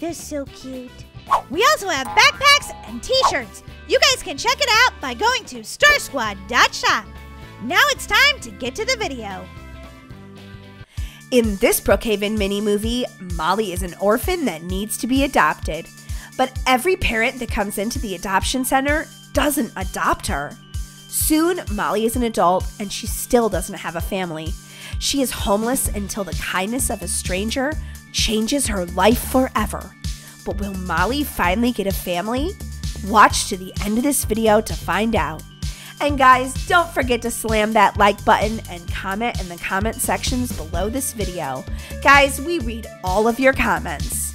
They're so cute. We also have backpacks and t-shirts. You guys can check it out by going to starsquad.shop. Now it's time to get to the video. In this Brookhaven mini movie, Molly is an orphan that needs to be adopted. But every parent that comes into the adoption center doesn't adopt her. Soon, Molly is an adult and she still doesn't have a family. She is homeless until the kindness of a stranger changes her life forever. But will Molly finally get a family? Watch to the end of this video to find out. And guys, don't forget to slam that like button and comment in the comment sections below this video. Guys, we read all of your comments.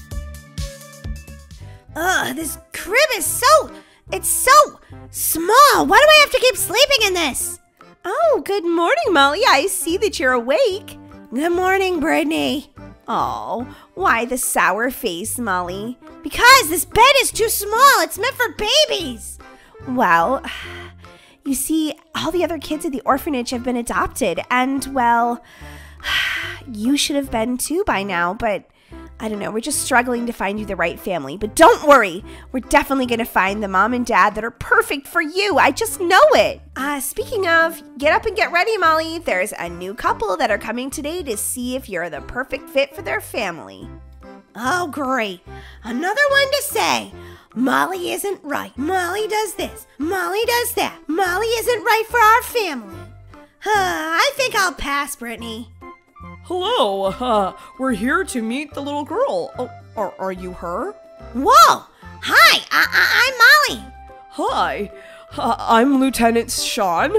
Ugh, this crib is so. It's so small. Why do I have to keep sleeping in this? Oh, good morning, Molly. I see that you're awake. Good morning, Brittany. Oh, why the sour face, Molly? Because this bed is too small. It's meant for babies. Well, you see, all the other kids at the orphanage have been adopted, and well, you should have been too by now, but I don't know, we're just struggling to find you the right family. But don't worry, we're definitely gonna find the mom and dad that are perfect for you. I just know it. Uh, speaking of, get up and get ready, Molly. There's a new couple that are coming today to see if you're the perfect fit for their family. Oh, great. Another one to say. Molly isn't right. Molly does this. Molly does that. Molly isn't right for our family. Uh, I think I'll pass, Brittany. Hello, uh, we're here to meet the little girl. Oh, are, are you her? Whoa! Hi, I, I, I'm Molly. Hi, uh, I'm Lieutenant Sean.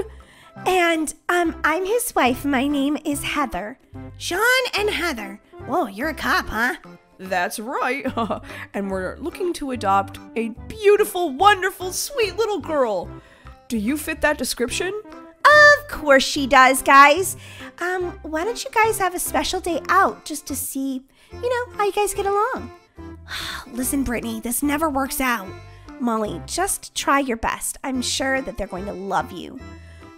And um, I'm his wife. My name is Heather. Sean and Heather. Whoa, you're a cop, huh? That's right. and we're looking to adopt a beautiful, wonderful, sweet little girl. Do you fit that description? Of course she does, guys. Um, why don't you guys have a special day out just to see, you know, how you guys get along? Listen, Brittany, this never works out. Molly, just try your best. I'm sure that they're going to love you.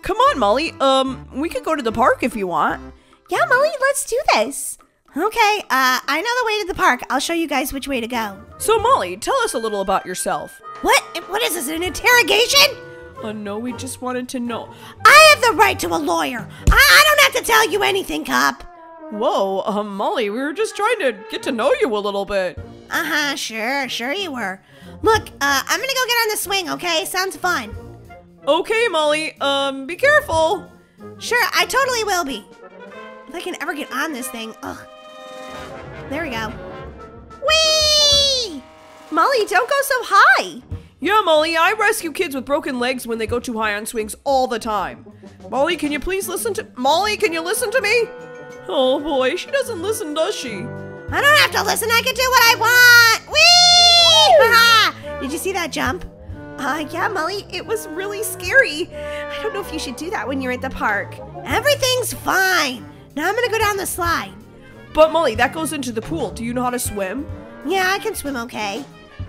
Come on, Molly. Um, we could go to the park if you want. Yeah, Molly, let's do this. Okay, uh, I know the way to the park. I'll show you guys which way to go. So, Molly, tell us a little about yourself. What? What is this, an interrogation? Uh, no, we just wanted to know. I have the right to a lawyer. I, I don't have to tell you anything, cop. Whoa, uh, Molly, we were just trying to get to know you a little bit. Uh huh, sure, sure you were. Look, uh, I'm gonna go get on the swing, okay? Sounds fun. Okay, Molly, um, be careful. Sure, I totally will be. If I can ever get on this thing, ugh. There we go. Whee! Molly, don't go so high. Yeah, Molly, I rescue kids with broken legs when they go too high on swings all the time. Molly, can you please listen to- Molly, can you listen to me? Oh boy, she doesn't listen, does she? I don't have to listen, I can do what I want! Whee! Did you see that jump? Uh, yeah, Molly, it was really scary. I don't know if you should do that when you're at the park. Everything's fine. Now I'm gonna go down the slide. But Molly, that goes into the pool. Do you know how to swim? Yeah, I can swim okay.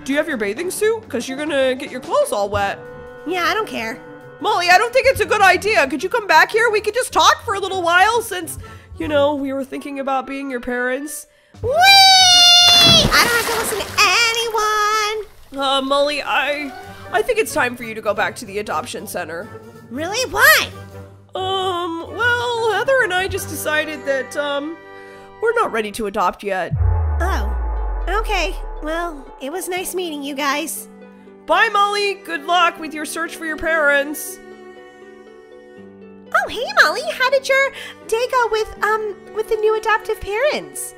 Do you have your bathing suit? Because you're gonna get your clothes all wet. Yeah, I don't care. Molly, I don't think it's a good idea. Could you come back here? We could just talk for a little while since, you know, we were thinking about being your parents. Whee! I don't have to listen to anyone. Uh, Molly, I, I think it's time for you to go back to the adoption center. Really? Why? Um, well, Heather and I just decided that, um, we're not ready to adopt yet. Oh. Okay. Well, it was nice meeting you guys. Bye, Molly. Good luck with your search for your parents. Oh, hey, Molly. How did your day go with um with the new adoptive parents?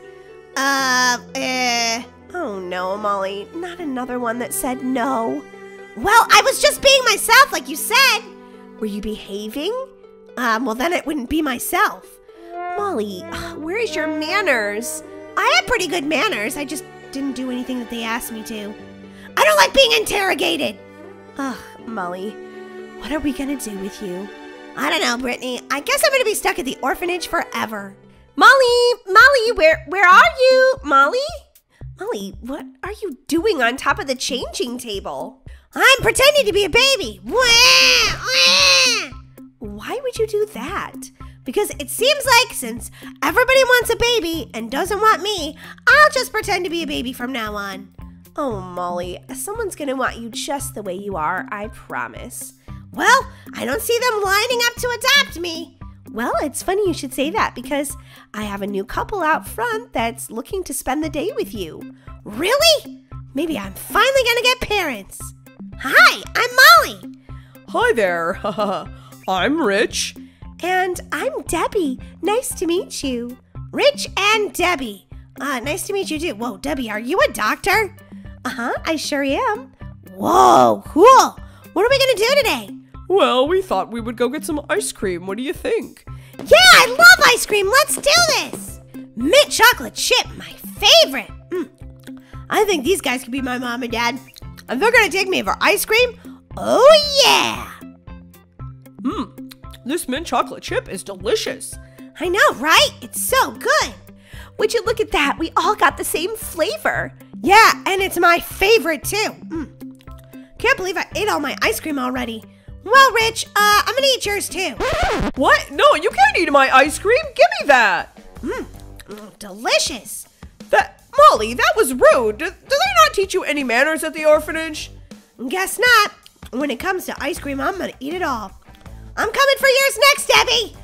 Uh, uh. Oh no, Molly. Not another one that said no. Well, I was just being myself, like you said. Were you behaving? Um, well, then it wouldn't be myself. Molly, where is your manners? I have pretty good manners. I just didn't do anything that they asked me to. I don't like being interrogated. Ugh, Molly, what are we gonna do with you? I don't know, Brittany. I guess I'm gonna be stuck at the orphanage forever. Molly, Molly, where where are you? Molly? Molly, what are you doing on top of the changing table? I'm pretending to be a baby. Why would you do that? Because it seems like since everybody wants a baby and doesn't want me, I'll just pretend to be a baby from now on. Oh, Molly, someone's gonna want you just the way you are, I promise. Well, I don't see them lining up to adopt me. Well, it's funny you should say that because I have a new couple out front that's looking to spend the day with you. Really? Maybe I'm finally gonna get parents. Hi, I'm Molly. Hi there. I'm Rich. And I'm Debbie. Nice to meet you. Rich and Debbie. Uh, nice to meet you too. Whoa, Debbie, are you a doctor? Uh huh, I sure am. Whoa, cool. What are we gonna do today? Well, we thought we would go get some ice cream. What do you think? Yeah, I love ice cream. Let's do this. Mint chocolate chip, my favorite. Mm. I think these guys could be my mom and dad. And they're gonna take me for ice cream. Oh yeah. Hmm, this mint chocolate chip is delicious. I know, right? It's so good. Would you look at that? We all got the same flavor. Yeah, and it's my favorite too. Mm. Can't believe I ate all my ice cream already. Well, Rich, uh, I'm gonna eat yours too. What? No, you can't eat my ice cream. Give me that. Mmm, mm, delicious. That Molly, that was rude. Do, do they not teach you any manners at the orphanage? Guess not. When it comes to ice cream, I'm gonna eat it all. I'm coming for yours next, Debbie.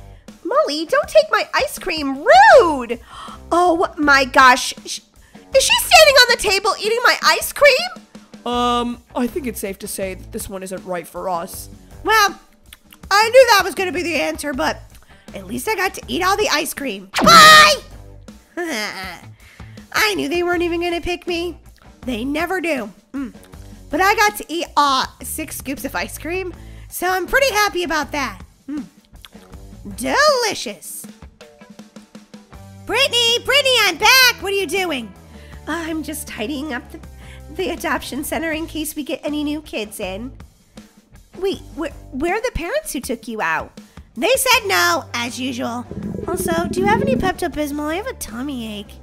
Molly, don't take my ice cream. Rude. Oh my gosh. Is she standing on the table eating my ice cream? Um, I think it's safe to say that this one isn't right for us. Well, I knew that was going to be the answer, but at least I got to eat all the ice cream. Bye! I knew they weren't even going to pick me. They never do. Mm. But I got to eat uh, six scoops of ice cream, so I'm pretty happy about that. Mm. Delicious. Brittany, Brittany, I'm back. What are you doing? I'm just tidying up the, the adoption center in case we get any new kids in. Wait, where, where are the parents who took you out? They said no, as usual. Also, do you have any Pepto Bismol? I have a tummy ache.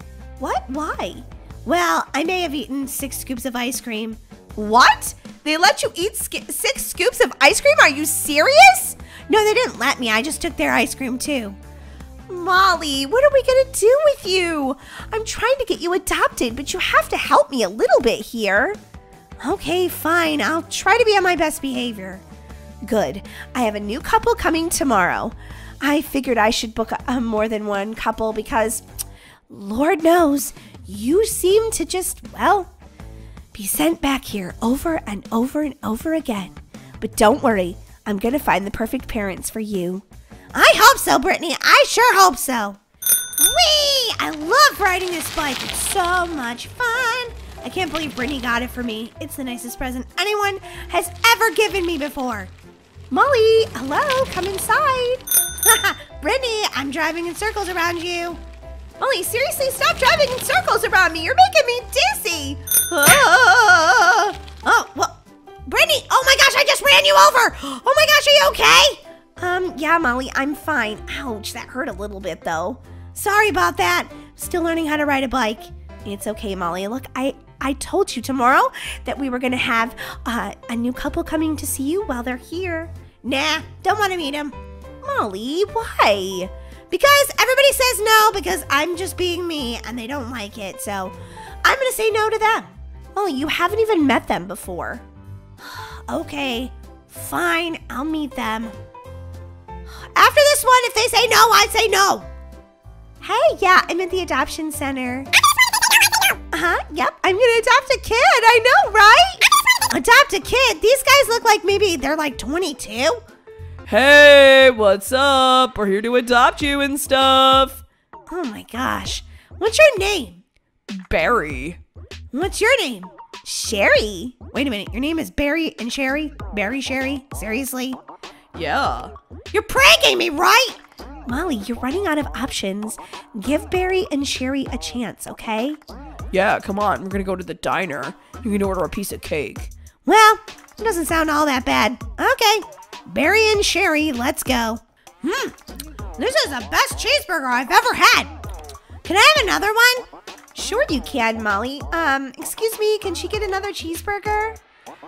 What? Why? Well, I may have eaten six scoops of ice cream. What? They let you eat six scoops of ice cream? Are you serious? No, they didn't let me. I just took their ice cream too. Molly, what are we gonna do with you? I'm trying to get you adopted, but you have to help me a little bit here. Okay, fine. I'll try to be on my best behavior. Good. I have a new couple coming tomorrow. I figured I should book a, a more than one couple because, Lord knows, you seem to just, well, be sent back here over and over and over again. But don't worry, I'm gonna find the perfect parents for you. I hope so, Brittany. I sure hope so. Whee! I love riding this bike. It's so much fun. I can't believe Brittany got it for me. It's the nicest present anyone has ever given me before. Molly, hello, come inside. Brittany, I'm driving in circles around you. Molly, seriously, stop driving in circles around me. You're making me dizzy. Ah. Oh, well, Brittany, oh my gosh, I just ran you over. Oh my gosh, are you okay? Um, yeah, Molly, I'm fine. Ouch, that hurt a little bit though. Sorry about that. Still learning how to ride a bike. It's okay, Molly. Look, I I told you tomorrow that we were gonna have uh, a new couple coming to see you while they're here. Nah, don't want to meet them. Molly, why? Because everybody says no because I'm just being me and they don't like it. So I'm gonna say no to them. Molly, you haven't even met them before. okay, fine. I'll meet them. After this one, if they say no, I say no. Hey, yeah, I'm at the adoption center. Uh-huh, yep, I'm gonna adopt a kid, I know, right? Adopt a kid? These guys look like maybe they're like 22. Hey, what's up? We're here to adopt you and stuff. Oh my gosh. What's your name? Barry. What's your name? Sherry. Wait a minute, your name is Barry and Sherry? Barry Sherry? Seriously? Yeah. You're pranking me, right? Molly, you're running out of options. Give Barry and Sherry a chance, okay? Yeah, come on. We're gonna go to the diner. You can order a piece of cake. Well, it doesn't sound all that bad. Okay, Barry and Sherry, let's go. Hmm, this is the best cheeseburger I've ever had. Can I have another one? Sure, you can, Molly. Um, excuse me, can she get another cheeseburger?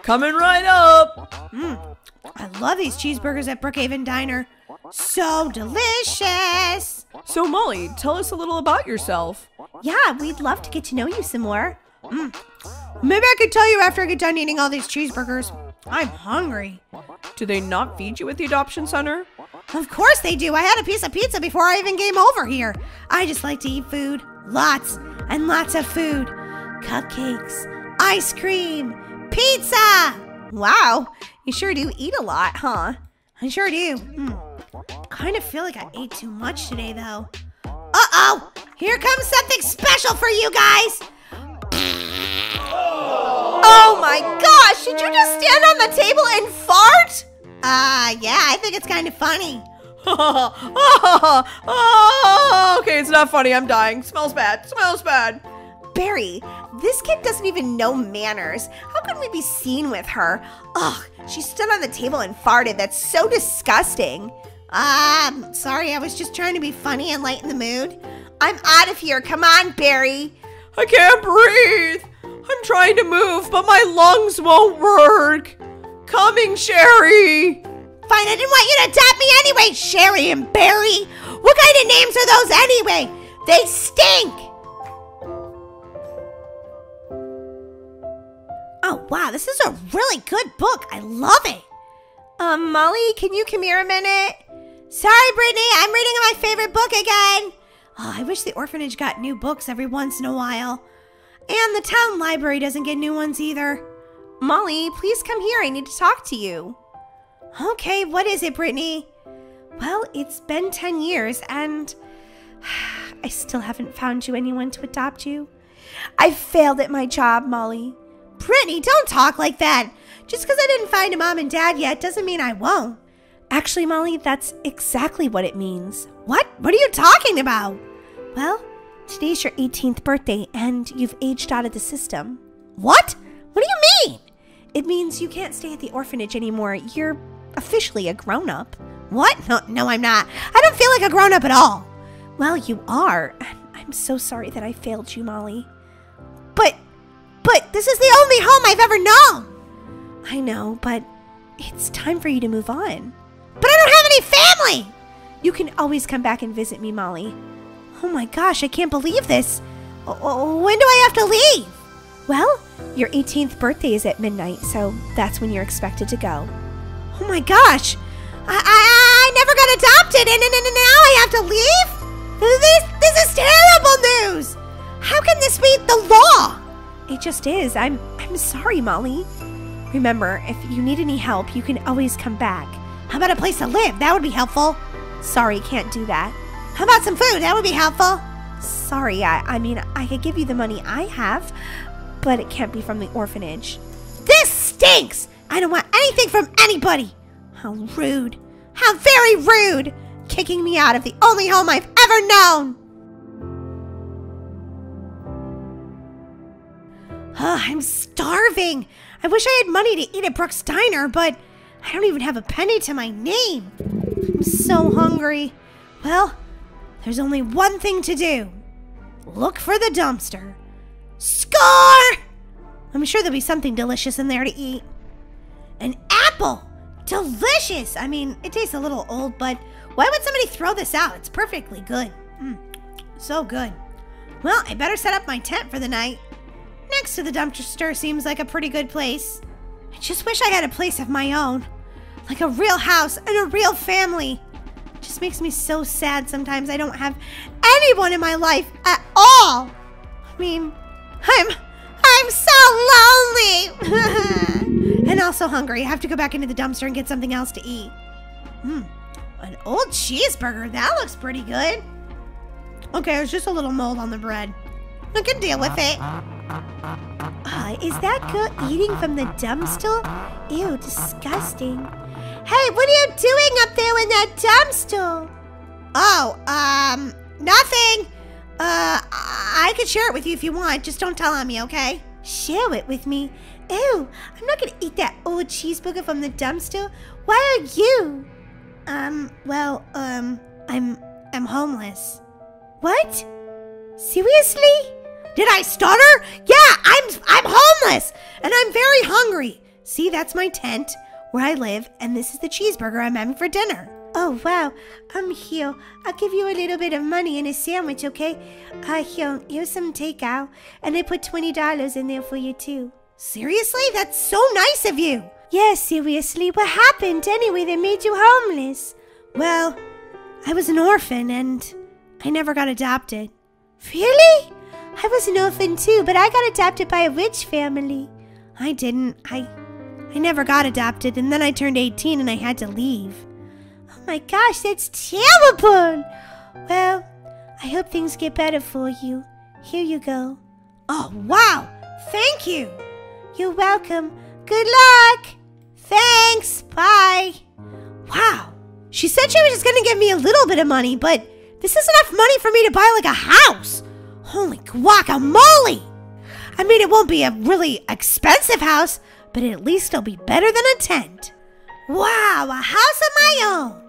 Coming right up. Mmm, I love these cheeseburgers at Brookhaven Diner. So delicious. So, Molly, tell us a little about yourself. Yeah, we'd love to get to know you some more. Maybe I could tell you after I get done eating all these cheeseburgers. I'm hungry. Do they not feed you at the adoption center? Of course they do. I had a piece of pizza before I even came over here. I just like to eat food. Lots and lots of food. Cupcakes, ice cream, pizza. Wow, you sure do eat a lot, huh? I sure do. Mm. Kind of feel like I ate too much today, though. Uh oh! Here comes something special for you guys! Oh my gosh, did you just stand on the table and fart? Uh, yeah, I think it's kind of funny. oh, okay, it's not funny. I'm dying. Smells bad. Smells bad. Barry, this kid doesn't even know manners. How can we be seen with her? Ugh, she stood on the table and farted. That's so disgusting. Um, sorry, I was just trying to be funny and lighten the mood. I'm out of here. Come on, Barry. I can't breathe. I'm trying to move, but my lungs won't work. Coming, Sherry. Fine, I didn't want you to adopt me anyway, Sherry and Barry. What kind of names are those anyway? They stink. Oh, wow, this is a really good book. I love it. Um, Molly, can you come here a minute? Sorry, Brittany, I'm reading my favorite book again. Oh, I wish the orphanage got new books every once in a while. And the town library doesn't get new ones either. Molly, please come here. I need to talk to you. Okay, what is it, Brittany? Well, it's been 10 years and I still haven't found you anyone to adopt you. I failed at my job, Molly. Brittany, don't talk like that. Just because I didn't find a mom and dad yet doesn't mean I won't. Actually, Molly, that's exactly what it means. What? What are you talking about? Well, today's your 18th birthday and you've aged out of the system. What? What do you mean? It means you can't stay at the orphanage anymore. You're officially a grown up. What? No, no, I'm not. I don't feel like a grown up at all. Well, you are. I'm so sorry that I failed you, Molly. But, but this is the only home I've ever known. I know, but it's time for you to move on. But I don't have any family. You can always come back and visit me, Molly. Oh my gosh, I can't believe this. Oh, oh When do I have to leave? Well, your 18th birthday is at midnight, so that's when you're expected to go. Oh my gosh. I, I, I never got adopted and, and, and now I have to leave? This, this is terrible news. How can this be the law? It just is. I'm I'm sorry, Molly. Remember, if you need any help, you can always come back. How about a place to live? That would be helpful. Sorry, can't do that. How about some food? That would be helpful. Sorry, I, I mean, I could give you the money I have, but it can't be from the orphanage. This stinks. I don't want anything from anybody. How rude. How very rude. Kicking me out of the only home I've ever known. Ugh, I'm starving. I wish I had money to eat at Brooks Diner, but I don't even have a penny to my name. I'm so hungry. Well, there's only one thing to do look for the dumpster. Score! I'm sure there'll be something delicious in there to eat. An apple! Delicious! I mean, it tastes a little old, but why would somebody throw this out? It's perfectly good. Mm, so good. Well, I better set up my tent for the night. Next to the dumpster seems like a pretty good place. I just wish I had a place of my own. Like a real house and a real family. It just makes me so sad sometimes I don't have anyone in my life at all. I mean, I'm I'm so lonely and also hungry. I have to go back into the dumpster and get something else to eat. Hmm, an old cheeseburger. That looks pretty good. Okay, there's just a little mold on the bread. I can deal with it. Uh, is that good eating from the dumpster? Ew, disgusting. Hey, what are you doing up there in that dumpster? Oh, um, nothing. Uh, I could share it with you if you want. Just don't tell on me, okay? Share it with me. Ew, I'm not gonna eat that old cheeseburger from the dumpster. Why are you? Um, well, um, I'm I'm homeless. What? Seriously? Did I stutter? Yeah, I'm I'm homeless and I'm very hungry. See, that's my tent where I live, and this is the cheeseburger I'm having for dinner. Oh wow, I'm here. I'll give you a little bit of money and a sandwich, okay? Uh, here, here's some takeout, and I put twenty dollars in there for you too. Seriously? That's so nice of you. Yeah, seriously, what happened anyway that made you homeless? Well, I was an orphan and I never got adopted. Really? I was an orphan too, but I got adopted by a rich family. I didn't. I I never got adopted and then I turned 18 and I had to leave. My gosh, that's terrible. Well, I hope things get better for you. Here you go. Oh, wow. Thank you. You're welcome. Good luck. Thanks. Bye. Wow. She said she was just to give me a little bit of money, but this is enough money for me to buy like a house. Holy guacamole. I mean, it won't be a really expensive house, but at least it'll be better than a tent. Wow, a house of my own.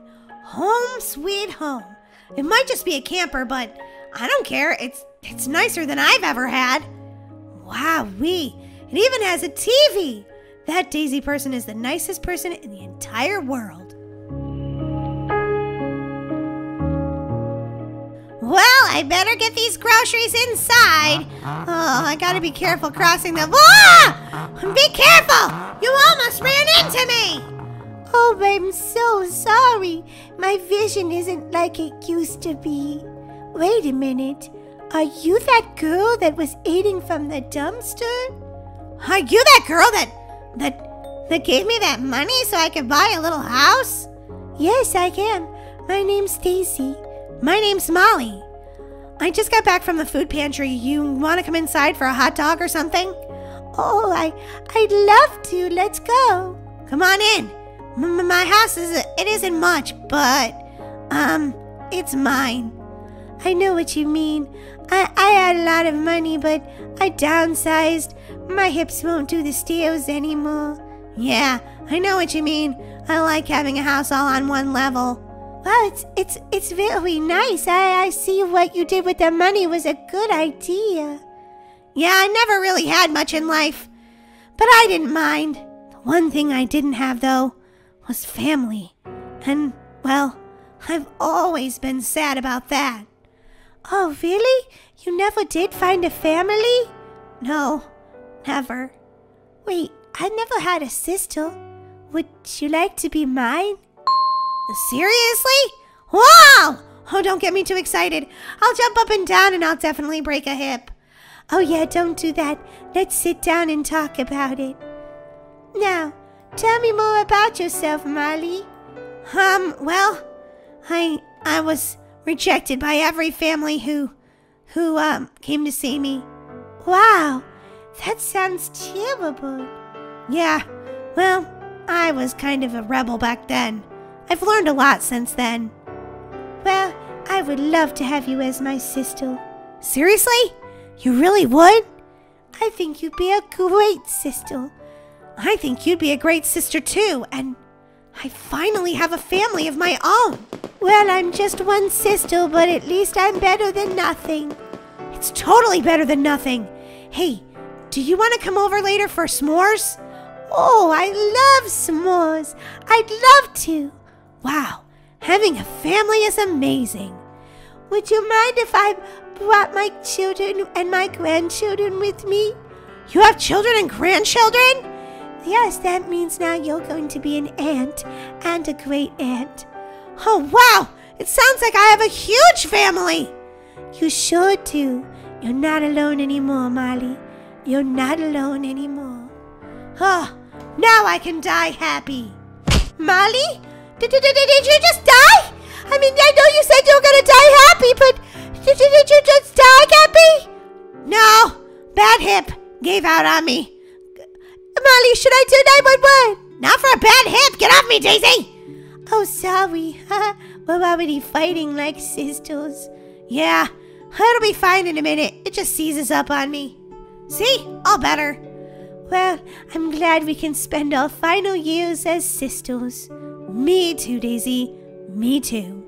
Home sweet home. It might just be a camper, but I don't care. It's it's nicer than I've ever had. Wow, we. It even has a TV. That Daisy person is the nicest person in the entire world. Well, I better get these groceries inside. Oh, I gotta be careful crossing the. Ah! Be careful! You almost ran into me! Oh, I'm so sorry. My vision isn't like it used to be. Wait a minute. Are you that girl that was eating from the dumpster? Are you that girl that that that gave me that money so I could buy a little house? Yes, I am. My name's Stacy. My name's Molly. I just got back from the food pantry. You want to come inside for a hot dog or something? Oh, I I'd love to. Let's go. Come on in. M- my house is it isn't much, but um, it's mine. I know what you mean. I I had a lot of money, but I downsized. My hips won't do the stairs anymore. Yeah, I know what you mean. I like having a house all on one level. Well, it's it's it's very nice. I, I see what you did with the money was a good idea. Yeah, I never really had much in life, but I didn't mind. The one thing I didn't have though was family. And well, I've always been sad about that. Oh, really? You never did find a family? No, never. Wait, I never had a sister. Would you like to be mine? Seriously? Wow! Oh, don't get me too excited. I'll jump up and down and I'll definitely break a hip. Oh, yeah, don't do that. Let's sit down and talk about it. Now, tell me more about yourself, Molly. Um, well, I I was rejected by every family who who um came to see me. Wow, that sounds terrible. Yeah. Well, I was kind of a rebel back then. I've learned a lot since then. Well, I would love to have you as my sister. Seriously? You really would? I think you'd be a great sister. I think you'd be a great sister too, and I finally have a family of my own. Well, I'm just one sister, but at least I'm better than nothing. It's totally better than nothing. Hey, do you want to come over later for s'mores? Oh, I love s'mores. I'd love to. Wow, having a family is amazing. Would you mind if I brought my children and my grandchildren with me? You have children and grandchildren? Yes, that means now you're going to be an aunt and a great aunt. Oh, wow! It sounds like I have a huge family! You sure do. You're not alone anymore, Molly. You're not alone anymore. Oh, now I can die happy. Molly? Did, did, did, you just die? I mean, I know you said you were gonna die happy, but did, did, did you just die happy? No, bad hip gave out on me. Molly, should I do 911? Not for a bad hip. Get off me, Daisy. Oh, sorry. We're already fighting like sisters. Yeah, It'll be fine in a minute. It just seizes up on me. See? All better. Well, I'm glad we can spend our final years as sisters. Me too, Daisy. Me too.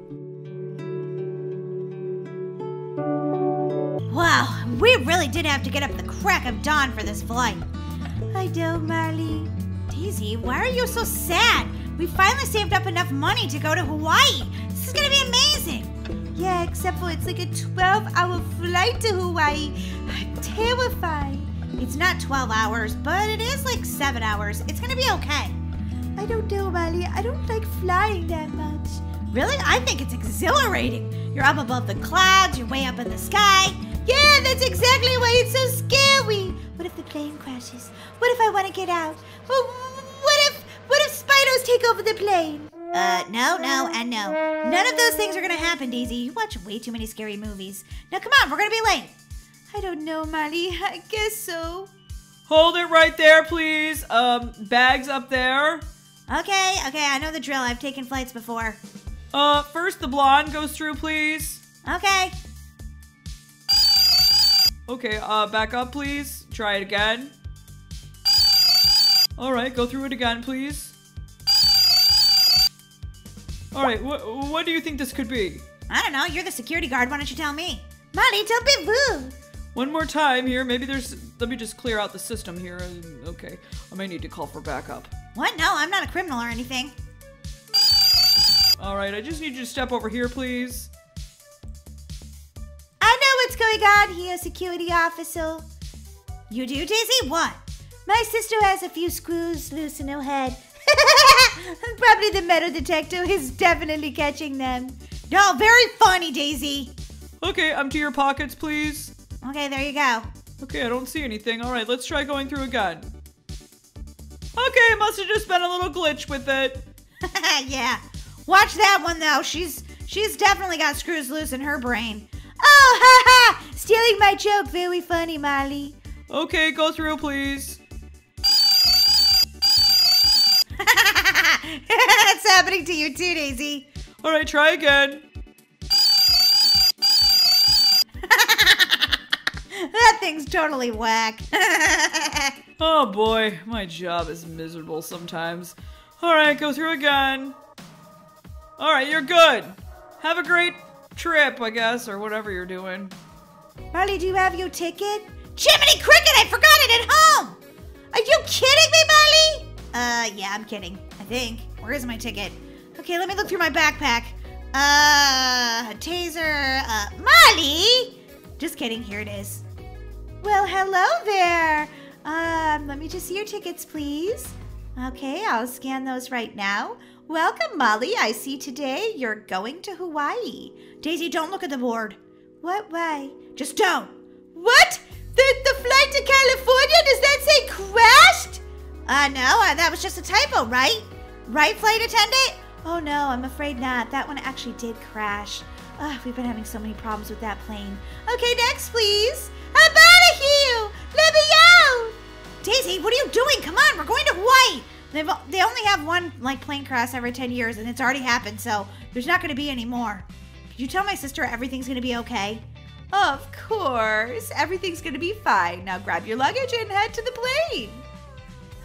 Wow, we really did have to get up the crack of dawn for this flight. I know, Marley. Daisy, why are you so sad? We finally saved up enough money to go to Hawaii. This is gonna be amazing. Yeah, except for it's like a 12 hour flight to Hawaii. I'm terrified. It's not 12 hours, but it is like 7 hours. It's gonna be okay. I don't know, Marley. I don't like flying that much. Really? I think it's exhilarating. You're up above the clouds, you're way up in the sky. Yeah, that's exactly why it's so scary. What if the plane crashes? What if I want to get out? Well, what if what if Spidos take over the plane? Uh, no, no, and no. None of those things are gonna happen, Daisy. You watch way too many scary movies. Now, come on, we're gonna be late. I don't know, Marley. I guess so. Hold it right there, please. Um, bags up there. Okay, okay, I know the drill. I've taken flights before. Uh, first the blonde goes through, please. Okay. Okay, uh, back up, please. Try it again. All right, go through it again, please. All right, what what do you think this could be? I don't know. You're the security guard. Why don't you tell me? Don't be rude. One more time here. Maybe there's. Let me just clear out the system here. Okay, I may need to call for backup. What? No, I'm not a criminal or anything. All right, I just need you to step over here, please. I know what's going on here, security officer. You do, Daisy? What? My sister has a few screws loose in her head. Probably the metal detector is definitely catching them. No, very funny, Daisy. Okay, empty your pockets, please. Okay, there you go. Okay, I don't see anything. All right, let's try going through again. Okay, it must have just been a little glitch with it. yeah. Watch that one though. She's she's definitely got screws loose in her brain. Oh, ha ha! Stealing my joke. Very funny, Molly. Okay, go through, please. It's happening to you too, Daisy. All right, try again. That thing's totally whack. Oh boy, my job is miserable sometimes. All right, go through again. All right, you're good. Have a great trip, I guess, or whatever you're doing. Molly, do you have your ticket? Jiminy Cricket, I forgot it at home. Are you kidding me, Molly? Uh, yeah, I'm kidding. I think. Where is my ticket? Okay, let me look through my backpack. Uh, a taser. Uh, Molly. Just kidding. Here it is. Well, hello there. Um, let me just see your tickets, please. Okay, I'll scan those right now. Welcome, Molly. I see today you're going to Hawaii. Daisy, don't look at the board. What way? Just don't. What? The, the flight to California? Does that say crashed? Uh, no, uh, that was just a typo, right? Right, flight attendant? Oh no, I'm afraid not. That one actually did crash. Ugh, we've been having so many problems with that plane. Okay, next, please. I'm out of here! Let me out! Daisy, what are you doing? Come on, we're going to Hawaii. They've, they only have one like plane crash every 10 years, and it's already happened, so there's not going to be any more. You tell my sister everything's to be okay? Of course. Everything's gonna be fine. Now grab your luggage and head to the plane.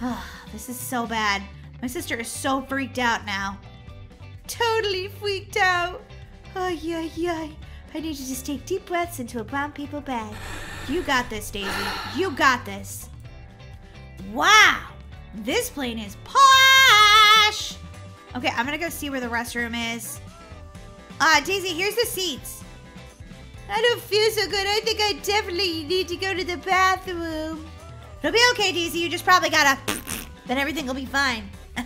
Ah, this is so bad. My sister is so freaked out now. Totally freaked out. Oh, yeah, yeah. I need to just take deep breaths into a brown paper bag. You got this, Daisy. You got this. Wow, this plane is posh. Okay, I'm gonna go see where the restroom is. Uh, Daisy, here's the seats. I don't feel so good. I think I definitely need to go to the bathroom. It'll be okay, Daisy. You just probably gotta. then everything will be fine.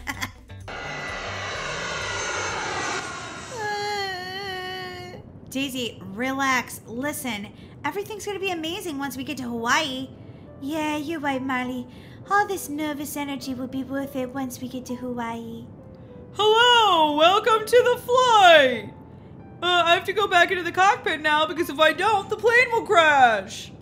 Daisy, relax. Listen, everything's gonna be amazing once we get to Hawaii. Yeah, you're right, Marley. All this nervous energy will be worth it once we get to Hawaii. Hello, welcome to the flight. Uh, I have to go back into the cockpit now because if I don't, the plane will crash.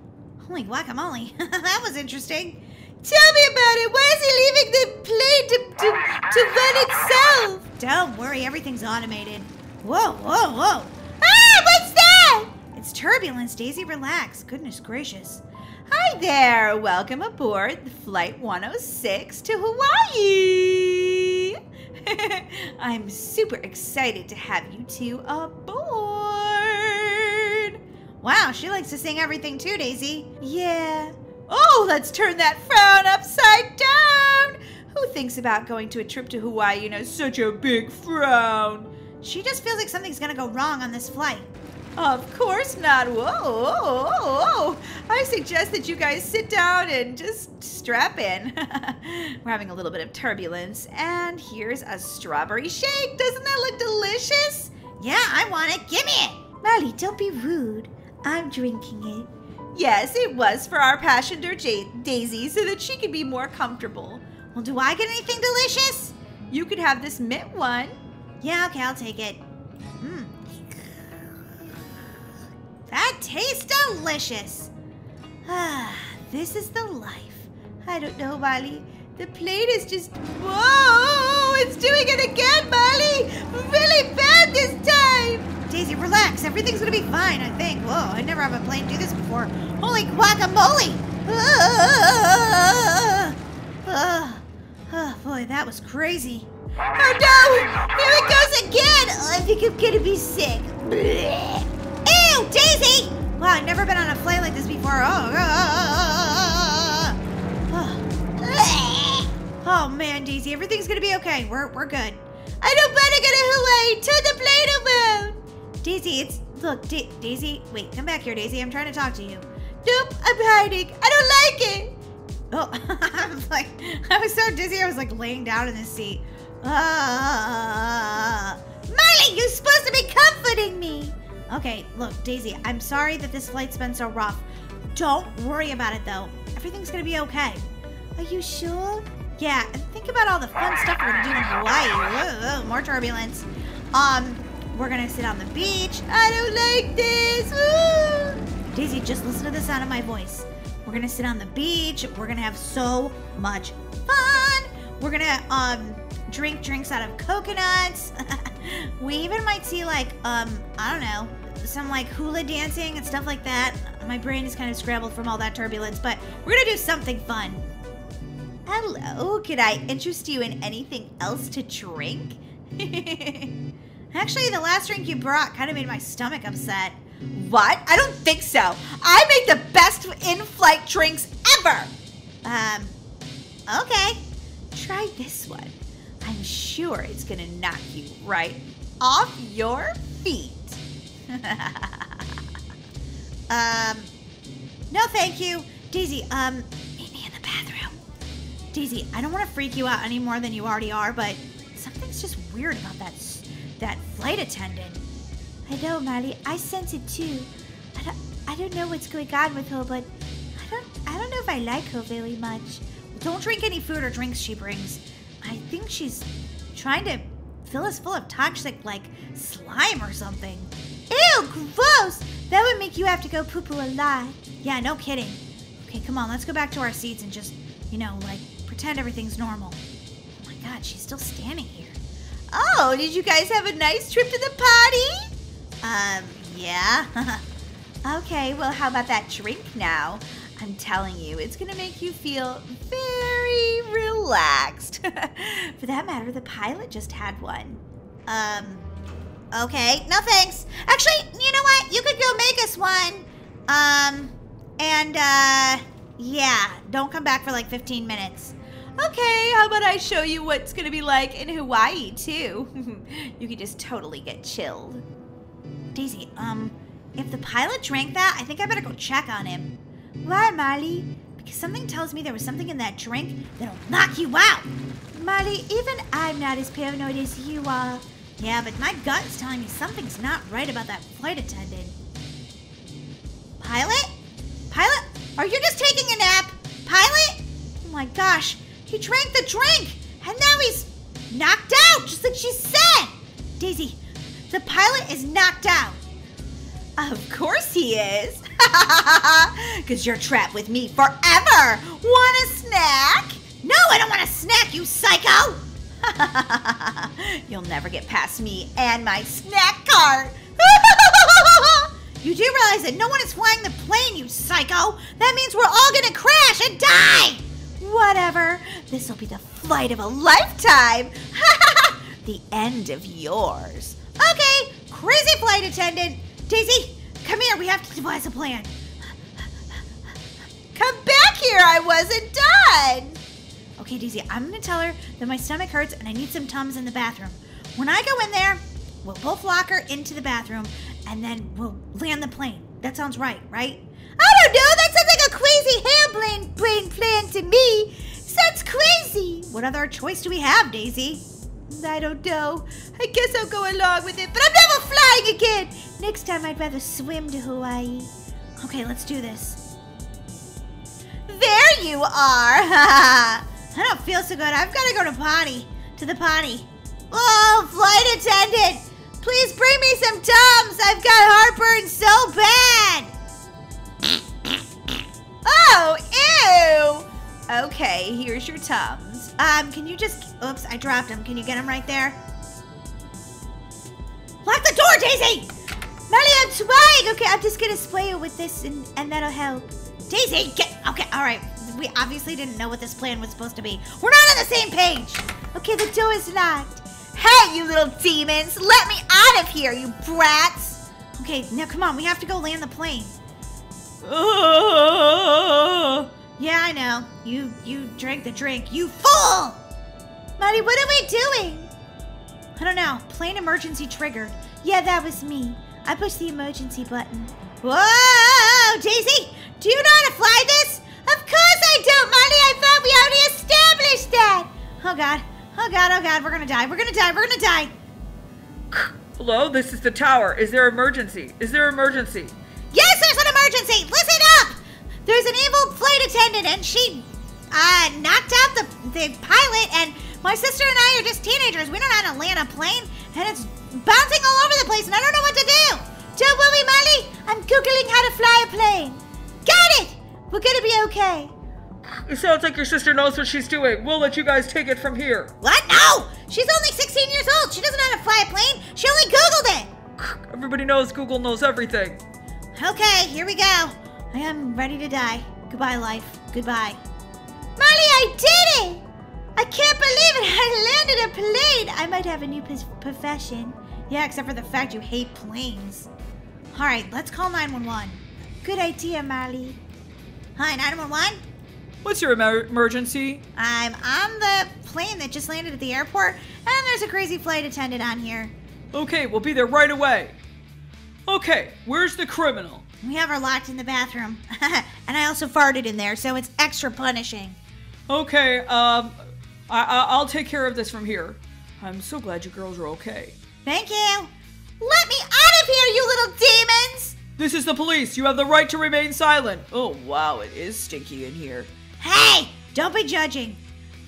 Holy guacamole. that was interesting. Tell me about it. Why is he leaving the plane to, to, to run itself? Don't worry, everything's automated. Whoa, whoa, whoa. Ah, what's that? It's Turbulence, turbulence, Daisy, relax. Goodness gracious. Hi there, welcome aboard Flight 106 to Hawaii. I'm super excited to have you two aboard. Wow, she likes to sing everything too, Daisy. Yeah. Oh, let's turn that frown upside down. Who thinks about going to a trip to Hawaii and has such a big frown? She just feels like something's gonna go wrong on this flight. Of course not. Whoa, whoa, whoa. I suggest that you guys sit down and just strap in. We're having a little bit of turbulence. And here's a strawberry shake. Doesn't that look delicious? Yeah, I want it. Give me it. Molly, don't be rude. I'm drinking it. Yes, it was for our passenger J- Daisy so that she could be more comfortable. Well, do I get anything delicious? You could have this mint one. Yeah, okay, I'll take it. Mmm. That tastes delicious. Ah, this is the life. I don't know, Molly. The plate is just. Whoa! It's doing it again, Molly! Really bad this time! Daisy, relax. Everything's gonna be fine, I think. Whoa, I never have a plane do this before. Holy guacamole! Oh, boy, that was crazy. Oh no! Here it goes again! Oh, I think I'm gonna be sick. Ew, Daisy! Wow, I've never been on a flight like this before. Oh, oh, oh man, Daisy, everything's gonna be okay. We're we're good. I don't want to go to Hawaii. Turn the plane around. Daisy, it's look, da Daisy. Wait, come back here, Daisy. I'm trying to talk to you. Nope, I'm hiding. I don't like it. Oh, I was like, I was so dizzy. I was like laying down in the seat. Ah, Molly, you're supposed to be comforting me. Okay, look, Daisy, I'm sorry that this flight's been so rough. Don't worry about it though. Everything's gonna be okay. Are you sure? Yeah, and think about all the fun stuff we're gonna do in Hawaii. Ooh, more turbulence. Um, we're gonna sit on the beach. I don't like this. Daisy, just listen to the sound of my voice. We're gonna sit on the beach. We're gonna have so much fun. We're gonna um drink drinks out of coconuts. we even might see like um I don't know some like hula dancing and stuff like that. My brain is kind of scrambled from all that turbulence, but we're gonna do something fun. Hello, could I interest you in anything else to drink? Actually, the last drink you brought kind of made my stomach upset. What? I don't think so. I make the best in-flight drinks ever. Um, okay. Try this one. I'm sure it's gonna knock you right off your feet. um, no thank you. Daisy, um, meet me in the bathroom. Daisy, I don't want to freak you out any more than you already are, but something's just weird about that that flight attendant. I know, Maddie. I sense it too. I don't, I don't know what's going on with her, but I don't, I don't know if I like her very much. Don't drink any food or drinks she brings. I think she's trying to fill us full of toxic, like, slime or something. Ew, gross! That would make you have to go poo poo a lot. Yeah, no kidding. Okay, come on, let's go back to our seats and just, you know, like, pretend everything's normal. Oh my god, she's still standing here. Oh, did you guys have a nice trip to the party? Um, yeah. okay, well, how about that drink now? I'm telling you, it's gonna make you feel very relaxed. For that matter, the pilot just had one. Um, okay, no thanks. Actually, you know what? You could go make us one. Um, and, uh, yeah, don't come back for like 15 minutes. Okay, how about I show you what's gonna be like in Hawaii, too? you could just totally get chilled. Daisy, um, if the pilot drank that, I think I better go check on him. Why, Molly? Because something tells me there was something in that drink that'll knock you out. Molly, even I'm not as paranoid as you are. Yeah, but my gut is telling me something's not right about that flight attendant. Pilot? Pilot? Are you just taking a nap? Pilot? Oh my gosh, he drank the drink, and now he's knocked out, just like she said. Daisy, the pilot is knocked out. Of course he is. Because you're trapped with me forever. Want a snack? No, I don't want a snack, you psycho. You'll never get past me and my snack cart. You do realize that no one is flying the plane, you psycho. That means we're all gonna crash and die. Whatever. This will be the flight of a lifetime. the end of yours. Okay, crazy flight attendant. Daisy, come here. We have to devise a plan. Come back here. I wasn't done. Okay, Daisy, I'm gonna tell her that my stomach hurts and I need some Tums in the bathroom. When I go in there, we'll both lock her into the bathroom and then we'll land the plane. That sounds right, right? I don't know. That sounds like a crazy hairplane plane plan to me. Sounds crazy. What other choice do we have, Daisy? I don't know. I guess I'll go along with it, but I'm never flying again. Next time, I'd rather swim to Hawaii. Okay, let's do this. There you are. I don't feel so good. I've got to go to potty. To the potty. Oh, flight attendant. Please bring me some Tums. I've got heartburn so bad. Oh, ew. Okay, here's your Tums. Um, can you just, oops, I dropped them. Can you get them right there? Lock the door, Daisy! Molly, I'm trying. Okay, I'm just gonna spray you with this and, and that'll help. Daisy, get, okay, all right. We obviously didn't know what this plan was supposed to be. We're not on the same page. Okay, the door is locked. Hey, you little demons! Let me out of here, you brats! Okay, now come on, we have to go land the plane. Uh, Yeah, I know. You you drank the drink. You fool! Maddie, what are we doing? I don't know. Plane emergency triggered. Yeah, that was me. I pushed the emergency button. Whoa! Daisy, do you know how to fly this? Of course I don't, Molly. I thought we already established that. Oh god. Oh god, oh god, we're gonna die. We're gonna die. We're gonna die. Hello, this is the tower. Is there emergency? Is there emergency? Yes, there's an emergency. Listen up. There's an evil flight attendant, and she uh, knocked out the the pilot. And my sister and I are just teenagers. We don't know how to land a plane, and it's bouncing all over the place, and I don't know what to do. Don't worry, Molly. I'm googling how to fly a plane. Got it. We're gonna be okay. It sounds like your sister knows what she's doing. We'll let you guys take it from here. What? No. She's only 16 years old. She doesn't know how to fly a plane. She only googled it. Everybody knows Google knows everything. Okay, here we go. I am ready to die. Goodbye, life. Goodbye. Molly, I did it! I can't believe it. I landed a plane. I might have a new pos- profession. Yeah, except for the fact you hate planes. All right, let's call 911. Good idea, Molly. Hi, 911. What's your emer- emergency? I'm on the plane that just landed at the airport, and there's a crazy flight attendant on here. Okay, we'll be there right away. Okay, where's the criminal? We have her locked in the bathroom. and I also farted in there, so it's extra punishing. Okay, um, I- I- I'll take care of this from here. I'm so glad you girls are okay. Thank you. Let me out of here, you little demons! This is the police. You have the right to remain silent. Oh, wow, it is stinky in here. Hey, don't be judging.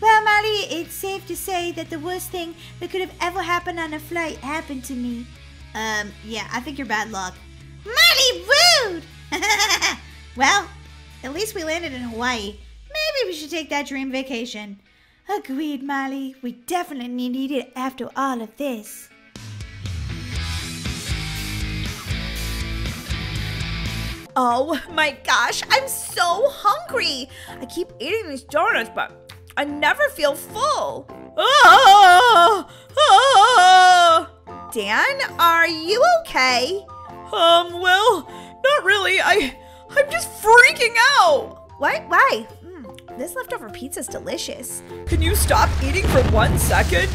Well, Molly, it's safe to say that the worst thing that could have ever happened on a flight happened to me. Um, yeah, I think you're bad luck. Molly, rude! well, at least we landed in Hawaii. Maybe we should take that dream vacation. Agreed, Molly. We definitely need it after all of this. Oh my gosh, I'm so hungry. I keep eating these donuts, but I never feel full. Ah! Ah! Dan, are you okay? Um, well, not really. I, I'm just freaking out. Why? Why? Mm, this leftover pizza's delicious. Can you stop eating for one second?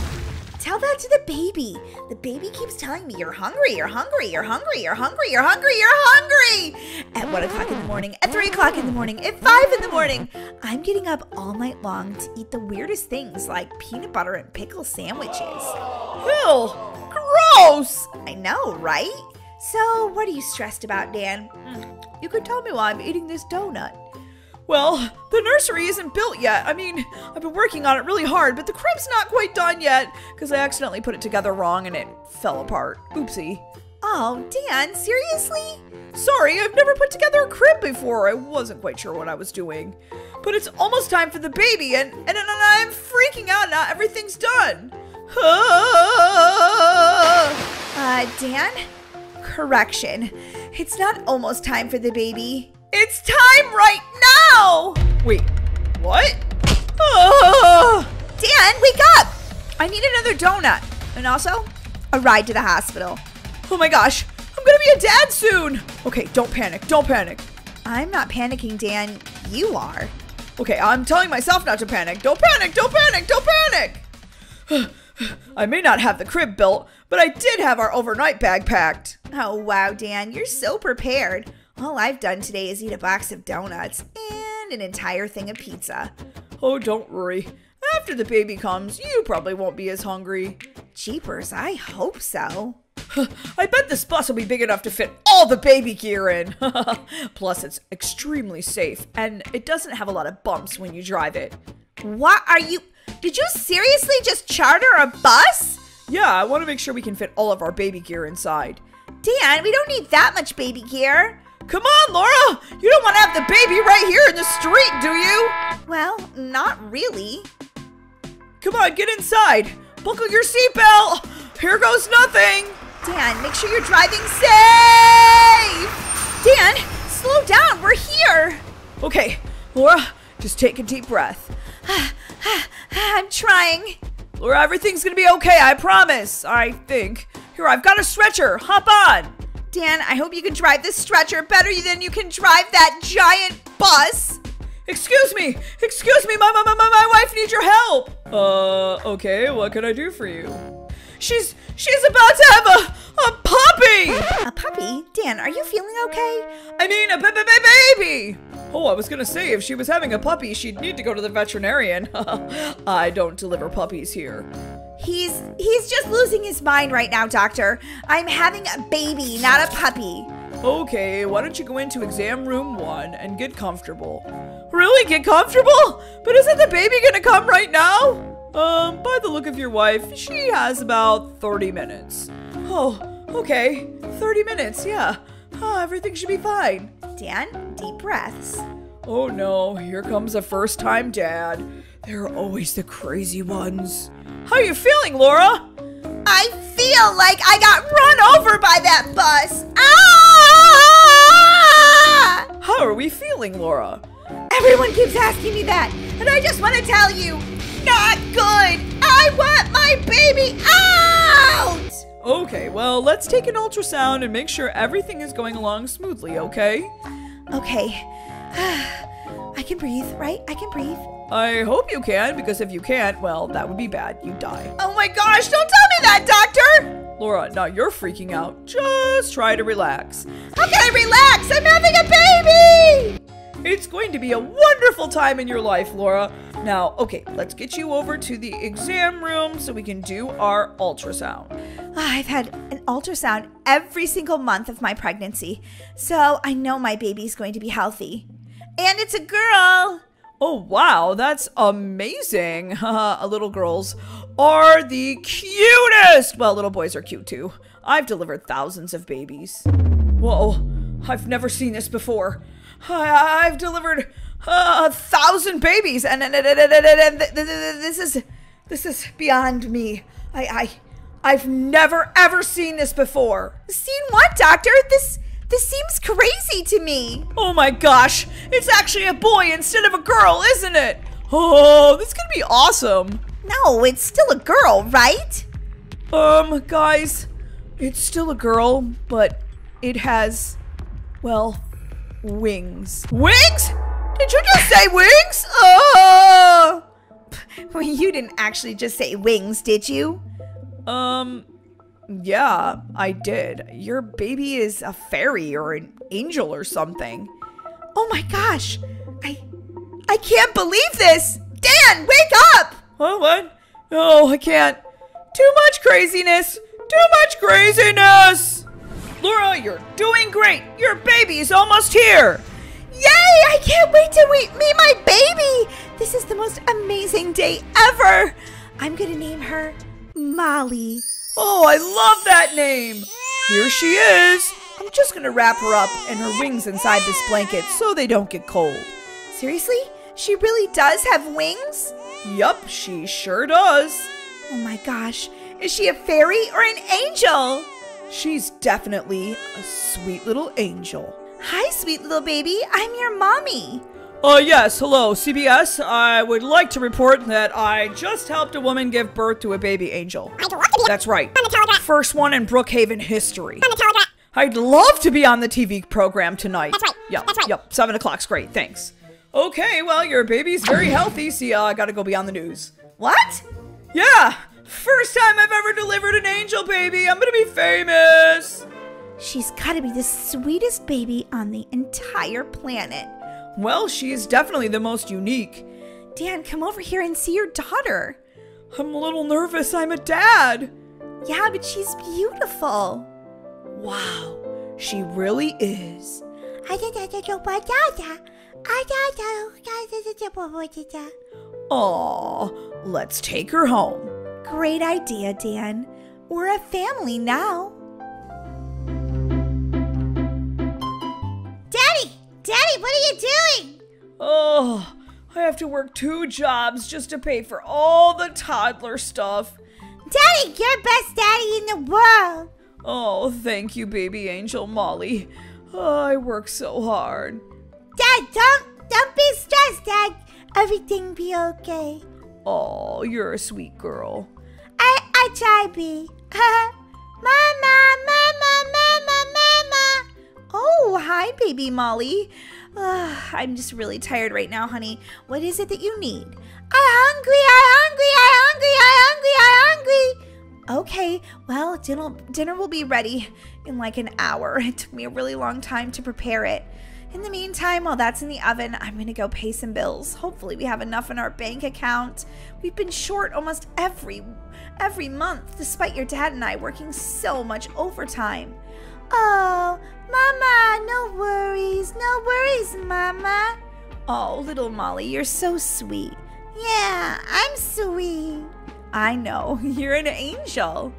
Tell that to the baby. The baby keeps telling me you're hungry, you're hungry, you're hungry, you're hungry, you're hungry, you're hungry. At one o'clock in the morning, at three o'clock in the morning, at five in the morning. I'm getting up all night long to eat the weirdest things like peanut butter and pickle sandwiches. Ew, gross. I know, right? So, what are you stressed about, Dan? You could tell me while I'm eating this donut. Well, the nursery isn't built yet. I mean, I've been working on it really hard, but the crib's not quite done yet because I accidentally put it together wrong and it fell apart. Oopsie. Oh, Dan, seriously? Sorry, I've never put together a crib before. I wasn't quite sure what I was doing. But it's almost time for the baby, and, and, and I'm freaking out now. Everything's done. Uh, Dan? Correction. It's not almost time for the baby. It's time right now! Wait, what? Ah! Dan, wake up! I need another donut. And also, a ride to the hospital. Oh my gosh, I'm gonna be a dad soon! Okay, don't panic, don't panic. I'm not panicking, Dan. You are. Okay, I'm telling myself not to panic. Don't panic, don't panic, don't panic! I may not have the crib built, but I did have our overnight bag packed. Oh, wow, Dan, you're so prepared. All I've done today is eat a box of donuts and an entire thing of pizza. Oh, don't worry. After the baby comes, you probably won't be as hungry. Jeepers, I hope so. I bet this bus will be big enough to fit all the baby gear in. Plus, it's extremely safe, and it doesn't have a lot of bumps when you drive it. What are you? Did you seriously just charter a bus? Yeah, I want to make sure we can fit all of our baby gear inside. Dan, we don't need that much baby gear. Come on, Laura! You don't want to have the baby right here in the street, do you? Well, not really. Come on, get inside. Buckle your seatbelt. Here goes nothing. Dan, make sure you're driving safe! Dan, slow down, we're here! Okay, Laura, just take a deep breath. I'm trying. Laura, everything's gonna be okay, I promise. I think. Here, I've got a stretcher. Hop on. Dan, I hope you can drive this stretcher better than you can drive that giant bus. Excuse me! Excuse me, my, my, my, my wife needs your help! Uh, okay, what can I do for you? She's, she's about to have a, a puppy! A puppy? Dan, are you feeling okay? I mean, a baby baby! Oh, I was gonna say, if she was having a puppy, she'd need to go to the veterinarian. I don't deliver puppies here. He's he's just losing his mind right now, doctor. I'm having a baby, not a puppy. Okay, why don't you go into exam room one and get comfortable? Really? Get comfortable? But isn't the baby gonna come right now? Um, by the look of your wife, she has about 30 minutes. Oh, okay. 30 minutes, yeah. Oh, everything should be fine. Dan, deep breaths. Oh no, here comes a first time dad. They're always the crazy ones. How are you feeling, Laura? I feel like I got run over by that bus. Ah! How are we feeling, Laura? Everyone keeps asking me that, and I just want to tell you, not good. I want my baby out. Okay, well, let's take an ultrasound and make sure everything is going along smoothly, okay? Okay. I can breathe, right? I can breathe. I hope you can, because if you can't, well, that would be bad. You die. Oh my gosh, don't tell me that, doctor! Laura, now you're freaking out. Just try to relax. How can I relax? I'm having a baby! It's going to be a wonderful time in your life, Laura. Now, okay, let's get you over to the exam room so we can do our ultrasound. Ah, I've had an ultrasound every single month of my pregnancy, so I know my baby's going to be healthy. And it's a girl! Oh, wow, that's amazing. Little girls are the cutest. Well, little boys are cute too. I've delivered thousands of babies. Whoa, I've never seen this before. I, I've delivered uh, a thousand babies, and, and, and, and, and, and th- th- th- this is this is beyond me. I, I I've never ever seen this before. Seen what, doctor? This this seems crazy to me. Oh my gosh, it's actually a boy instead of a girl, isn't it? Oh, this is gonna be awesome. No, it's still a girl, right? Um, guys, it's still a girl, but it has, well, wings. Wings? Did you just say wings? Oh! Well, you didn't actually just say wings, did you? Um, yeah, I did. Your baby is a fairy or an angel or something. Oh my gosh! I I can't believe this! Dan, wake up! Huh, what? No, I can't. Too much craziness! Too much craziness! Laura, you're doing great! Your baby's almost here! Yay! I can't wait to meet, meet my baby! This is the most amazing day ever! I'm gonna name her Molly. Oh, I love that name! Here she is! I'm just gonna wrap her up and her wings inside this blanket so they don't get cold. Seriously? She really does have wings? Yup, she sure does. Oh my gosh. Is she a fairy or an angel? She's definitely a sweet little angel. Hi, sweet little baby. I'm your mommy. Uh, yes, hello, CBS. I would like to report that I just helped a woman give birth to a baby angel. I'd love to be That's right. First one in Brookhaven history. I'd love to be on the TV program tonight. That's right. Yep. That's right. Yep. Seven o'clock's great. Thanks. Okay, well, your baby's very healthy. See, uh, I gotta go be on the news. What? Yeah. First time I've ever delivered an angel baby. I'm gonna be famous. She's gotta be the sweetest baby on the entire planet. Well, she is definitely the most unique. Dan, come over here and see your daughter. I'm a little nervous. I'm a dad. Yeah, but she's beautiful. Wow, she really is. Aw, let's take her home. Great idea, Dan. We're a family now. Daddy! Daddy, what are you doing? Oh, I have to work two jobs just to pay for all the toddler stuff. Daddy, you're best daddy in the world. Oh, thank you, baby angel Molly. Oh, I work so hard. Dad, don't don't be stressed, Dad. Everything be okay. Oh, you're a sweet girl. I I try mama, mama, mama, mama. Oh, hi, baby Molly. Uh, I'm just really tired right now, honey. What is it that you need? I hungry, I hungry, I hungry, I hungry, I hungry. Okay, well, dinner, dinner will be ready in like an hour. It took me a really long time to prepare it. In the meantime, while that's in the oven, I'm gonna go pay some bills. Hopefully, we have enough in our bank account. We've been short almost every every month, despite your dad and I working so much overtime. Oh, Mama, no worries, no worries, Mama. Oh, little Molly, you're so sweet. Yeah, I'm sweet. I know, you're an angel.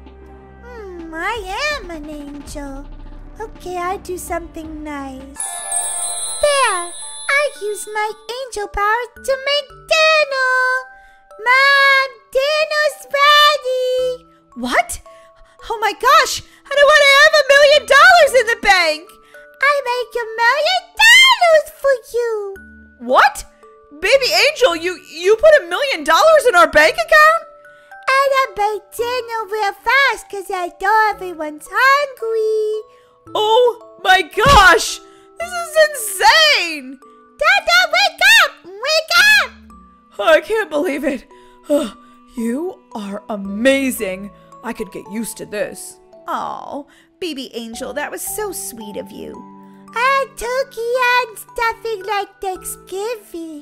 Hmm, I am an angel. Okay, I do something nice. There! I use my angel power to make! What? Oh my gosh! I don't want to have a million dollars in the bank! I make a million dollars for you! What? Baby Angel, you you put a million dollars in our bank account? And I make Daniel real fast because I know everyone's hungry. Oh my gosh! This is insane! Dada, wake up! Wake up! Oh, I can't believe it. Oh, you are amazing. I could get used to this. Oh, baby angel, that was so sweet of you. And turkey and stuffing like Thanksgiving.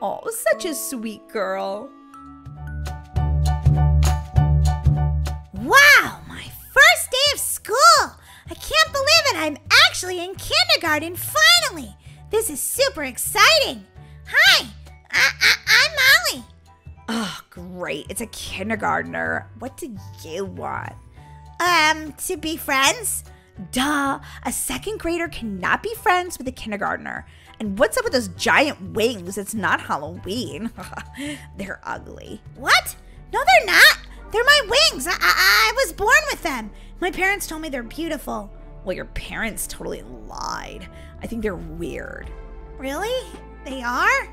Oh, such a sweet girl. Wow, my first day of school! I can't believe it, I'm actually in kindergarten finally! This is super exciting! Hi, I, I, I'm Molly. Oh, great. It's a kindergartner. What do you want? Um, to be friends? Duh. A second grader cannot be friends with a kindergartner. And what's up with those giant wings? It's not Halloween. they're ugly. What? No, they're not. They're my wings. I, I, I was born with them. My parents told me they're beautiful. Well, your parents totally lied. I think they're weird. Really? They are?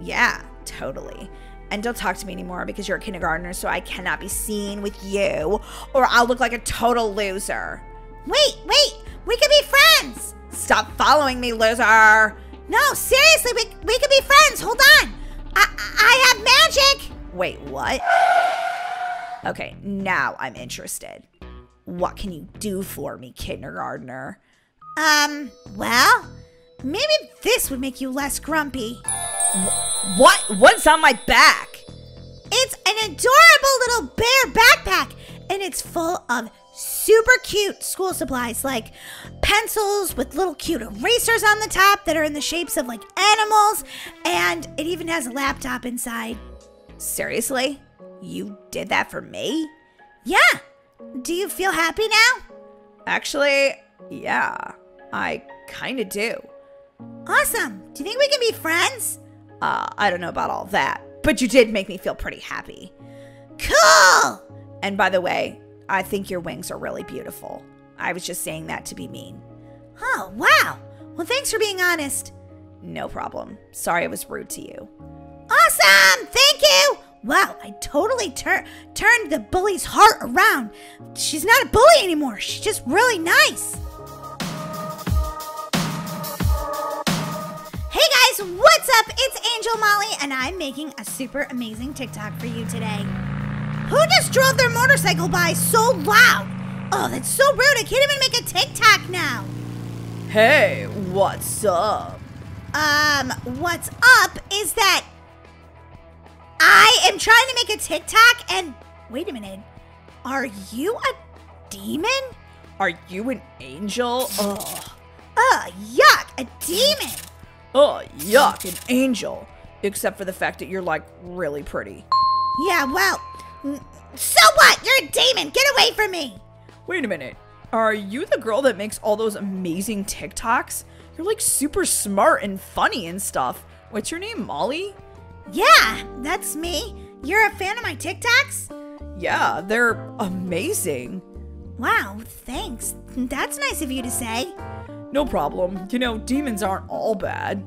Yeah, totally. And don't talk to me anymore because you're a kindergartner, so I cannot be seen with you, or I'll look like a total loser. Wait, wait, we could be friends. Stop following me, loser. No, seriously, we, we could be friends. Hold on. I, I have magic. Wait, what? Okay, now I'm interested. What can you do for me, kindergartner? Um, well, maybe this would make you less grumpy. What? What's on my back? It's an adorable little bear backpack, and it's full of super cute school supplies like pencils with little cute erasers on the top that are in the shapes of like animals, and it even has a laptop inside. Seriously? You did that for me? Yeah. Do you feel happy now? Actually, yeah, I kind of do. Awesome. Do you think we can be friends? Uh, I don't know about all that, but you did make me feel pretty happy. Cool! And by the way, I think your wings are really beautiful. I was just saying that to be mean. Oh, wow. Well, thanks for being honest. No problem. Sorry I was rude to you. Awesome! Thank you! Wow, I totally tur- turned the bully's heart around. She's not a bully anymore. She's just really nice. Guys, what's up? It's Angel Molly, and I'm making a super amazing TikTok for you today. Who just drove their motorcycle by so loud? Oh, that's so rude. I can't even make a TikTok now. Hey, what's up? Um, what's up is that I am trying to make a TikTok and wait a minute. Are you a demon? Are you an angel? Ugh. Ugh, yuck, a demon. Oh, yuck, an angel. Except for the fact that you're like really pretty. Yeah, well, so what? You're a demon. Get away from me. Wait a minute. Are you the girl that makes all those amazing TikToks? You're like super smart and funny and stuff. What's your name, Molly? Yeah, that's me. You're a fan of my TikToks? Yeah, they're amazing. Wow, thanks. That's nice of you to say. No problem. You know, demons aren't all bad.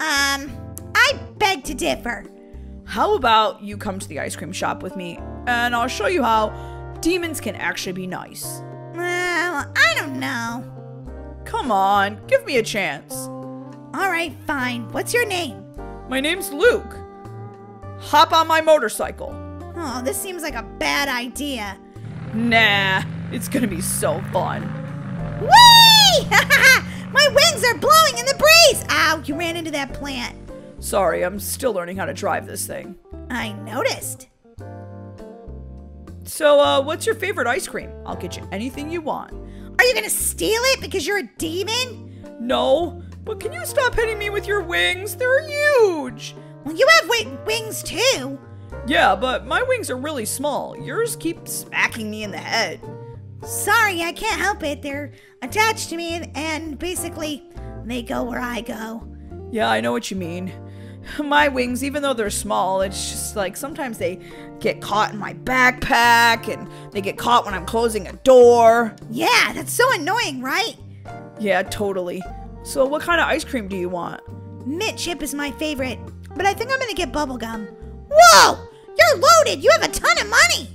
Um, I beg to differ. How about you come to the ice cream shop with me and I'll show you how demons can actually be nice. Well, I don't know. Come on, give me a chance. All right, fine. What's your name? My name's Luke. Hop on my motorcycle. Oh, this seems like a bad idea. Nah, it's gonna be so fun. Whee! My wings are blowing in the breeze! Ow, you ran into that plant. Sorry, I'm still learning how to drive this thing. I noticed. So, uh, what's your favorite ice cream? I'll get you anything you want. Are you gonna steal it because you're a demon? No, but can you stop hitting me with your wings? They're huge! Well, you have wi- wings too. Yeah, but my wings are really small. Yours keep smacking me in the head. Sorry, I can't help it. They're attached to me, and, and basically, they go where I go. Yeah, I know what you mean. My wings, even though they're small, it's just like sometimes they get caught in my backpack and they get caught when I'm closing a door. Yeah, that's so annoying, right? Yeah, totally. So, what kind of ice cream do you want? Mint chip is my favorite, but I think I'm gonna get bubblegum. Whoa! You're loaded! You have a ton of money!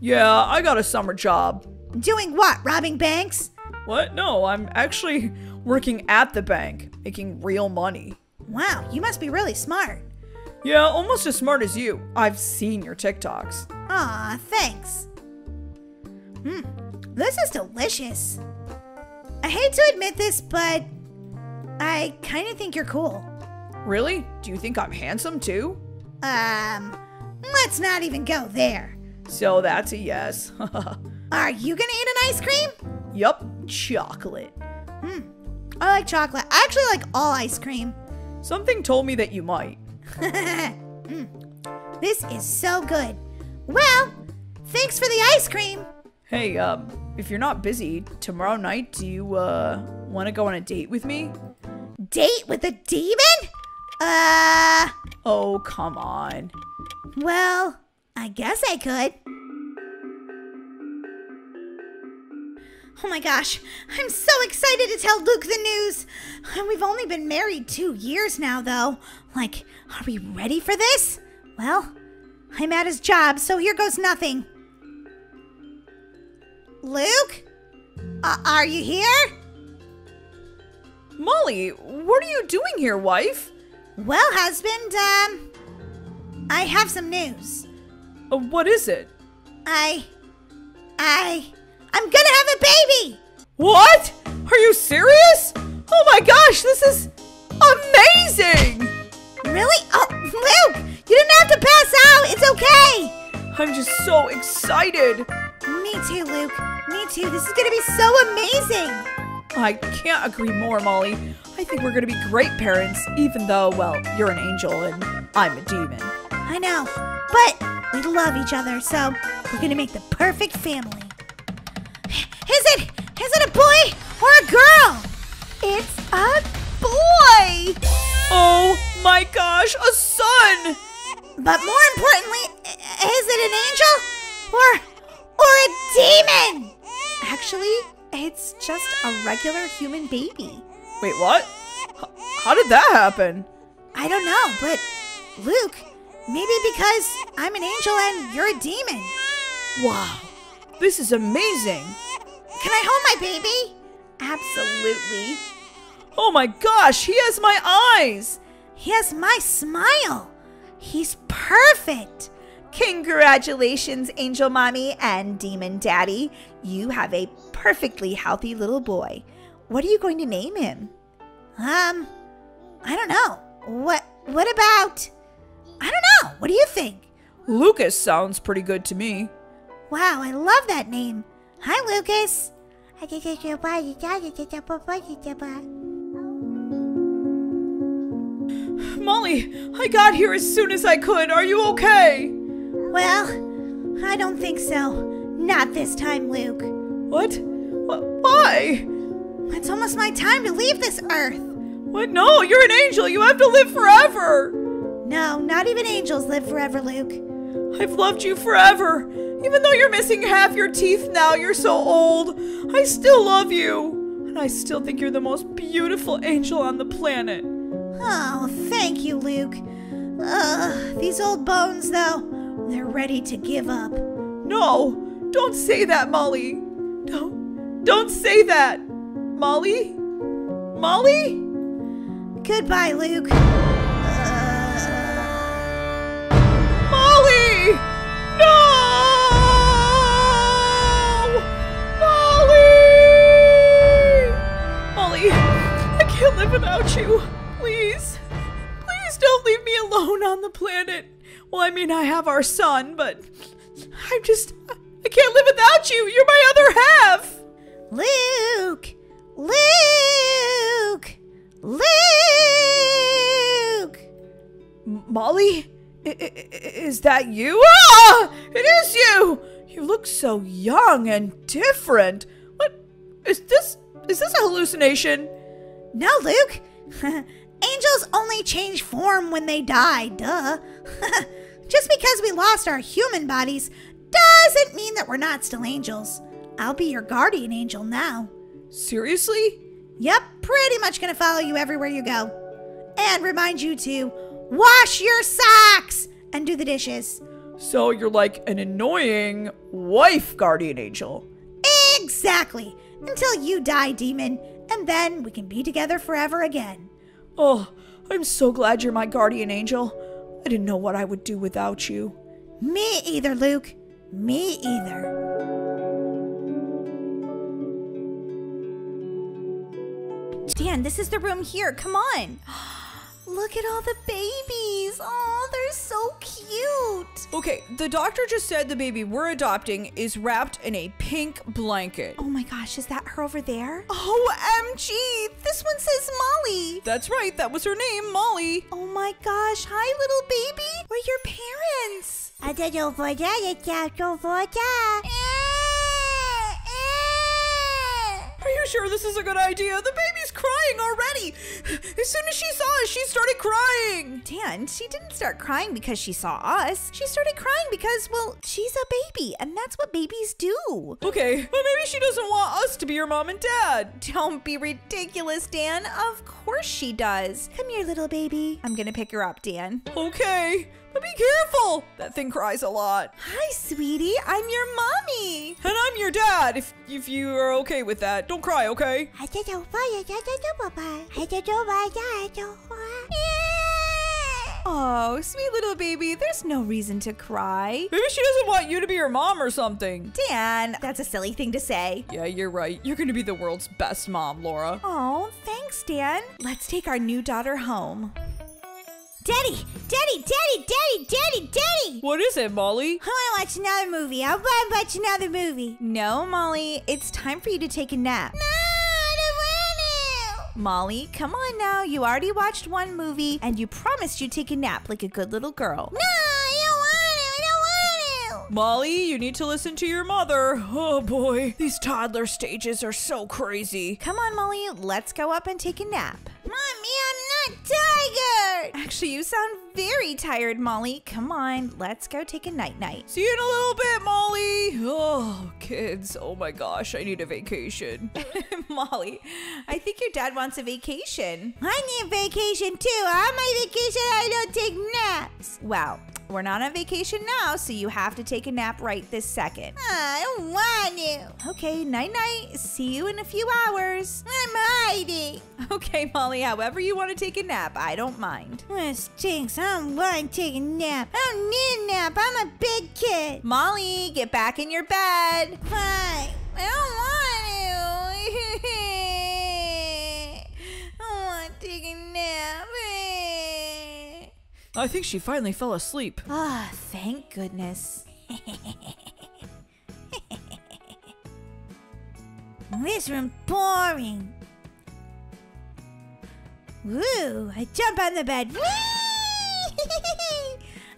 Yeah, I got a summer job. Doing what? Robbing banks? What? No, I'm actually working at the bank, making real money. Wow, you must be really smart. Yeah, almost as smart as you. I've seen your TikToks. Aw, thanks. Hmm, this is delicious. I hate to admit this, but I kind of think you're cool. Really? Do you think I'm handsome too? Um, let's not even go there. So that's a yes. Are you gonna eat an ice cream? yup, chocolate. Hmm. I like chocolate. I actually like all ice cream. Something told me that you might. Mm, This is so good. Well, thanks for the ice cream. Hey, um, if you're not busy, tomorrow night, do you, uh, want to go on a date with me? Date with a demon? Uh, Oh, come on. well, I guess I could. Oh my gosh, I'm so excited to tell Luke the news. We've only been married two years now, though. Like, are we ready for this? Well, I'm at his job, so here goes nothing. Luke? Uh, are you here? Molly, what are you doing here, wife? Well, husband, um, I have some news. Uh, what is it? I, I, I'm gonna have a baby. What? Are you serious? Oh my gosh, this is amazing! Really? Oh, Luke, you didn't have to pass out. It's okay. I'm just so excited. Me too, Luke. Me too. This is gonna be so amazing. I can't agree more, Molly. I think we're gonna be great parents, even though, well, you're an angel and I'm a demon. I know, but we love each other, so we're gonna make the perfect family. Is it? Is it a boy or a girl? It's a boy! Oh my gosh, a son! But more importantly, is it an angel or or a demon? Actually, It's just a regular human baby. Wait, what? H- how did that happen? I don't know, but Luke, maybe because I'm an angel and you're a demon. Wow, this is amazing. Can I hold my baby? Absolutely. Oh my gosh, he has my eyes. He has my smile. He's perfect. Congratulations, Angel Mommy and Demon Daddy. You have a perfectly healthy little boy. What are you going to name him? Um, I don't know. What what about I don't know. What do you think? Lucas sounds pretty good to me. Wow, I love that name. Hi, Lucas. Molly, I got here as soon as I could. Are you okay? Well, I don't think so. Not this time, Luke. What? Wh- Why? It's almost my time to leave this earth. What? No, you're an angel. You have to live forever. No, not even angels live forever, Luke. I've loved you forever. Even though you're missing half your teeth now, you're so old. I still love you. And I still think you're the most beautiful angel on the planet. Oh, thank you, Luke. Ugh, these old bones, though, they're ready to give up. No, don't say that, Molly. Don't, don't say that. Molly? Molly? Goodbye, Luke. Live without you. Please. Please don't leave me alone on the planet. Well, I mean, I have our son, but I'm just. I can't live without you. You're my other half. Luke! Luke! Luke! M- Molly? I- is that you? Ah! It is you! You look so young and different. What? Is this. Is this a hallucination? No, Luke. Angels only change form when they die, duh. Just because we lost our human bodies doesn't mean that we're not still angels. I'll be your guardian angel now. Seriously? Yep, pretty much gonna follow you everywhere you go. And remind you to wash your socks and do the dishes. So you're like an annoying wife guardian angel. Exactly. Until you die, demon, and then we can be together forever again. Oh, I'm so glad you're my guardian angel. I didn't know what I would do without you. Me either, Luke. Me either. Dan, this is the room here. Come on. Oh, Look at all the babies. Oh, they're so cute. Okay, the doctor just said the baby we're adopting is wrapped in a pink blanket. Oh my gosh, is that her over there? OMG, this one says Molly. That's right, that was her name, Molly. Oh my gosh, hi little baby. We're your parents. Are you sure this is a good idea? The baby's crying already. As soon as she saw us, she started crying. Dan, she didn't start crying because she saw us. She started crying because, well, she's a baby, and that's what babies do. Okay, but maybe she doesn't want us to be her mom and dad. Don't be ridiculous, Dan. Of course she does. Come here, little baby. I'm gonna pick her up, Dan. Okay, but be careful. That thing cries a lot. Hi, sweetie. I'm your mommy. And I'm your dad, if if you are okay with that. Don't cry, okay? Oh, sweet little baby. There's no reason to cry. Maybe she doesn't want you to be her mom or something. Dan, that's a silly thing to say. Yeah, you're right. You're gonna be the world's best mom, Laura. Oh, thanks, Dan. Let's take our new daughter home. Daddy, Daddy, Daddy, Daddy, Daddy, Daddy! What is it, Molly? I want to watch another movie. I want to watch another movie. No, Molly, it's time for you to take a nap. No, I don't want Molly, come on now. You already watched one movie and you promised you'd take a nap like a good little girl. No, Molly, you need to listen to your mother. Oh boy, these toddler stages are so crazy. Come on, Molly, let's go up and take a nap. Mommy, I'm not tired. Actually, you sound very tired, Molly. Come on, let's go take a night night. See you in a little bit, Molly. Oh, kids. Oh my gosh, I need a vacation. Molly, I think your dad wants a vacation. I need vacation too. On my vacation, I don't take naps. Well, we're not on vacation now, so you have to take a nap right this second. I don't want to. Okay, night night. See you in a few hours. I'm hiding. Okay, Molly, however you want to take a nap, I don't mind. This stinks. I don't want to take a nap. I don't need a nap. I'm a big kid. Molly, get back in your bed. Fine. I don't want to. I want to take a nap. I think she finally fell asleep. Ah, thank goodness. This room boring. Woo! I jump on the bed.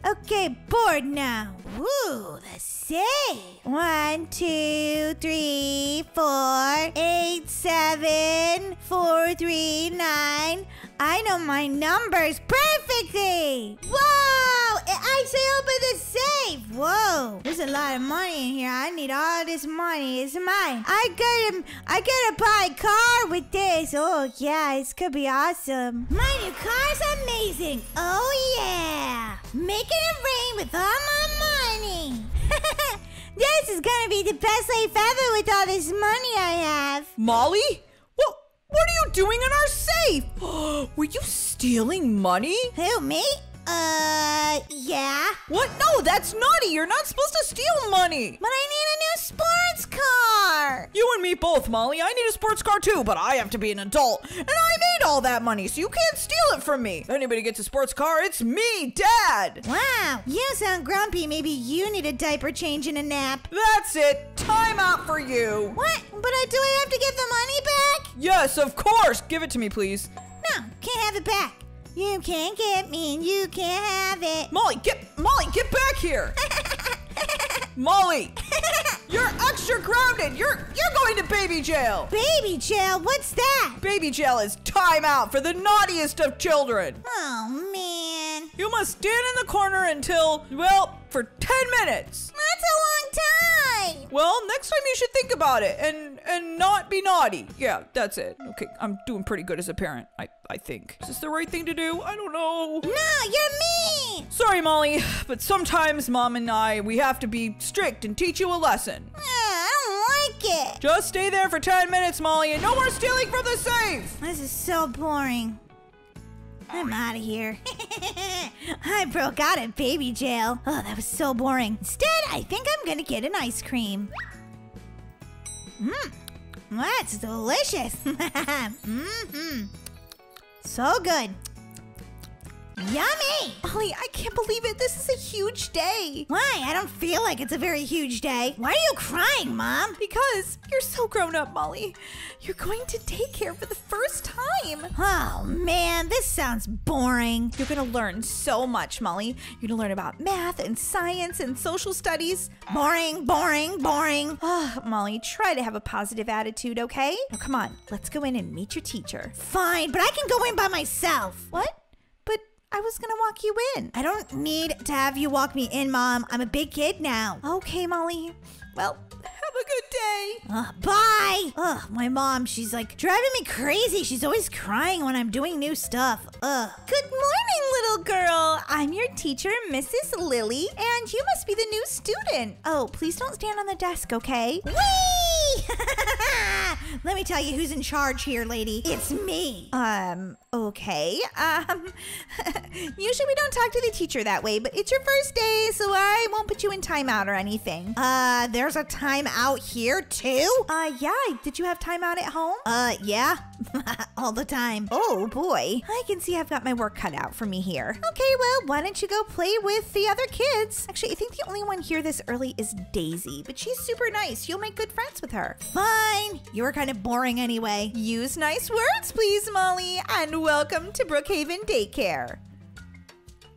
Okay, bored now. Woo! The save. One, two, three, four, eight, seven, four, three, nine. I know my numbers perfectly. Whoa! It actually opened the safe. Whoa! There's a lot of money in here. I need all this money. It's mine. I gotta, I gotta buy a car with this. Oh yeah, this could be awesome. My new car's amazing. Oh yeah, making it rain with all my money. this is gonna be the best life ever with all this money I have. Molly? What are you doing in our safe? Were you stealing money? Who me? Uh, yeah. What? No, that's naughty. You're not supposed to steal money. But I need a new sports car. You and me both, Molly. I need a sports car too, but I have to be an adult. And I made all that money, so you can't steal it from me. If anybody gets a sports car, it's me, Dad. Wow, you sound grumpy. Maybe you need a diaper change and a nap. That's it. Time out for you. What? But I, do I have to give the money back? Yes, of course. Give it to me, please. No, can't have it back. You can't get me and you can't have it. Molly, get Molly, get back here. Molly, you're extra grounded. You're you're going to baby jail. Baby jail? What's that? Baby jail is time out for the naughtiest of children. Oh, man. You must stand in the corner until, well, for 10 minutes. That's a long time. Well, next time you should think about it and and not be naughty. Yeah, that's it. Okay, I'm doing pretty good as a parent. I I think. Is this the right thing to do? I don't know. No, you're mean. Sorry, Molly, but sometimes mom and I we have to be strict and teach you a lesson. Uh, I don't like it. Just stay there for 10 minutes, Molly, and no more stealing from the safe. This is so boring. I'm out of here. I broke out of baby jail. Oh, that was so boring. Instead, I think I'm gonna get an ice cream. Mmm, that's delicious. Mmm, so good. Yummy! Molly, I can't believe it. This is a huge day. Why? I don't feel like it's a very huge day. Why are you crying, Mom? Because you're so grown up, Molly. You're going to daycare for the first time. Oh man, this sounds boring. You're going to learn so much, Molly. You're going to learn about math and science and social studies. Boring, boring, boring. Ah, Molly, try to have a positive attitude, okay? Now, come on, let's go in and meet your teacher. Fine, but I can go in by myself. What? I was to walk you in. I don't need to have you walk me in, Mom. I'm a big kid now. Okay, Molly. Well, have a good day. Ugh, bye. Ugh, my mom, she's like driving me crazy. She's always crying when I'm doing new stuff. Ugh. Good morning, little girl. I'm your teacher, Mrs. Lily, and you must be the new student. Oh, please don't stand on the desk, okay? Whee! Let me tell you who's in charge here, lady. It's me. Um, okay. Um, usually we don't talk to the teacher that way, but it's your first day, so I won't put you in timeout or anything. Uh, there's a time out here too? Uh, yeah. Did you have time out at home? Uh, yeah. All the time. Oh boy. I can see I've got my work cut out for me here. Okay, well, why don't you go play with the other kids? Actually, I think the only one here this early is Daisy, but she's super nice. You'll make good friends with her. Fine. You were kind of boring anyway. Use nice words, please, Molly, and welcome to Brookhaven Daycare.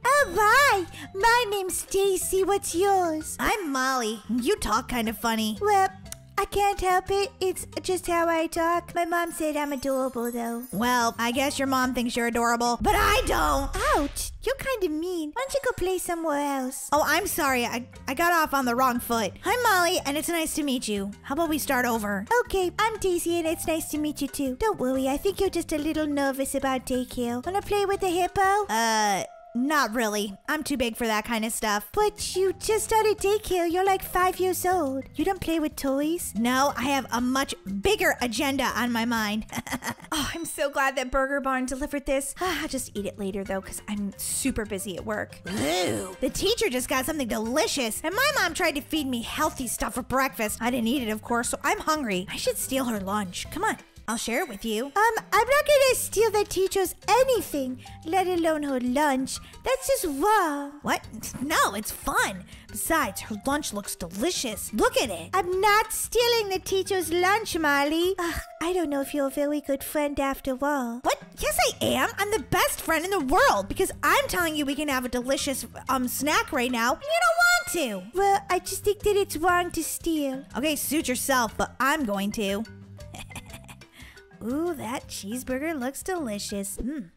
Oh, hi. My name's Stacy. What's yours? I'm Molly. You talk kind of funny. Well, I can't help it. It's just how I talk. My mom said I'm adorable, though. Well, I guess your mom thinks you're adorable, but I don't. Ouch. You're kind of mean. Why don't you go play somewhere else? Oh, I'm sorry. I, I got off on the wrong foot. I'm Molly, and it's nice to meet you. How about we start over? Okay, I'm Daisy, and it's nice to meet you, too. Don't worry. I think you're just a little nervous about daycare. Wanna play with the hippo? Uh... Not really. I'm too big for that kind of stuff. But you just started daycare. You're like five years old. You don't play with toys? No, I have a much bigger agenda on my mind. Oh, I'm so glad that Burger Barn delivered this. I'll just eat it later though, because I'm super busy at work. Ooh, the teacher just got something delicious, and my mom tried to feed me healthy stuff for breakfast. I didn't eat it, of course, so I'm hungry. I should steal her lunch. Come on. I'll share it with you. Um, I'm not gonna steal the teacher's anything, let alone her lunch. That's just wrong. What? No, it's fun. Besides, her lunch looks delicious. Look at it. I'm not stealing the teacher's lunch, Molly. Ugh, I don't know if you're a very good friend after all. What? Yes, I am. I'm the best friend in the world because I'm telling you we can have a delicious um snack right now, you don't want to. Well, I just think that it's wrong to steal. Okay, suit yourself, but I'm going to. Ooh, that cheeseburger looks delicious. Mmm,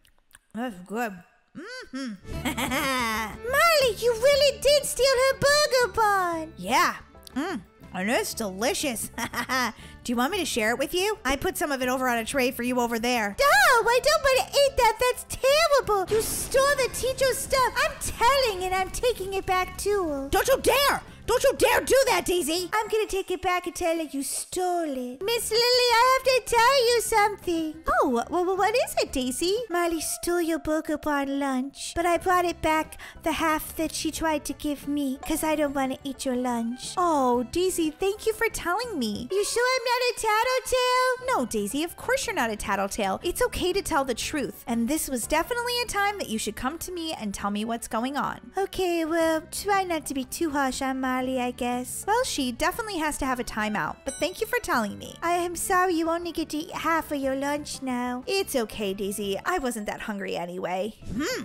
that's good. Mm-hmm. Molly, you really did steal her burger bun. Yeah. Mmm. And it's delicious. Do you want me to share it with you? I put some of it over on a tray for you over there. No, I don't want to eat that. That's terrible. You stole the teacher's stuff. I'm telling and I'm taking it back too. Don't you dare! Don't you dare do that, Daisy! I'm gonna take it back and tell her you stole it. Miss Lily, I have to tell you something. Oh, well, what is it, Daisy? Miley stole your book upon lunch, but I brought it back the half that she tried to give me, because I don't want to eat your lunch. Oh, Daisy, thank you for telling me. You sure I'm not a tattletale? No, Daisy, of course you're not a tattletale. It's okay to tell the truth, and this was definitely a time that you should come to me and tell me what's going on. Okay, well, try not to be too harsh on Molly, I guess. Well, she definitely has to have a timeout, but thank you for telling me. I am sorry you only get to eat half of your lunch now. It's okay, Daisy. I wasn't that hungry anyway. Hmm.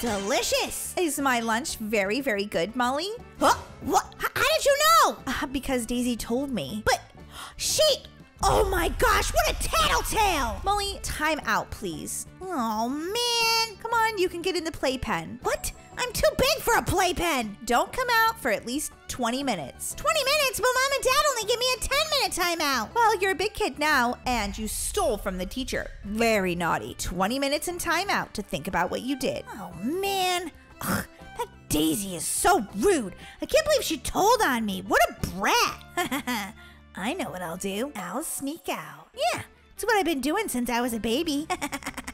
Delicious. Is my lunch very, very good, Molly? Huh? What? How did you know? Uh, because Daisy told me. But she. Oh my gosh, what a tattletale! Molly, time out, please. Oh man. Come on, you can get in the playpen. What? I'm too big for a playpen. Don't come out for at least 20 minutes. 20 minutes, but mom and dad only give me a 10 minute timeout. Well, you're a big kid now, and you stole from the teacher. Very naughty. 20 minutes in timeout to think about what you did. Oh man. Ugh, that Daisy is so rude. I can't believe she told on me. What a brat. I know what I'll do. I'll sneak out. Yeah, it's what I've been doing since I was a baby.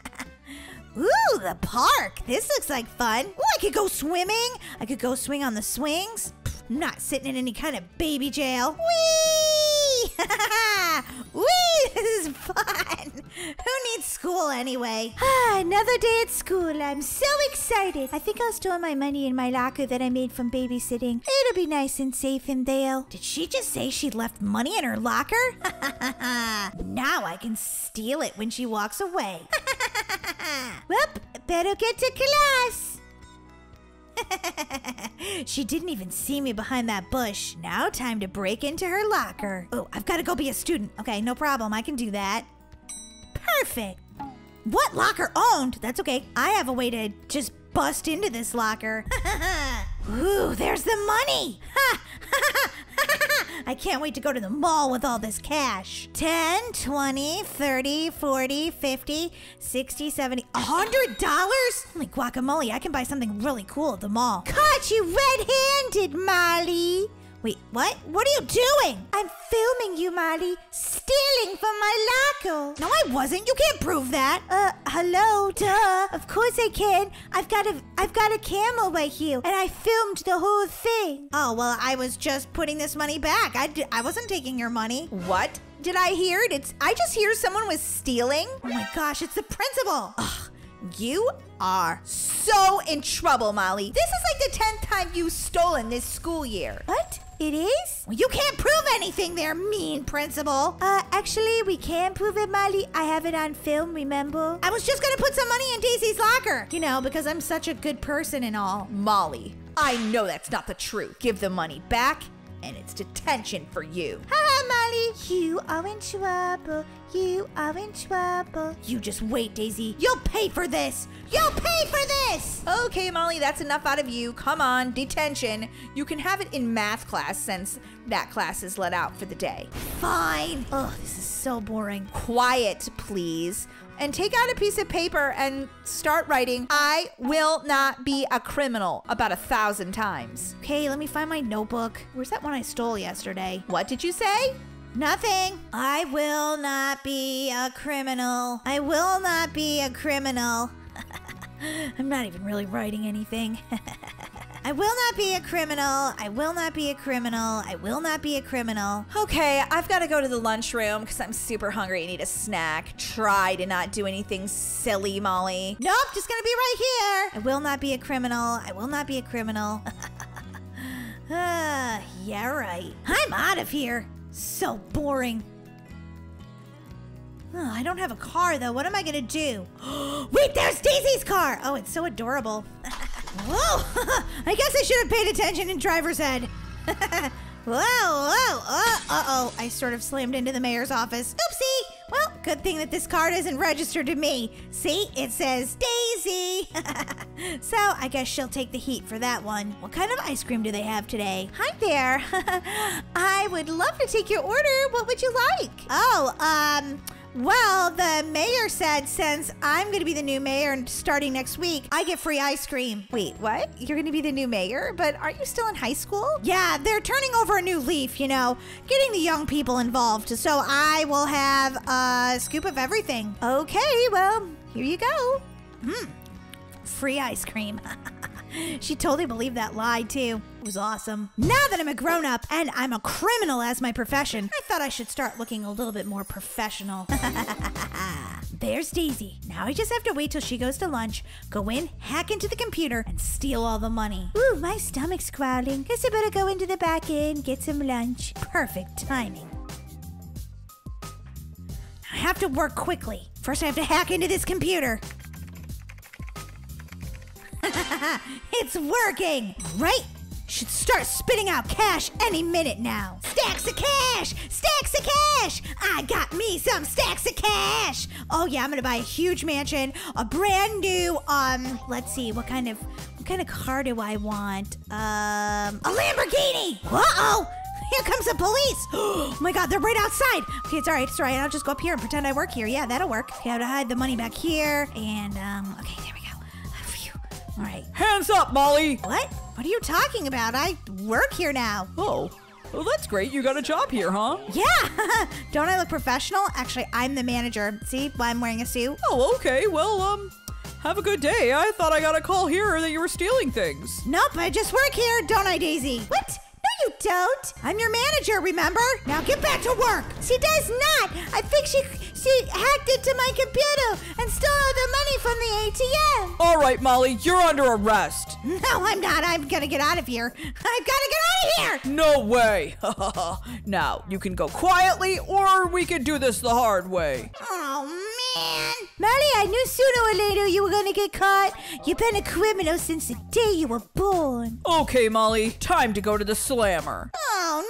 Ooh, the park. This looks like fun. Ooh, I could go swimming. I could go swing on the swings. Not sitting in any kind of baby jail. Whee! Whee! This is fun. Who needs school anyway? Ah, another day at school. I'm so excited. I think I'll store my money in my locker that I made from babysitting. It'll be nice and safe in there. Did she just say she left money in her locker? now I can steal it when she walks away. well, better get to class. she didn't even see me behind that bush. Now, time to break into her locker. Oh, I've got to go be a student. Okay, no problem. I can do that. Perfect. What locker owned? That's okay. I have a way to just bust into this locker. Ooh, there's the money. I can't wait to go to the mall with all this cash. 10, 20, 30, 40, 50, 60, 70, $100? Holy guacamole, I can buy something really cool at the mall. Caught you red-handed, Molly. Wait, what? What are you doing? I'm filming you, Molly. Stealing from my locker. No, I wasn't. You can't prove that. Uh, hello, duh. Of course I can. I've got a, I've got a camera right here, and I filmed the whole thing. Oh well, I was just putting this money back. I, d- I wasn't taking your money. What? Did I hear it? It's I just hear someone was stealing. Oh my gosh, it's the principal. Ugh, you are so in trouble, Molly. This is like the 10th time you've stolen this school year. What? It is? Well, you can't prove anything there, mean principal. Uh, actually, we can prove it, Molly. I have it on film, remember? I was just gonna put some money in Daisy's locker, you know, because I'm such a good person and all. Molly, I know that's not the truth. Give the money back, and it's detention for you. Haha, Molly. You are in trouble. You are in trouble. You just wait, Daisy. You'll pay for this. You'll pay for this. Okay, Molly, that's enough out of you. Come on, detention. You can have it in math class since that class is let out for the day. Fine. Oh, this is so boring. Quiet, please. And take out a piece of paper and start writing, I will not be a criminal about a thousand times. Okay, let me find my notebook. Where's that one I stole yesterday? What did you say? Nothing. I will not be a criminal. I will not be a criminal. I'm not even really writing anything. I will not be a criminal. I will not be a criminal. I will not be a criminal. Okay, I've got to go to the lunchroom because I'm super hungry and need a snack. Try to not do anything silly, Molly. Nope, just gonna be right here. I will not be a criminal. I will not be a criminal. Ah, yeah, right. I'm out of here. So boring. Oh, I don't have a car though. What am I gonna do? Wait, there's Daisy's car. Oh, it's so adorable. Whoa! I guess I should have paid attention in driver's ed. whoa, whoa, uh, uh-oh. I sort of slammed into the mayor's office. Oopsie! Well, good thing that this card isn't registered to me. See, it says Daisy. so I guess she'll take the heat for that one. What kind of ice cream do they have today? Hi there. I would love to take your order. What would you like? Oh, um, well, the mayor said since I'm going to be the new mayor and starting next week, I get free ice cream. Wait, what? You're going to be the new mayor? But aren't you still in high school? Yeah, they're turning over a new leaf, you know, getting the young people involved. So I will have a scoop of everything. Okay, well, here you go. Hmm. Free ice cream. she totally believed that lie, too. It was awesome. Now that I'm a grown up and I'm a criminal as my profession, I thought I should start looking a little bit more professional. There's Daisy. Now I just have to wait till she goes to lunch, go in, hack into the computer, and steal all the money. Ooh, my stomach's growling. Guess I better go into the back end, get some lunch. Perfect timing. I have to work quickly. First, I have to hack into this computer. it's working! Right? Should start spitting out cash any minute now. Stacks of cash! Stacks of cash! I got me some stacks of cash! Oh yeah, I'm gonna buy a huge mansion, a brand new, um, let's see, what kind of what kind of car do I want? Um a Lamborghini! Uh-oh! Here comes the police! Oh my god, they're right outside! Okay, it's alright, it's alright. I'll just go up here and pretend I work here. Yeah, that'll work. Okay, I have to hide the money back here. And um, okay, there we go. Phew. Alright. Hands up, Molly! What? What are you talking about? I work here now. Oh, well, that's great. You got a job here, huh? Yeah! Don't I look professional? Actually, I'm the manager. See why I'm wearing a suit? Oh, okay. Well, um, have a good day. I thought I got a call here that you were stealing things. Nope, I just work here, don't I, Daisy? What? No, you don't. I'm your manager, remember? Now get back to work. She does not. I think she she hacked into my computer and stole all the money from the ATM. All right, Molly, you're under arrest. No, I'm not. I'm gonna get out of here. I've gotta get out of here! No way. now, you can go quietly, or we can do this the hard way. Oh, man. Molly, I knew sooner or later you were gonna get caught. You've been a criminal since the day you were born. Okay, Molly, time to go to the slammer. Oh,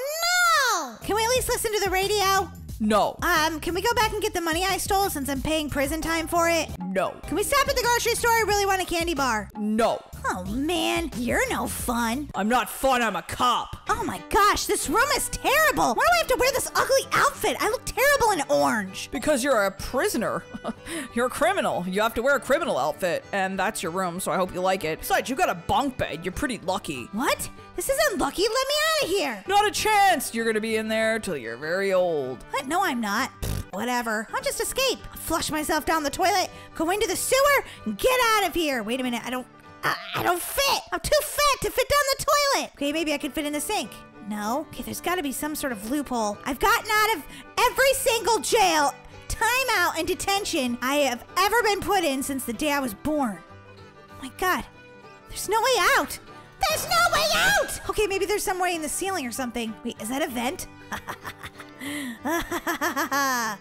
no! Can we at least listen to the radio? No, Um, can we go back and get the money I stole since I'm paying prison time for it? no, Can we stop at the grocery store? I really want a candy bar. no. Oh, man. You're no fun. I'm not fun, I'm a cop. Oh my gosh, this room is terrible. Why do I have to wear this ugly outfit? I look terrible in orange. Because you're a prisoner. you're a criminal. You have to wear a criminal outfit, and that's your room, so I hope you like it. Besides, you got a bunk bed. You're pretty lucky. What? This isn't lucky. Let me out of here. Not a chance. You're gonna be in there till you're very old. What? No, I'm not. Whatever. I'll just escape. Flush myself down the toilet, go into the sewer, and get out of here. Wait a minute. I don't. I, I don't fit. I'm too fat to fit down the toilet. Okay, maybe I could fit in the sink. No. Okay, there's got to be some sort of loophole. I've gotten out of every single jail, timeout, and detention I have ever been put in since the day I was born. My God, there's no way out. There's no way out! Okay, maybe there's some way in the ceiling or something. Wait, is that a vent?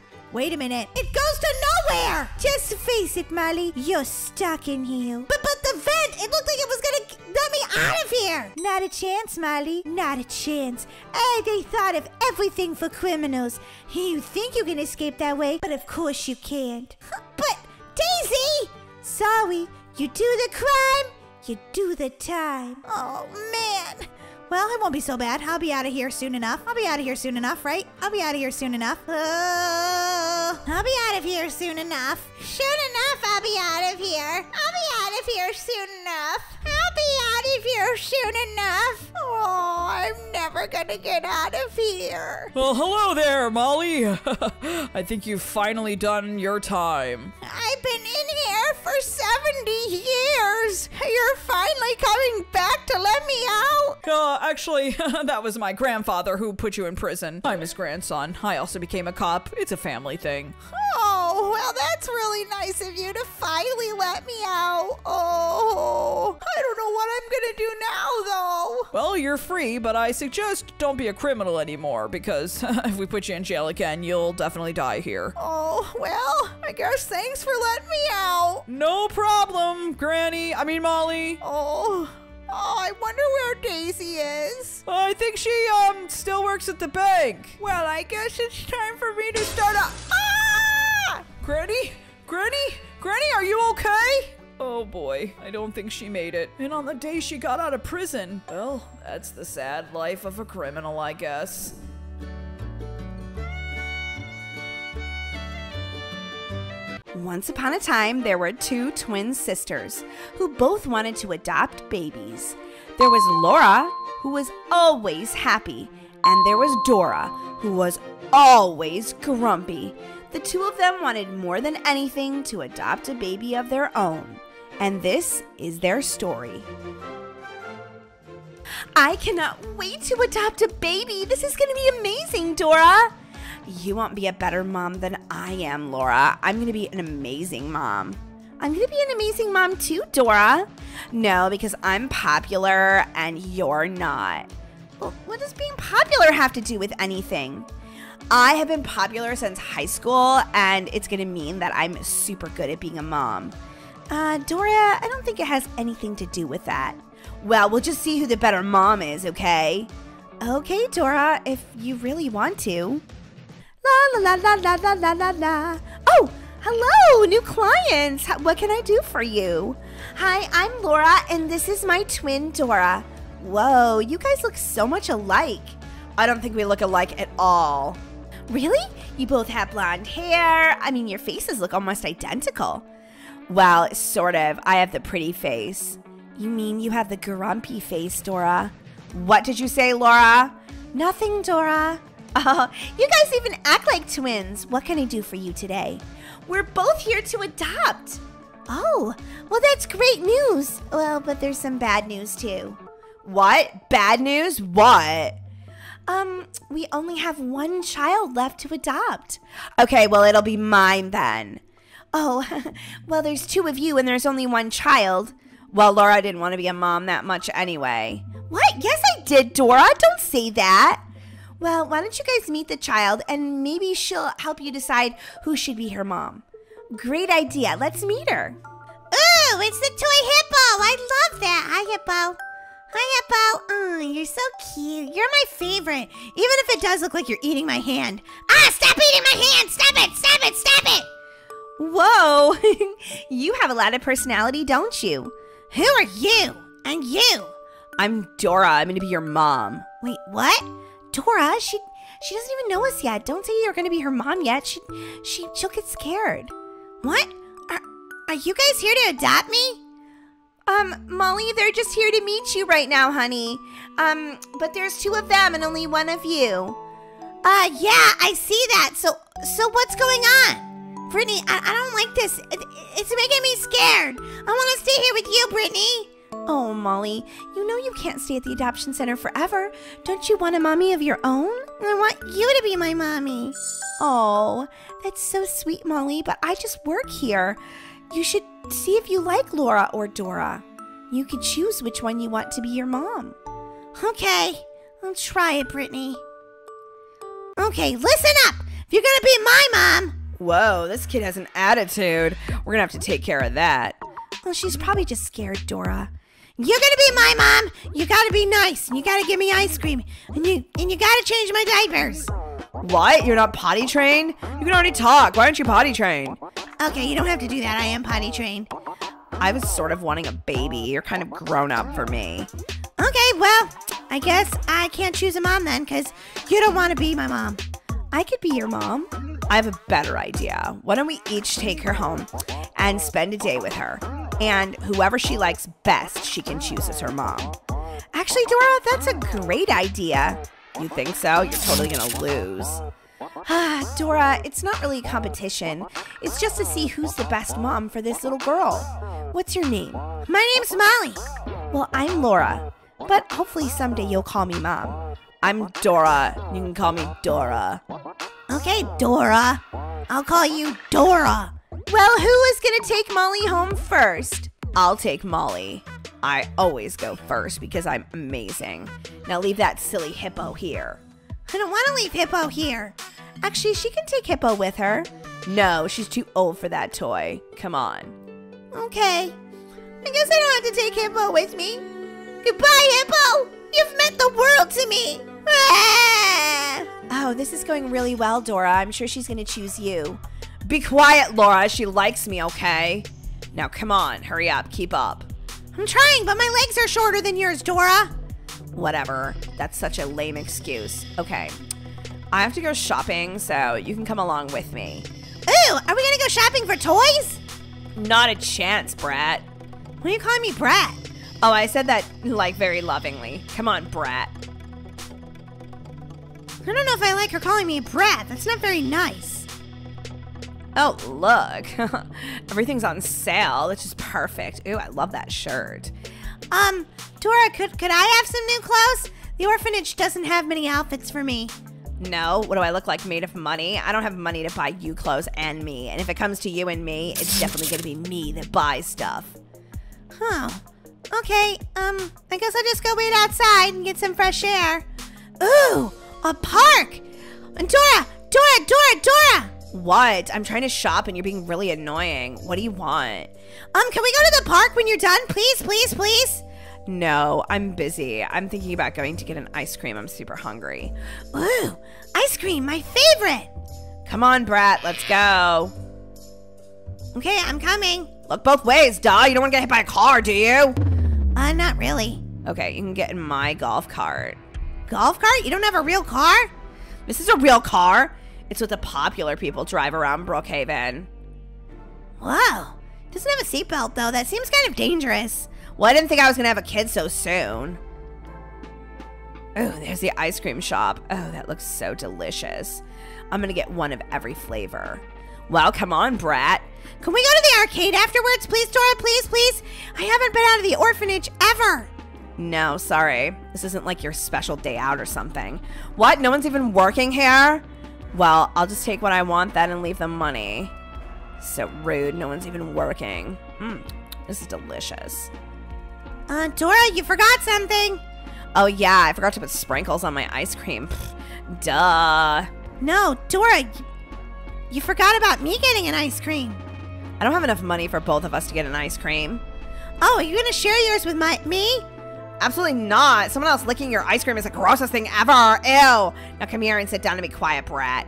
Wait a minute. It goes to nowhere! Just face it, Molly. You're stuck in here. But but the vent, it looked like it was gonna let me out of here! Not a chance, Molly. Not a chance. Hey, they thought of everything for criminals. You think you can escape that way, but of course you can't. But Daisy! Sorry, you do the crime, you do the time. Oh, man. Well, it won't be so bad. I'll be out of here soon enough. I'll be out of here soon enough, right? I'll be out of here soon enough. Oh, I'll be out of here soon enough. Soon enough, I'll be out of here. I'll be out of here soon enough. I'll be out of here soon enough. Oh, I'm never gonna get out of here. Well, hello there, Molly. I think you've finally done your time. I've been in here for 70 years. You're finally coming back to let me out. Uh, actually, that was my grandfather who put you in prison. I'm his grandson. I also became a cop. It's a family thing. Oh, well, that's really nice of you to finally let me out. Oh, I don't know what I'm gonna do now, though. Well, you're free, but I suggest don't be a criminal anymore because if we put you in jail again, you'll definitely die here. Oh, well, I guess thanks for letting me out. No problem, Granny. I mean, Molly. Oh, oh, I wonder where Daisy is. I think she um still works at the bank. Well, I guess it's time for me to start a. Ah! Granny? Granny? Granny, are you okay? Oh boy, I don't think she made it. And on the day she got out of prison, well, that's the sad life of a criminal, I guess. Once upon a time, there were two twin sisters who both wanted to adopt babies. There was Laura, who was always happy, and there was Dora, who was always grumpy. The two of them wanted more than anything to adopt a baby of their own. And this is their story. I cannot wait to adopt a baby. This is going to be amazing, Dora. You won't be a better mom than I am, Laura. I'm going to be an amazing mom. I'm going to be an amazing mom too, Dora. No, because I'm popular and you're not. Well, what does being popular have to do with anything? I have been popular since high school, and it's going to mean that I'm super good at being a mom. Uh, Dora, I don't think it has anything to do with that. Well, we'll just see who the better mom is, okay? Okay, Dora, if you really want to. La la la la la la la la. Oh, hello, new clients. What can I do for you? Hi, I'm Laura, and this is my twin, Dora. Whoa, you guys look so much alike. I don't think we look alike at all. Really? You both have blonde hair. I mean, your faces look almost identical. Well, sort of. I have the pretty face. You mean you have the grumpy face, Dora? What did you say, Laura? Nothing, Dora. Oh, you guys even act like twins. What can I do for you today? We're both here to adopt. Oh, well, that's great news. Well, but there's some bad news too. What? Bad news? What? Um, we only have one child left to adopt. Okay, well, it'll be mine then. Oh, well, there's two of you and there's only one child. Well, Laura didn't want to be a mom that much anyway. What? Yes, I did, Dora. Don't say that. Well, why don't you guys meet the child and maybe she'll help you decide who should be her mom? Great idea. Let's meet her. Ooh, it's the toy hippo. I love that. Hi, hippo. Hi, hippo. Oh, you're so cute. You're my favorite. Even if it does look like you're eating my hand. Ah, stop eating my hand. Stop it. Stop it. Stop it. Whoa, you have a lot of personality, don't you? Who are you? And you? I'm Dora. I'm going to be your mom. Wait, what? Dora, she she doesn't even know us yet. Don't say you're going to be her mom yet. She she she'll get scared. What? Are, are you guys here to adopt me? Um, Molly, they're just here to meet you right now, honey. Um, but there's two of them and only one of you. Uh, yeah, I see that. So, so what's going on? Brittany, I, I don't like this. It, it's making me scared. I want to stay here with you, Brittany. Oh, Molly, you know you can't stay at the adoption center forever. Don't you want a mommy of your own? I want you to be my mommy. Oh, that's so sweet, Molly, but I just work here. You should see if you like Laura or Dora. You could choose which one you want to be your mom. Okay, I'll try it, Brittany. Okay, listen up. If you're gonna be my mom, Whoa, this kid has an attitude. We're gonna have to take care of that. Well, she's probably just scared, Dora. You're gonna be my mom. You gotta be nice, and you gotta give me ice cream, and you and you gotta change my diapers. What? You're not potty trained? You can already talk. Why aren't you potty trained? Okay, you don't have to do that. I am potty trained. I was sort of wanting a baby. You're kind of grown up for me. Okay, well, I guess I can't choose a mom then, cause you don't want to be my mom. I could be your mom. I have a better idea. Why don't we each take her home and spend a day with her? And whoever she likes best, she can choose as her mom. Actually, Dora, that's a great idea. You think so? You're totally gonna lose. Ah, Dora, it's not really a competition. It's just to see who's the best mom for this little girl. What's your name? My name's Molly. Well, I'm Laura, but hopefully someday you'll call me mom. I'm Dora. You can call me Dora. Okay, Dora. I'll call you Dora. Well, who is gonna take Molly home first? I'll take Molly. I always go first because I'm amazing. Now leave that silly hippo here. I don't want to leave Hippo here. Actually, she can take Hippo with her. No, she's too old for that toy. Come on. Okay. I guess I don't have to take Hippo with me. Goodbye, Hippo. You've meant the world to me. Ah! Oh, this is going really well, Dora. I'm sure she's gonna choose you. Be quiet, Laura. She likes me, okay? Now, come on. Hurry up. Keep up. I'm trying, but my legs are shorter than yours, Dora. Whatever. That's such a lame excuse. Okay. I have to go shopping, so you can come along with me. Ooh, are we gonna go shopping for toys? Not a chance, Brat. Why are you calling me Brat? Oh, I said that like very lovingly. Come on, Brat. I don't know if I like her calling me brat. That's not very nice. Oh, look. Everything's on sale. That's just perfect. Ooh, I love that shirt. Um, Dora, could could I have some new clothes? The orphanage doesn't have many outfits for me. No, what do I look like made of money? I don't have money to buy you clothes and me. And if it comes to you and me, it's definitely going to be me that buys stuff. Huh. Okay, um, I guess I'll just go wait outside and get some fresh air. Ooh, a park! Dora, Dora, Dora, Dora! What? I'm trying to shop and you're being really annoying. What do you want? Um, can we go to the park when you're done? Please, please, please? No, I'm busy. I'm thinking about going to get an ice cream. I'm super hungry. Ooh, ice cream, my favorite! Come on, Brat, let's go. Okay, I'm coming. Look both ways, duh. You don't want to get hit by a car, do you? Uh, not really. Okay, you can get in my golf cart. Golf cart? You don't have a real car? This is a real car. It's what the popular people drive around Brookhaven. Whoa. Doesn't have a seatbelt, though. That seems kind of dangerous. Well, I didn't think I was gonna have a kid so soon. Oh, there's the ice cream shop. Oh, that looks so delicious. I'm gonna get one of every flavor. Well, come on, Brat. Can we go to the arcade afterwards, please, Dora? Please, please? I haven't been out of the orphanage ever. No, sorry. This isn't like your special day out or something. What? No one's even working here? Well, I'll just take what I want then and leave them money. So rude. No one's even working. Mmm, this is delicious. Uh, Dora, you forgot something. Oh, yeah, I forgot to put sprinkles on my ice cream. Pfft, duh. No, Dora, you, you forgot about me getting an ice cream. I don't have enough money for both of us to get an ice cream. Oh, are you gonna share yours with my me? Absolutely not. Someone else licking your ice cream is the grossest thing ever. Ew. Now come here and sit down and be quiet, Brat.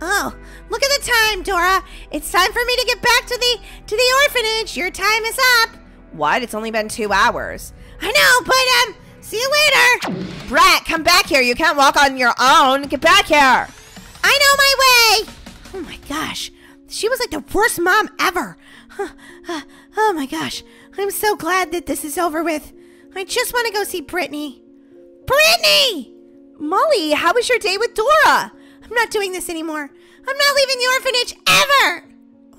Oh, look at the time, Dora. It's time for me to get back to the to the orphanage. Your time is up. What? It's only been two hours. I know, but um, see you later. Brat, come back here. You can't walk on your own. Get back here. I know my way. Oh my gosh, she was like the worst mom ever. Huh, uh, Oh my gosh, I'm so glad that this is over with. I just want to go see Brittany. Brittany! Molly, how was your day with Dora? I'm not doing this anymore. I'm not leaving the orphanage ever.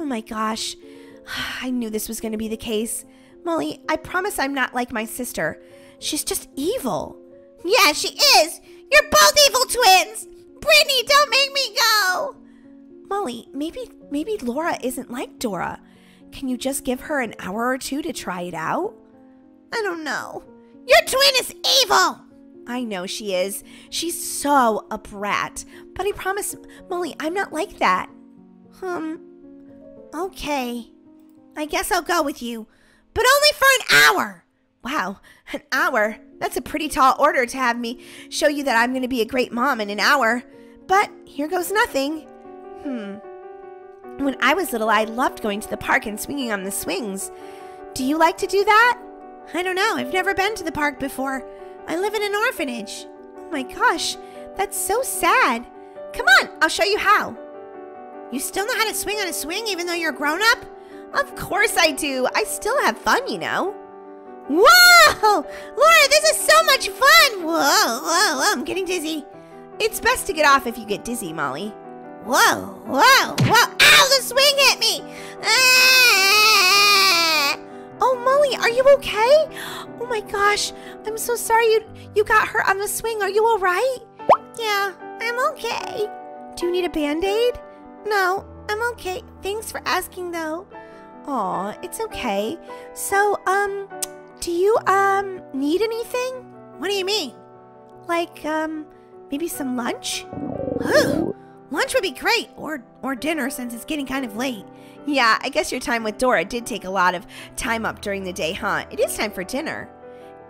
Oh my gosh. I knew this was going to be the case. Molly, I promise I'm not like my sister. She's just evil. Yeah, she is. You're both evil twins. Brittany, don't make me go. Molly, maybe maybe Laura isn't like Dora. Can you just give her an hour or two to try it out? I don't know. Your twin is evil! I know she is. She's so a brat. But I promise, Molly, I'm not like that. Um, okay. I guess I'll go with you, but only for an hour. Wow, an hour. That's a pretty tall order to have me show you that I'm going to be a great mom in an hour. But here goes nothing. Hmm. When I was little, I loved going to the park and swinging on the swings. Do you like to do that? I don't know. I've never been to the park before. I live in an orphanage. Oh my gosh, that's so sad. Come on, I'll show you how. You still know how to swing on a swing even though you're grown up? Of course I do. I still have fun, you know. Whoa! Laura, this is so much fun! Whoa, whoa, whoa, I'm getting dizzy. It's best to get off if you get dizzy, Molly. Whoa, whoa, whoa! Ow, the swing hit me! Ah! Oh, Molly, are you okay? Oh my gosh, I'm so sorry you you got hurt on the swing. Are you all right? Yeah, I'm okay. Do you need a band-aid? No, I'm okay. Thanks for asking, though. Aw, it's okay. So, um, do you, um, need anything? What do you mean? Like, um, maybe some lunch? Lunch would be great, or or dinner since it's getting kind of late. Yeah, I guess your time with Dora did take a lot of time up during the day, huh? It is time for dinner.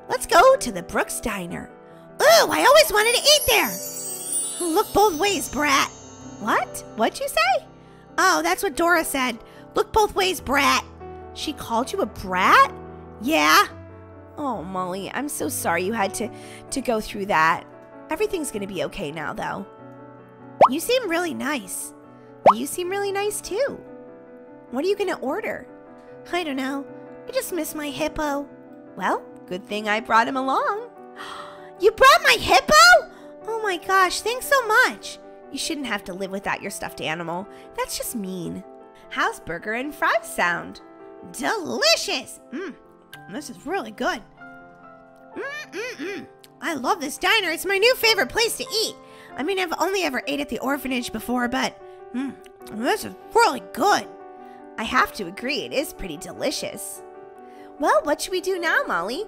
Let's go to the Brooks Diner. Ooh, I always wanted to eat there. Look both ways, brat. What? What'd you say? Oh, that's what Dora said. Look both ways, brat. She called you a brat? Yeah. Oh, Molly, I'm so sorry you had to to go through that. Everything's going to be okay now, though. You seem really nice. You seem really nice, too. What are you to order? I don't know. I just miss my hippo. Well, good thing I brought him along. You brought my hippo? Oh my gosh, thanks so much. You shouldn't have to live without your stuffed animal. That's just mean. How's burger and fries sound? Delicious. Mmm, this is really good. Mm-mm-mm. I love this diner. It's my new favorite place to eat. I mean, I've only ever ate at the orphanage before, but mm, this is really good. I have to agree, it is pretty delicious. Well, what should we do now, Molly?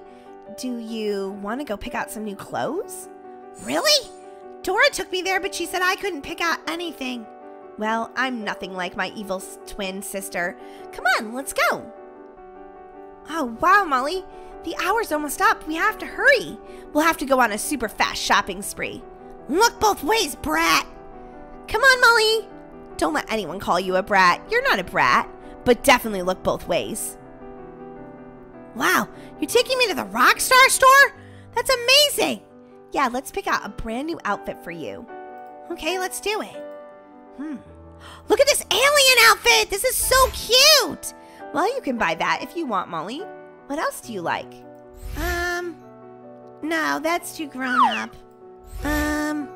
Do you want to go pick out some new clothes? Really? Dora took me there, but she said I couldn't pick out anything. Well, I'm nothing like my evil twin sister. Come on, let's go. Oh, wow, Molly. The hour's almost up. We have to hurry. We'll have to go on a super fast shopping spree. Look both ways, brat. Come on, Molly. Don't let anyone call you a brat. You're not a brat, but definitely look both ways. Wow, you're taking me to the Rockstar store? That's amazing. Yeah, let's pick out a brand new outfit for you. Okay, let's do it. Hmm. Look at this alien outfit. This is so cute. Well, you can buy that if you want, Molly. What else do you like? Um, no, that's too grown up. Um,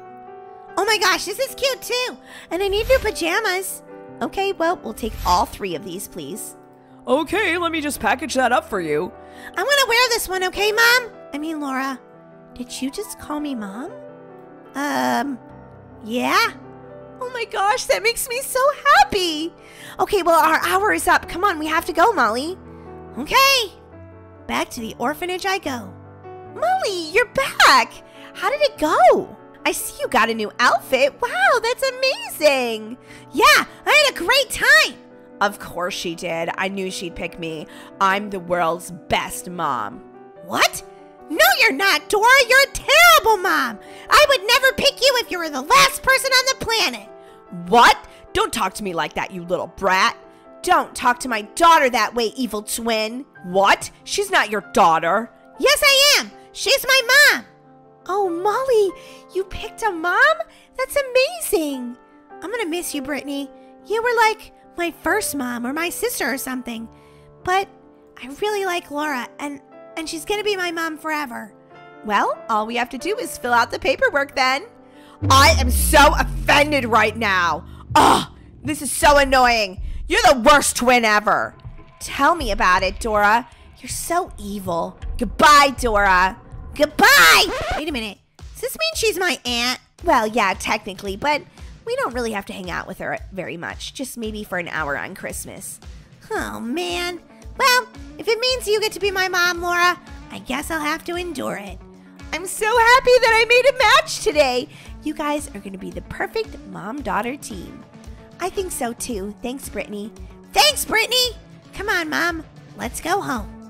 oh my gosh, this is cute too. And I need new pajamas. Okay, well, we'll take all three of these, please. Okay, let me just package that up for you. I'm gonna wear this one, okay, Mom? I mean, Laura. Did you just call me Mom? Um, yeah. Oh my gosh, that makes me so happy. Okay, well, our hour is up. Come on, we have to go, Molly. Okay. Back to the orphanage I go. Molly, you're back. How did it go? I see you got a new outfit. Wow, that's amazing. Yeah, I had a great time. Of course she did. I knew she'd pick me. I'm the world's best mom. What? No, you're not, Dora. You're a terrible mom. I would never pick you if you were the last person on the planet. What? Don't talk to me like that, you little brat. Don't talk to my daughter that way, evil twin. What? She's not your daughter. Yes, I am. She's my mom. Oh, Molly, you picked a mom? That's amazing. I'm going to miss you, Brittany. You were like my first mom or my sister or something. But I really like Laura, and, and she's going to be my mom forever. Well, all we have to do is fill out the paperwork then. I am so offended right now. Ugh, this is so annoying. You're the worst twin ever. Tell me about it, Dora. You're so evil. Goodbye, Dora. Goodbye! Wait a minute. Does this mean she's my aunt? Well, yeah, technically, but we don't really have to hang out with her very much. Just maybe for an hour on Christmas. Oh, man. Well, if it means you get to be my mom, Laura, I guess I'll have to endure it. I'm so happy that I made a match today. You guys are going to be the perfect mom daughter team. I think so too. Thanks, Brittany. Thanks, Brittany. Come on, Mom. Let's go home.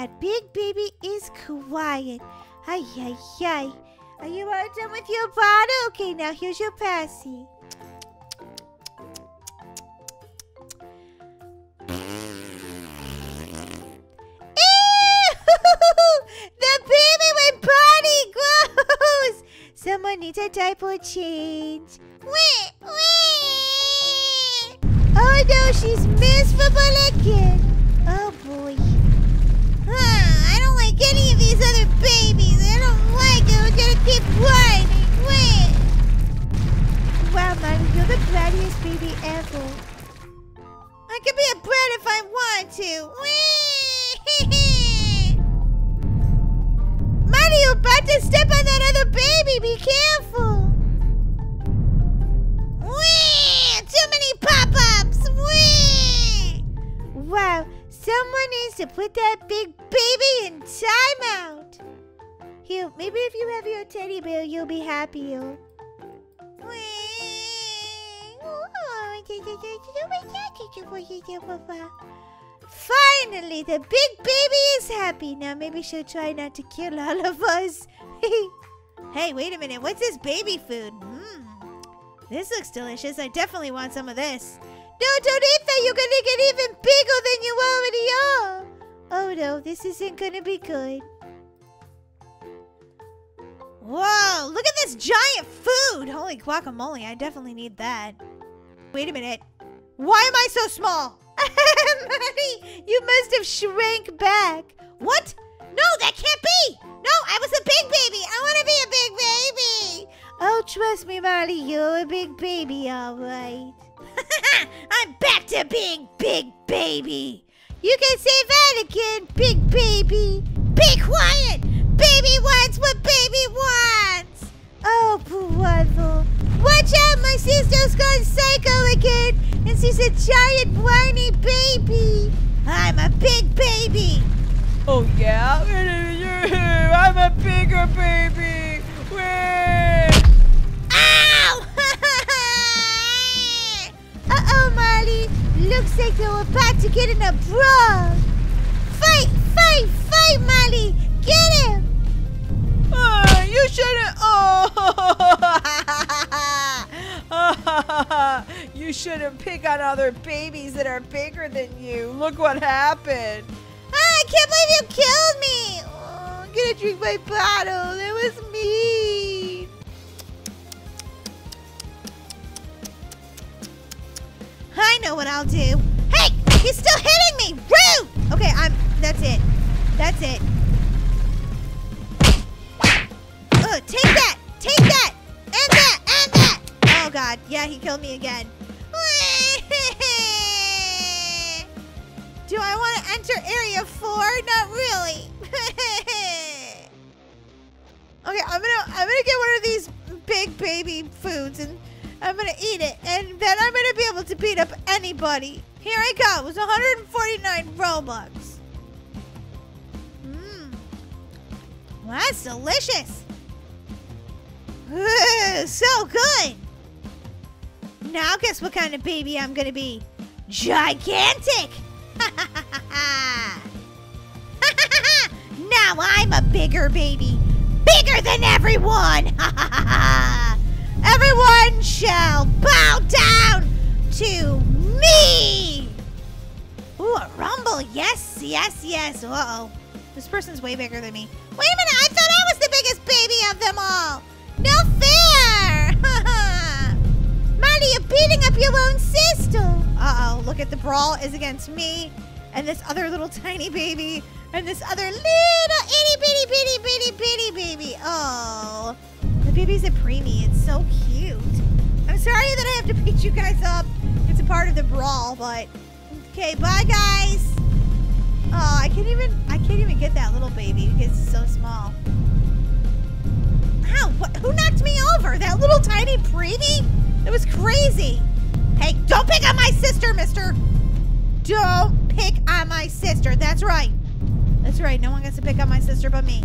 That big baby is quiet. Ay, ay, ay. Are you all done with your bottle? Okay, now here's your passy. The baby went potty! Gross! Someone needs a diaper change. Wait, wait! Oh no, she's miserable again. Any of these other babies. I don't like it. We're gonna keep whining. Wait. Wow, Mommy, you're the brattiest baby ever. I could be a brat if I want to. Wee! Mommy, you're about to step on that other baby. Be careful. Wee! Too many pop-ups. Wow, someone needs to put that big baby in timeout. Here, maybe if you have your teddy bear, you'll be happier. Finally, the big baby is happy. Now maybe she'll try not to kill all of us. hey, wait a minute. What's this baby food? Mmm. This looks delicious. I definitely want some of this. No, don't eat that. You're gonna get even bigger than you already are. Oh no, this isn't gonna be good. Whoa, look at this giant food. Holy guacamole, I definitely need that. Wait a minute. Why am I so small? Maddie, you must have shrank back. What? No, that can't be. No, I was a big baby. I want to be a big baby. Oh, trust me, Molly, you're a big baby, all right. I'm back to being big baby. You can say that again, big baby. Be quiet. Baby wants what baby wants. Oh, brother. Watch out, my sister's gone psycho again, and she's a giant whiny baby. I'm a big baby. Oh yeah? I'm a bigger baby! Wait! Looks like they're about to get in a brawl. Fight, fight, fight, Molly. Get him. Ah, you shouldn't. Oh! you shouldn't pick on other babies that are bigger than you. Look what happened. Ah, I can't believe you killed me. Oh, I'm gonna drink my bottle. It was mean. I know what I'll do. Hey, he's still hitting me. Rude. Okay, I'm. That's it. That's it. Ugh, take that. Take that. And that. And that. Oh God. Yeah, he killed me again. Do I want to enter area four? Not really. okay, I'm gonna I'm gonna get one of these big baby foods and I'm gonna eat it, and then I'm gonna be able to beat up anybody. Here I go. It was 149 Robux. Mmm. Well, that's delicious. Ugh, so good. Now guess what kind of baby I'm gonna be? Gigantic! now I'm a bigger baby. Bigger than everyone! everyone shall bow down to me! Ooh, a rumble. Yes, yes, yes. Uh oh. This person's way bigger than me. Wait a minute. I thought I was the biggest baby of them all. No fair. Molly, you're beating up your own sister. Uh oh. Look at the brawl is against me and this other little tiny baby and this other little itty bitty bitty bitty bitty baby. Oh. Baby's a preemie. It's so cute. I'm sorry that I have to beat you guys up. It's a part of the brawl, but okay, bye guys. Oh, I can't even I can't even get that little baby because it's so small. Ow, what, who knocked me over? That little tiny preemie? That was crazy. Hey, don't pick on my sister, mister. Don't pick on my sister. That's right. That's right. No one gets to pick on my sister but me.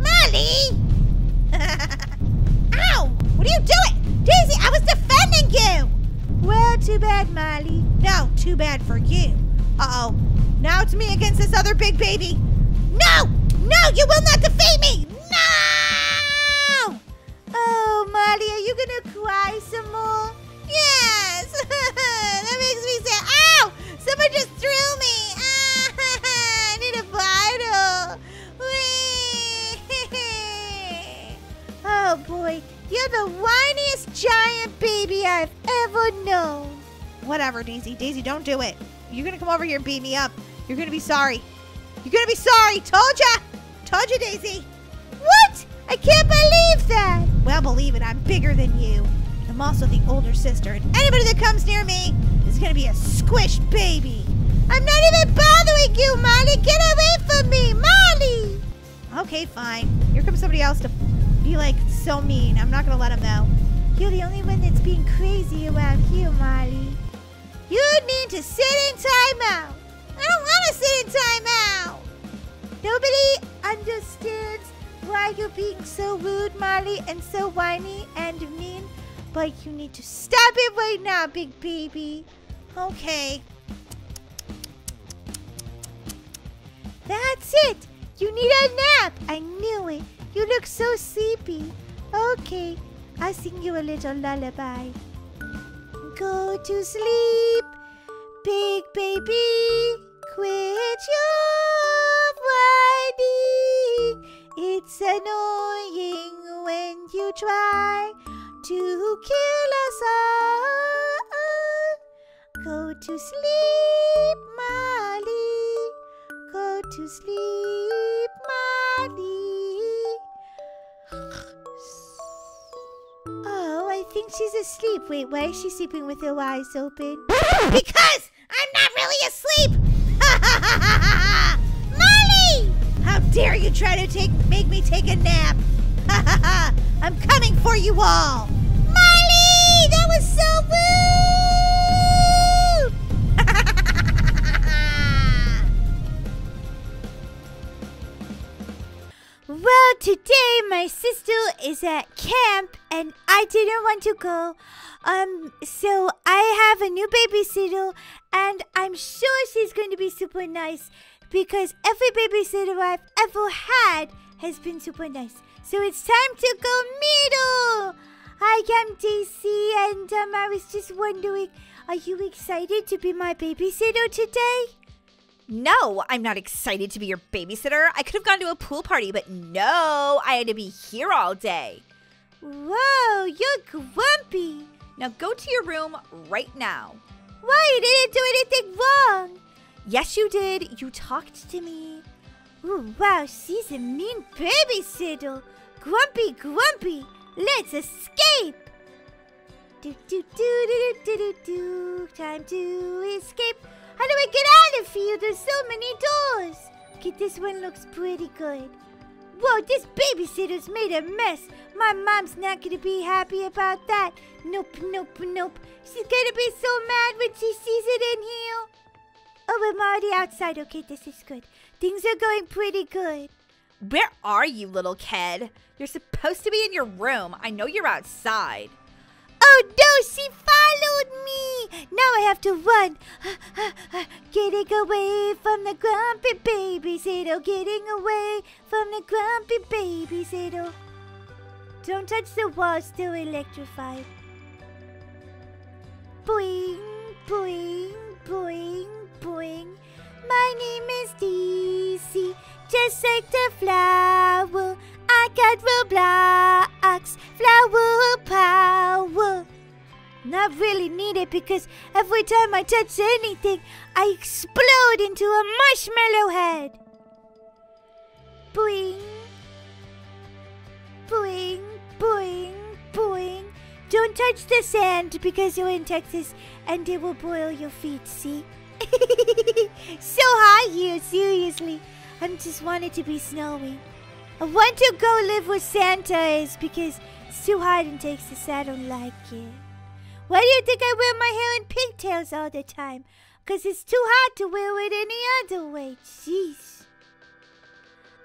Molly! Ow! What are you doing? Daisy, I was defending you! Well, too bad, Molly. No, too bad for you. Uh-oh. Now it's me against this other big baby. No! No, you will not defeat me! No! Oh, Molly, are you gonna cry some more? Yes! that makes me sad. Ow! Someone just threw me! Oh boy, you're the whiniest giant baby I've ever known. Whatever, Daisy. Daisy, don't do it. You're gonna come over here and beat me up. You're gonna be sorry. You're gonna be sorry. Told ya! Told you, Daisy. What? I can't believe that. Well, believe it. I'm bigger than you. I'm also the older sister, and anybody that comes near me is gonna be a squished baby. I'm not even bothering you, Molly. Get away from me, Molly. Okay, fine. Here comes somebody else to be like so mean. I'm not gonna let him know. You're the only one that's being crazy around here, Molly. You need to sit in timeout. I don't want to sit in timeout. Nobody understands why you're being so rude, Molly, and so whiny and mean. But you need to stop it right now, big baby. Okay. That's it. You need a nap. I knew it. You look so sleepy. Okay, I'll sing you a little lullaby. Go to sleep, big baby. Quit your whining. It's annoying when you try to kill us all. Go to sleep, Molly. Go to sleep, Molly. Oh, I think she's asleep. Wait, why is she sleeping with her eyes open? because I'm not really asleep! Molly! How dare you try to take make me take a nap? I'm coming for you all! Molly! That was so rude! Well, today my sister is at camp and I didn't want to go. Um, so I have a new babysitter and I'm sure she's going to be super nice because every babysitter I've ever had has been super nice. So it's time to go meet her. Hi, I'm Daisy and um, I was just wondering, are you excited to be my babysitter today? No, I'm not excited to be your babysitter. I could have gone to a pool party, but no, I had to be here all day. Whoa, you're grumpy. Now go to your room right now. Why? You didn't do anything wrong. Yes, you did. You talked to me. Ooh, wow, she's a mean babysitter. Grumpy, grumpy. Let's escape. Do do do do do do do. Time to escape. How do I get out of here? There's so many doors. Okay, this one looks pretty good. Whoa, this babysitter's made a mess. My mom's not gonna be happy about that. Nope, nope, nope. She's gonna be so mad when she sees it in here. Oh, I'm already outside. Okay, this is good. Things are going pretty good. Where are you, little kid? You're supposed to be in your room. I know you're outside. Oh no, she followed me! Now I have to run. getting away from the grumpy babysitter. Getting away from the grumpy babysitter. Don't touch the wall, still electrified. Boing, boing, boing, boing. My name is Daisy, just like the flower. I got Roblox, flower power. Not really need it because every time I touch anything, I explode into a marshmallow head. Boing. Boing, boing, boing. Don't touch the sand because you're in Texas and it will boil your feet, see? so hot here, seriously. I just want it to be snowy. I want to go live with Santa is because it's too hot in Texas. I don't like it. Why do you think I wear my hair in pigtails all the time? Because it's too hot to wear it any other way. Jeez.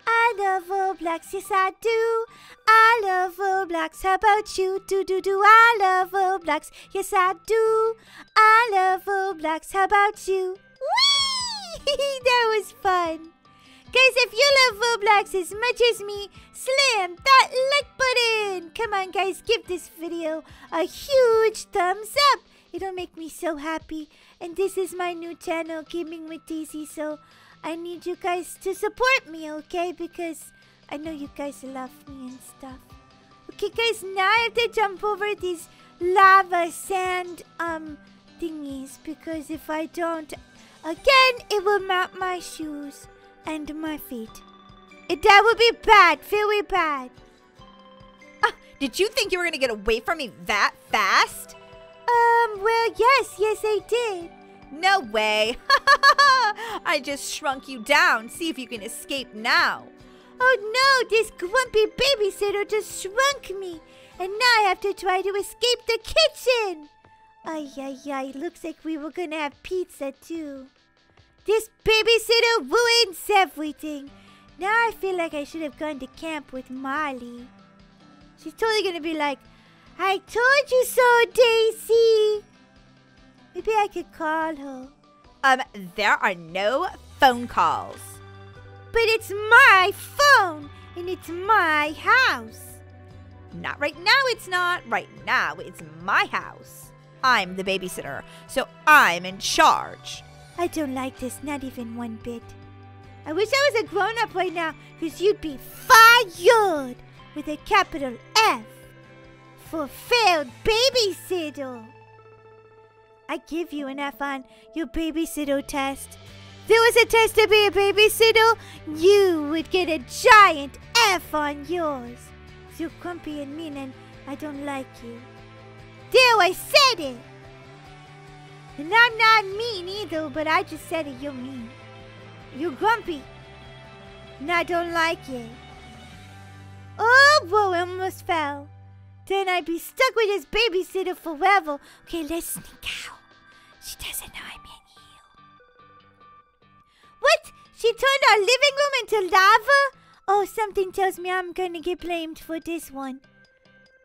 I love Roblox, yes I do. I love Roblox, how about you? Do do do, I love Roblox, yes I do. I love Roblox, how about you? Whee! that was fun. Guys, if you love Roblox as much as me, slam that like button. Come on, guys, give this video a huge thumbs up. It'll make me so happy. And this is my new channel, Gaming with Daisy, so I need you guys to support me, okay? Because I know you guys love me and stuff. Okay, guys, now I have to jump over these lava sand um thingies because if I don't, again, it will melt my shoes and my feet. That would be bad, very bad. Ah, did you think you were going to get away from me that fast? Um, well, yes, yes, I did. No way. I just shrunk you down. See if you can escape now. Oh no, this grumpy babysitter just shrunk me. And now I have to try to escape the kitchen. Ay, ay, ay, looks like we were gonna have pizza too. This babysitter ruins everything. Now I feel like I should have gone to camp with Molly. She's totally gonna be like, I told you so, Daisy. Maybe I could call her. Um, there are no phone calls. But it's my phone and it's my house. Not right now, it's not. Right now, it's my house. I'm the babysitter, so I'm in charge. I don't like this, not even one bit. I wish I was a grown up right now, because you'd be fired with a capital F for failed babysitter. I give you an F on your babysitter test. If there was a test to be a babysitter, you would get a giant F on yours. You're grumpy and mean, and I don't like you. There, I said it! And I'm not mean either, but I just said it, you're mean. You're grumpy. And I don't like it. Oh, whoa, I almost fell. Then I'd be stuck with this babysitter forever. Okay, let's sneak out. She doesn't know I'm in here. What? She turned our living room into lava? Oh, something tells me I'm gonna get blamed for this one.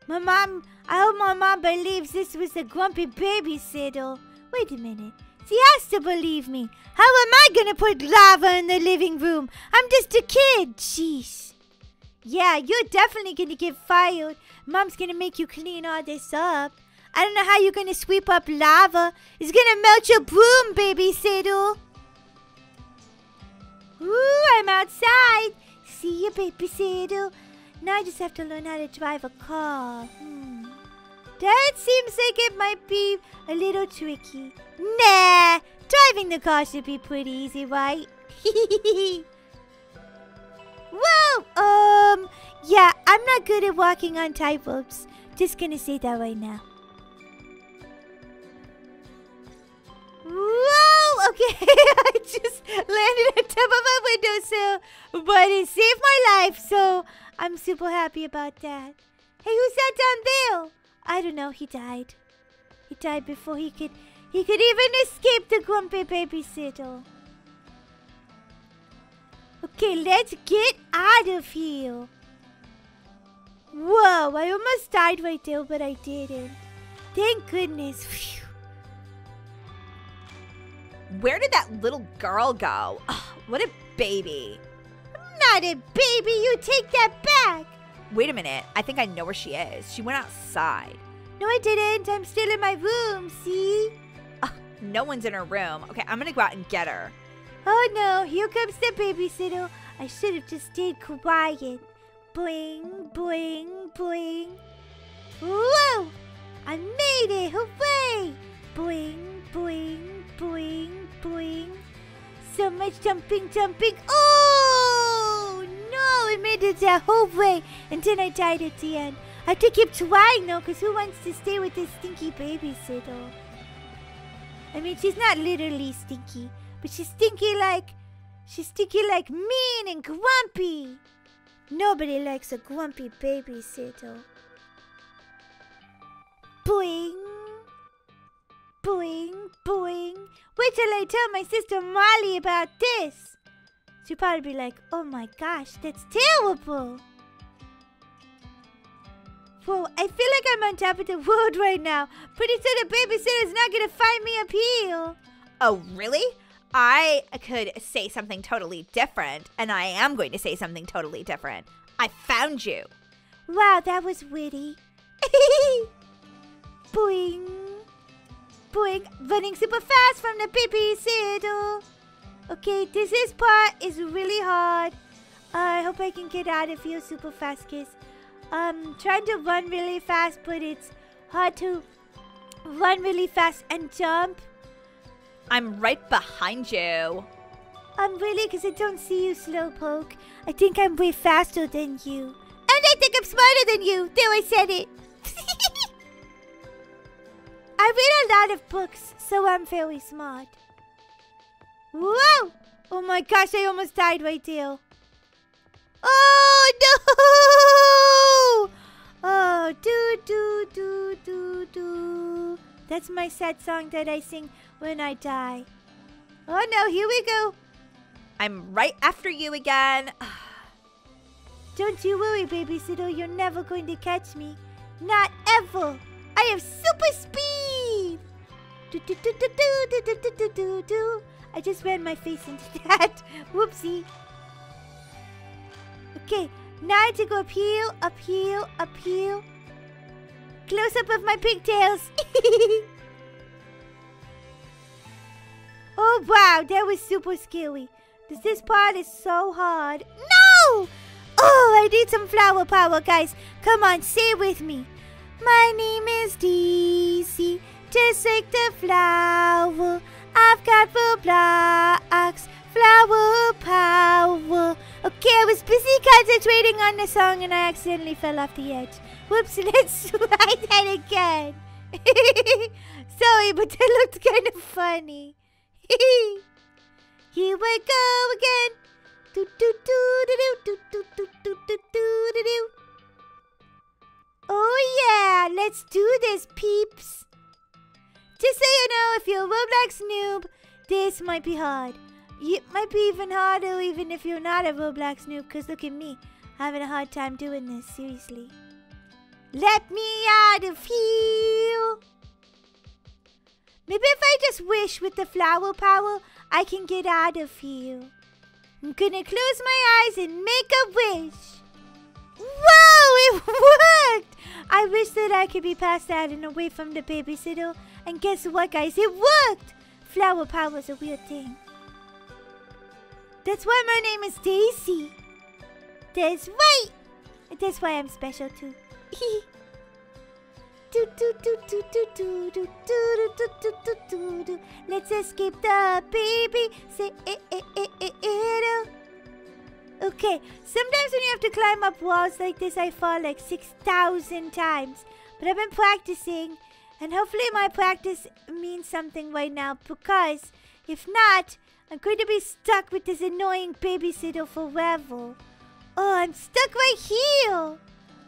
My mom, I hope my mom believes this was a grumpy babysitter. Wait a minute. She has to believe me. How am I gonna put lava in the living room? I'm just a kid. Jeez. Yeah, you're definitely gonna get fired. Mom's gonna make you clean all this up. I don't know how you're gonna sweep up lava. It's gonna melt your broom, baby babysitter. Ooh, I'm outside. See you, baby babysitter. Now I just have to learn how to drive a car. Hmm. That seems like it might be a little tricky. Nah, driving the car should be pretty easy, right? Whoa! Um, yeah, I'm not good at walking on tight ropes. Just gonna say that right now. Whoa! Okay, I just landed on top of a windowsill, but it saved my life, so I'm super happy about that. Hey, who's that down there? I don't know. He died. He died before he could he could even escape the grumpy babysitter. Okay, let's get out of here. Whoa, I almost died right there, but I didn't. Thank goodness. Phew. Where did that little girl go? Ugh, what a baby. Not a baby, you take that back. Wait a minute. I think I know where she is. She went outside. No, I didn't. I'm still in my room, see? Ugh, no one's in her room. Okay, I'm gonna go out and get her. Oh no, here comes the babysitter. I should have just stayed quiet. Bling, bling, bling. Whoa! I made it! Hooray! Bling, bling, bling, bling. So much jumping, jumping. Oh! No, I made it that whole way. And then I died at the end. I have to keep trying though, because who wants to stay with this stinky babysitter? I mean, she's not literally stinky, but she's stinky like. She's stinky like mean and grumpy. Nobody likes a grumpy babysitter. Boing. Boing, boing. Wait till I tell my sister Molly about this. She'll probably be like, oh my gosh, that's terrible. Whoa, I feel like I'm on top of the world right now. Pretty soon the babysitter's not gonna find me up here. Oh, really? I could say something totally different, and I am going to say something totally different. I found you. Wow, that was witty. Boing. Boing. Running super fast from the babysitter. Okay, this is part is really hard. I hope I can get out of here super fast, kids. I'm trying to run really fast, but it's hard to run really fast and jump. I'm right behind you. I'm really because I don't see you, Slowpoke. I think I'm way faster than you. And I think I'm smarter than you. There, I said it. I read a lot of books, so I'm very smart. Whoa! Oh my gosh, I almost died right there. Oh no! Oh, do do do do do. That's my sad song that I sing when I die. Oh no, here we go. I'm right after you again. Don't you worry, babysitter. You're never going to catch me. Not ever. I have super speed. Do, do, do, do, do, do, do, do, do. I just ran my face into that. Whoopsie. Okay, now I have to go here, up here. Close up of my pigtails. oh wow, that was super scary. This, this part is so hard. No! Oh, I need some flower power, guys. Come on, it with me. My name is Daisy, just like the flower. I've got Roblox, flower power. Okay, I was busy concentrating on the song and I accidentally fell off the edge. Whoops, let's try that again. Sorry, but that looked kind of funny. Here we go again. Do do do do do do do do do do do do. Oh yeah, let's do this, peeps. Just so you know, if you're a Roblox noob, this might be hard. It might be even harder even if you're not a Roblox noob, because look at me, having a hard time doing this, seriously. Let me out of here. Maybe if I just wish with the flower power, I can get out of here. I'm gonna close my eyes and make a wish. Whoa, it worked! I wish that I could be past that and away from the babysitter. And guess what, guys? It worked! Flower power is a weird thing. That's why my name is Daisy. That's right. That's why I'm special too. Let's escape the baby. Say it. Okay, sometimes when you have to climb up walls like this, I fall like 6,000 times. But I've been practicing and hopefully my practice means something right now because if not, I'm going to be stuck with this annoying babysitter forever. Oh, I'm stuck right here.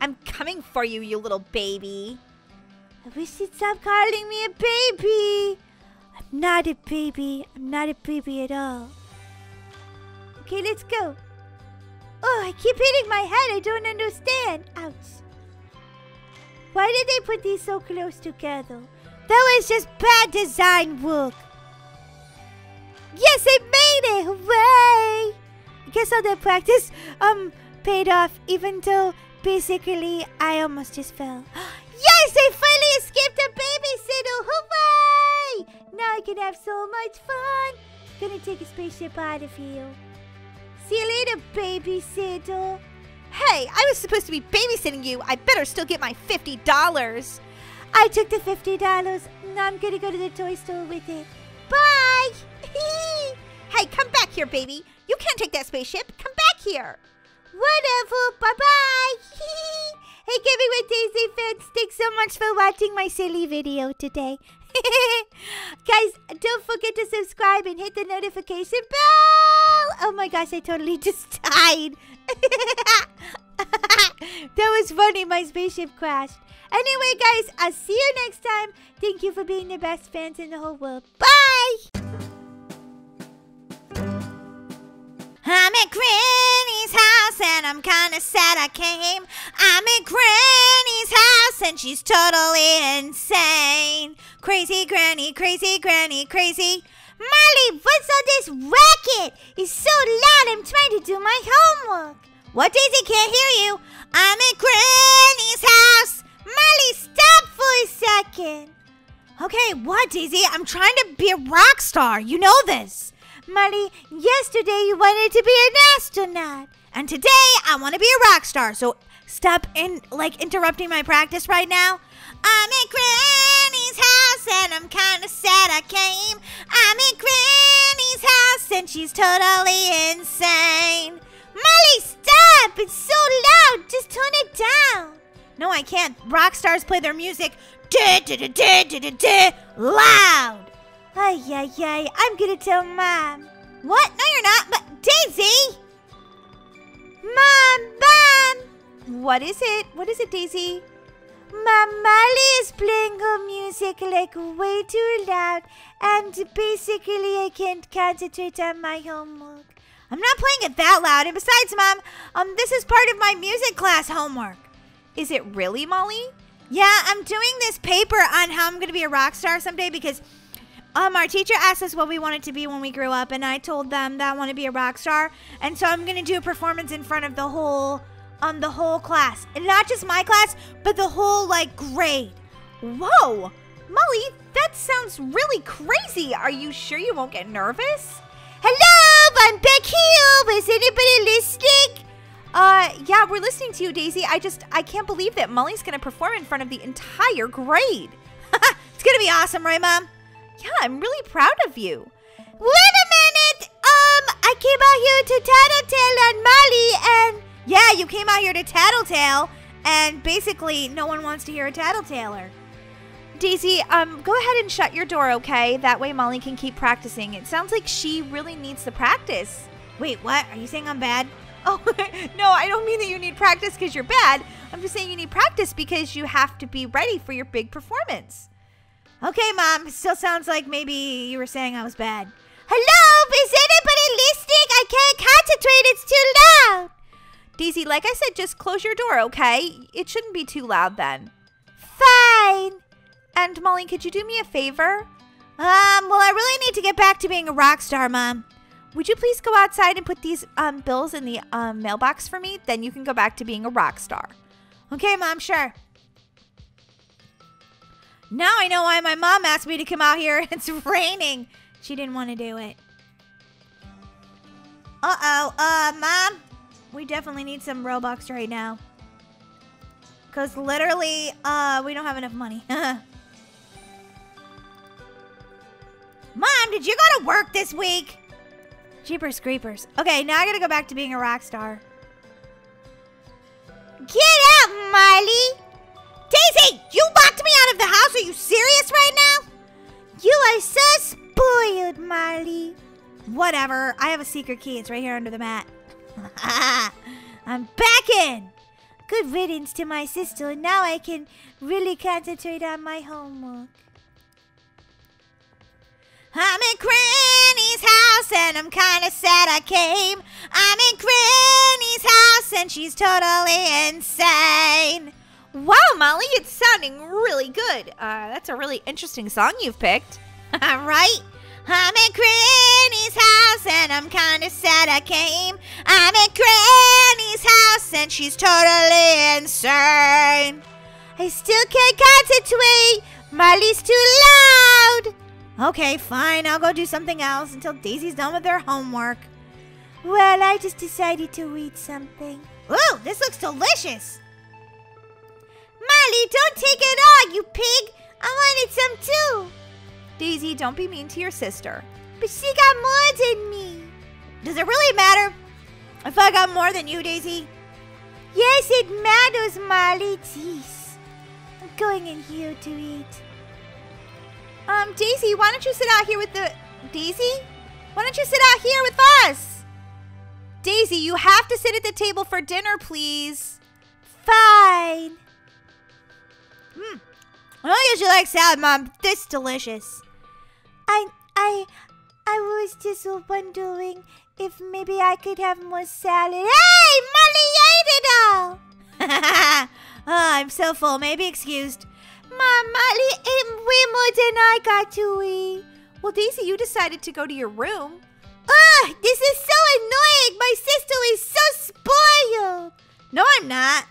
I'm coming for you, you little baby. I wish you'd stop calling me a baby. I'm not a baby. I'm not a baby at all. Okay, let's go. Oh, I keep hitting my head. I don't understand. Ouch. Why did they put these so close together? That was just bad design work. Yes, I made it! Hooray! I guess all that practice um paid off, even though basically I almost just fell. yes, I finally escaped a babysitter! Hooray! Now I can have so much fun. Gonna take a spaceship out of here. See you later, babysitter. Hey, I was supposed to be babysitting you. I better still get my $50. I took the $50. Now I'm gonna go to the toy store with it. Bye! hey, come back here, baby. You can't take that spaceship. Come back here. Whatever. Bye bye. hey, Gaming with Daisy fans, thanks so much for watching my silly video today. Guys, don't forget to subscribe and hit the notification bell. Oh my gosh, I totally just died. that was funny. My spaceship crashed. Anyway, guys, I'll see you next time. Thank you for being the best fans in the whole world. Bye! I'm at Granny's house and I'm kinda sad I came. I'm at Granny's house and she's totally insane. Crazy Granny, crazy Granny, crazy. Molly, what's all this racket? It's so loud, I'm trying to do my homework. What, Daisy? Can't hear you. I'm at Granny's house. Molly, stop for a second. Okay, what, Daisy? I'm trying to be a rock star. You know this. Molly, yesterday you wanted to be an astronaut. And today I want to be a rock star. So stop in like interrupting my practice right now. I'm at Granny's house and I'm kind of sad I came. I'm at Granny's house and she's totally insane. Molly, stop! It's so loud. Just turn it down. No, I can't. Rock stars play their music loud. Ay, ay, ay. I'm gonna tell Mom. What? No, you're not. But Daisy! Mom, Mom! What is it? What is it, Daisy? Molly is playing her music like way too loud, and basically I can't concentrate on my homework. I'm not playing it that loud, and besides, Mom, um, this is part of my music class homework. Is it really, Molly? Yeah, I'm doing this paper on how I'm gonna be a rock star someday because um, our teacher asked us what we wanted to be when we grew up, and I told them that I want to be a rock star, and so I'm gonna do a performance in front of the whole, um, the whole class, and not just my class, but the whole like grade. Whoa, Molly, that sounds really crazy. Are you sure you won't get nervous? Hello, I'm back here. Is anybody listening? Uh, yeah, we're listening to you, Daisy. I just, I can't believe that Molly's gonna perform in front of the entire grade. it's gonna be awesome, right, Mom? Yeah, I'm really proud of you. Wait a minute! Um, I came out here to tattletale on Molly and. Yeah, you came out here to tattletale, and basically, no one wants to hear a tattletaler. Daisy, um, go ahead and shut your door, okay? That way Molly can keep practicing. It sounds like she really needs the practice. Wait, what? Are you saying I'm bad? Oh, no, I don't mean that you need practice because you're bad. I'm just saying you need practice because you have to be ready for your big performance. Okay, Mom. Still sounds like maybe you were saying I was bad. Hello? Is anybody listening? I can't concentrate. It's too loud. Daisy, like I said, just close your door, okay? It shouldn't be too loud then. Fine. And Molly, could you do me a favor? Um, well, I really need to get back to being a rock star, Mom. Would you please go outside and put these um, bills in the um, mailbox for me? Then you can go back to being a rock star. Okay, Mom, sure. Now I know why my mom asked me to come out here. It's raining. She didn't want to do it. Uh-oh. Uh, Mom, we definitely need some Robux right now. Because literally, uh, we don't have enough money. Mom, did you go to work this week? Jeepers creepers. Okay, now I gotta go back to being a rock star. Get out, Miley! Daisy, you locked me out of the house. Are you serious right now? You are so spoiled, Marley. Whatever. I have a secret key. It's right here under the mat. I'm back in. Good riddance to my sister. Now I can really concentrate on my homework. I'm in Granny's house and I'm kinda sad I came. I'm in Granny's house and she's totally insane. Wow, Molly, it's sounding really good. Uh, that's a really interesting song you've picked. right? I'm at Granny's house and I'm kinda sad I came. I'm at Granny's house and she's totally insane. I still can't concentrate. Molly's too loud. Okay, fine. I'll go do something else until Daisy's done with her homework. Well, I just decided to eat something. Ooh, this looks delicious. Molly, don't take it all, you pig. I wanted some too. Daisy, don't be mean to your sister. But she got more than me. Does it really matter if I got more than you, Daisy? Yes, it matters, Molly. Jeez. I'm going in here to eat. Um, Daisy, why don't you sit out here with the. Daisy? Why don't you sit out here with us? Daisy, you have to sit at the table for dinner, please. Fine. Hmm. I don't usually like salad, Mom. This delicious. I, I, was just wondering if maybe I could have more salad. Hey, Molly ate it all. oh, I'm so full. Maybe excused. Mom, Molly ate way more than I got to eat. Well, Daisy, you decided to go to your room. Ugh, this is so annoying. My sister is so spoiled. No, I'm not.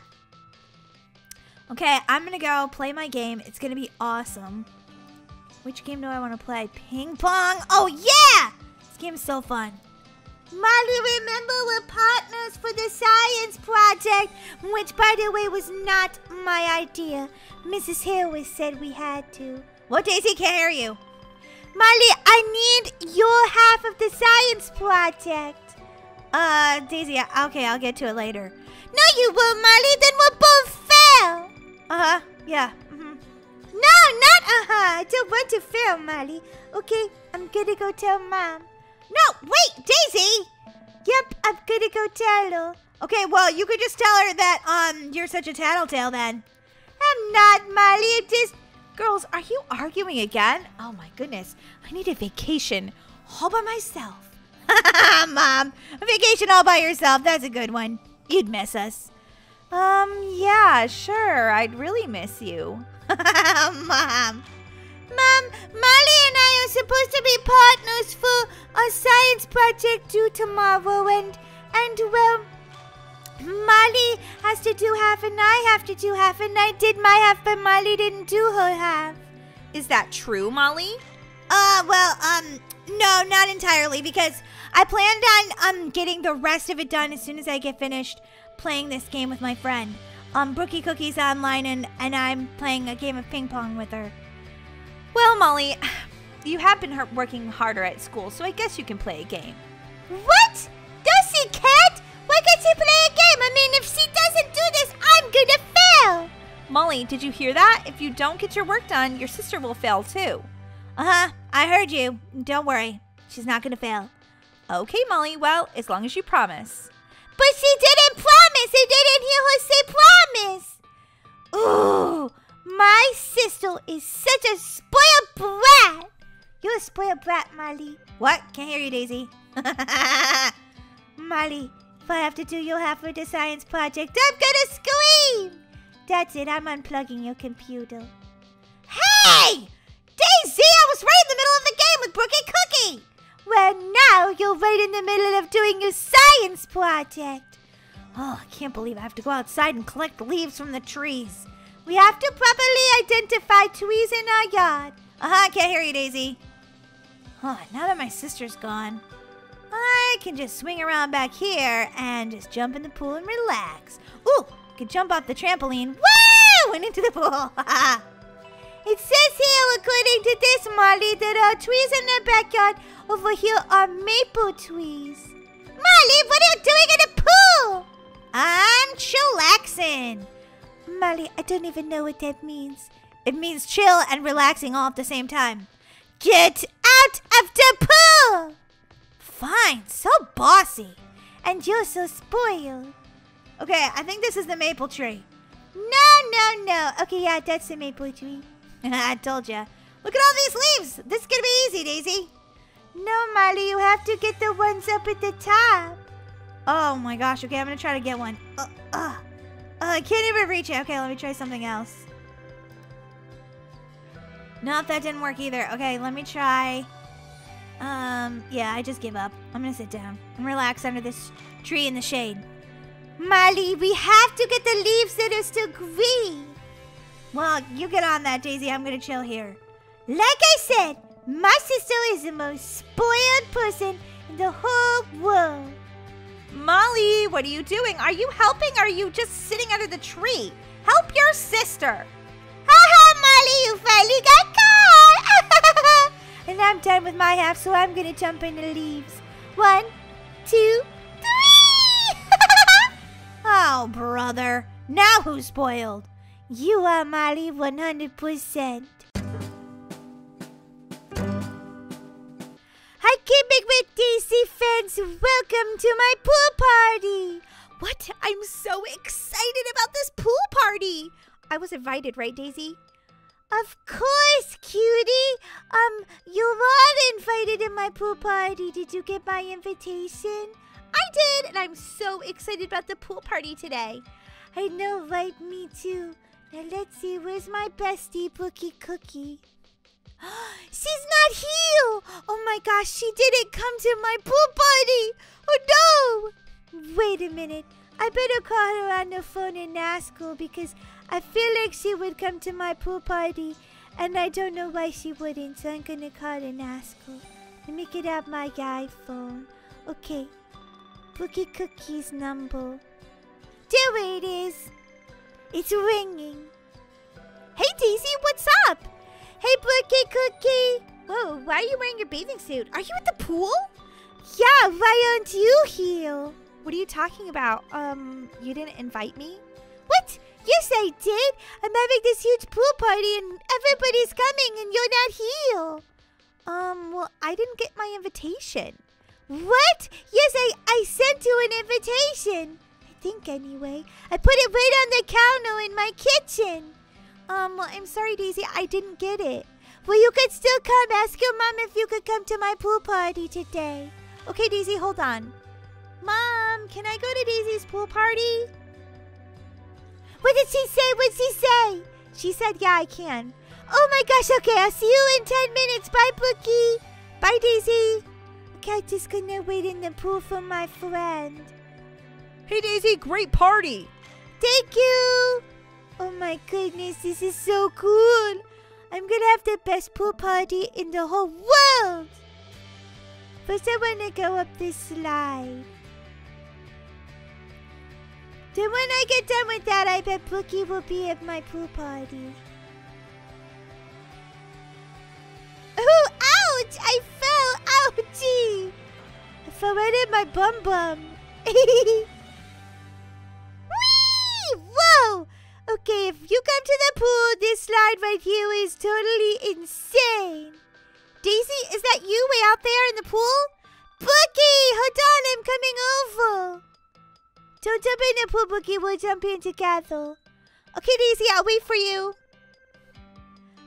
Okay, I'm gonna go play my game. It's gonna be awesome. Which game do I want to play? Ping pong. Oh yeah, this game is so fun. Molly, remember we're partners for the science project, which, by the way, was not my idea. Mrs. Harris said we had to. What, Daisy? Can't hear you. Molly, I need your half of the science project. Uh, Daisy, okay, I'll get to it later. No, you won't, Molly. Then we'll both fail. Uh huh. Yeah. No, not uh huh. I don't want to fail, Molly. Okay, I'm gonna go tell mom. No, wait, Daisy. Yep, I'm gonna go tell her. Okay, well, you could just tell her that um you're such a tattletale then. I'm not, Molly. I'm just. Girls, are you arguing again? Oh my goodness. I need a vacation all by myself. Ha ha ha, mom, a vacation all by yourself. That's a good one. You'd miss us. Um, yeah, sure. I'd really miss you. Mom. Mom, Molly and I are supposed to be partners for a science project due tomorrow, and and well, Molly has to do half, and I have to do half, and I did my half, but Molly didn't do her half. Is that true, Molly? Uh, well, um, no, not entirely, because I planned on um getting the rest of it done as soon as I get finished playing this game with my friend. Um, Brookie Cookie's online, and and I'm playing a game of ping pong with her. Well, Molly, you have been working harder at school, so I guess you can play a game. What? Does she can't? Why can't she play a game? I mean, if she doesn't do this, I'm gonna fail. Molly, did you hear that? If you don't get your work done, your sister will fail too. Uh huh. I heard you. Don't worry. She's not gonna fail. Okay, Molly, well, as long as you promise. But she didn't promise. I didn't hear her say promise. Ooh, my sister is such a spoiled brat. You're a spoiled brat, Molly. What? Can't hear you, Daisy. Molly, if I have to do your half of the science project, I'm gonna scream. That's it. I'm unplugging your computer. Hey! Daisy, I was right in the middle of the game with Brookie Cookie. Well, now you're right in the middle of doing your science project. Oh, I can't believe I have to go outside and collect leaves from the trees. We have to properly identify trees in our yard. Uh huh, can't hear you, Daisy. Oh, now that my sister's gone, I can just swing around back here and just jump in the pool and relax. Ooh, I can jump off the trampoline. Woo! And into the pool. it says here, according to this, Molly, that our trees in the backyard over here are maple trees. Molly, what are you doing in the pool? I'm chillaxing. Molly, I don't even know what that means. It means chill and relaxing all at the same time. Get out of the pool! Fine, so bossy. And you're so spoiled. Okay, I think this is the maple tree. No, no, no. Okay, yeah, that's the maple tree. I told ya. Look at all these leaves. This is gonna be easy, Daisy. No, Molly, you have to get the ones up at the top. Oh my gosh. Okay, I'm gonna try to get one. Uh, uh, uh, I can't even reach it. Okay, let me try something else. Nope, that didn't work either. Okay, let me try. Um, yeah, I just give up. I'm gonna sit down and relax under this tree in the shade. Molly, we have to get the leaves that are still green. Well, you get on that, Daisy. I'm gonna chill here. Like I said, My sister is the most spoiled person in the whole world. Molly, what are you doing? Are you helping or are you just sitting under the tree? Help your sister. Haha, Molly, you finally got caught! and I'm done with my half, so I'm gonna jump in the leaves. One, two, three! oh, brother. Now who's spoiled? You are, Molly, 100%. Hi, Gaming with Daisy fans. Welcome to my pool party. What? I'm so excited about this pool party. I was invited, right, Daisy? Of course, cutie. Um, you are invited to my pool party. Did you get my invitation? I did, and I'm so excited about the pool party today. I know, right? Me too. Now let's see, where's my bestie, Brookie Cookie? She's not here! Oh my gosh, she didn't come to my pool party! Oh no! Wait a minute. I better call her on the phone and ask her because I feel like she would come to my pool party and I don't know why she wouldn't, so I'm gonna call and ask her. Let me get out my iPhone. Okay. Brookie Cookie's number. There it is. It's ringing. Hey, Daisy, what's up? Hey, Brookie Cookie. Whoa, why are you wearing your bathing suit? Are you at the pool? Yeah, why aren't you here? What are you talking about? Um, you didn't invite me? What? Yes, I did. I'm having this huge pool party and everybody's coming and you're not here. Um, well, I didn't get my invitation. What? Yes, I, I sent you an invitation. Think anyway. I put it right on the counter in my kitchen. Um, well, I'm sorry, Daisy. I didn't get it. Well, you could still come. Ask your mom if you could come to my pool party today. Okay, Daisy, hold on. Mom, can I go to Daisy's pool party? What did she say? What did she say? She said, yeah, I can. Oh my gosh, okay, I'll see you in 10 minutes. Bye, Brookie. Bye, Daisy. Okay, I'm just gonna wait in the pool for my friend. Hey, Daisy, great party. Thank you. Oh my goodness, this is so cool. I'm gonna have the best pool party in the whole world. First, I wanna go up this slide. Then when I get done with that, I bet Brookie will be at my pool party. Oh, ouch! I fell! Ouchie! I fell right in my bum bum. Whoa! Okay, if you come to the pool, this slide right here is totally insane. Daisy, is that you way out there in the pool? Brookie, hold on, I'm coming over. Don't jump in the pool, Brookie. We'll jump in together. Okay, Daisy, I'll wait for you.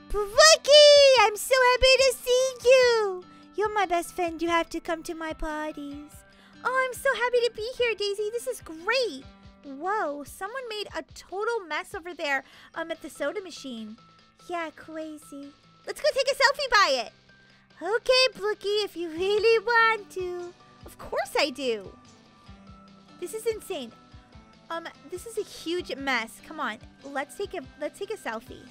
Brookie, I'm so happy to see you. You're my best friend. You have to come to my parties. Oh, I'm so happy to be here, Daisy. This is great. Whoa, someone made a total mess over there um, at the soda machine. Yeah, crazy. Let's go take a selfie by it. Okay, Brookie, if you really want to. Of course I do. This is insane. Um, this is a huge mess. Come on, let's take a let's take a selfie.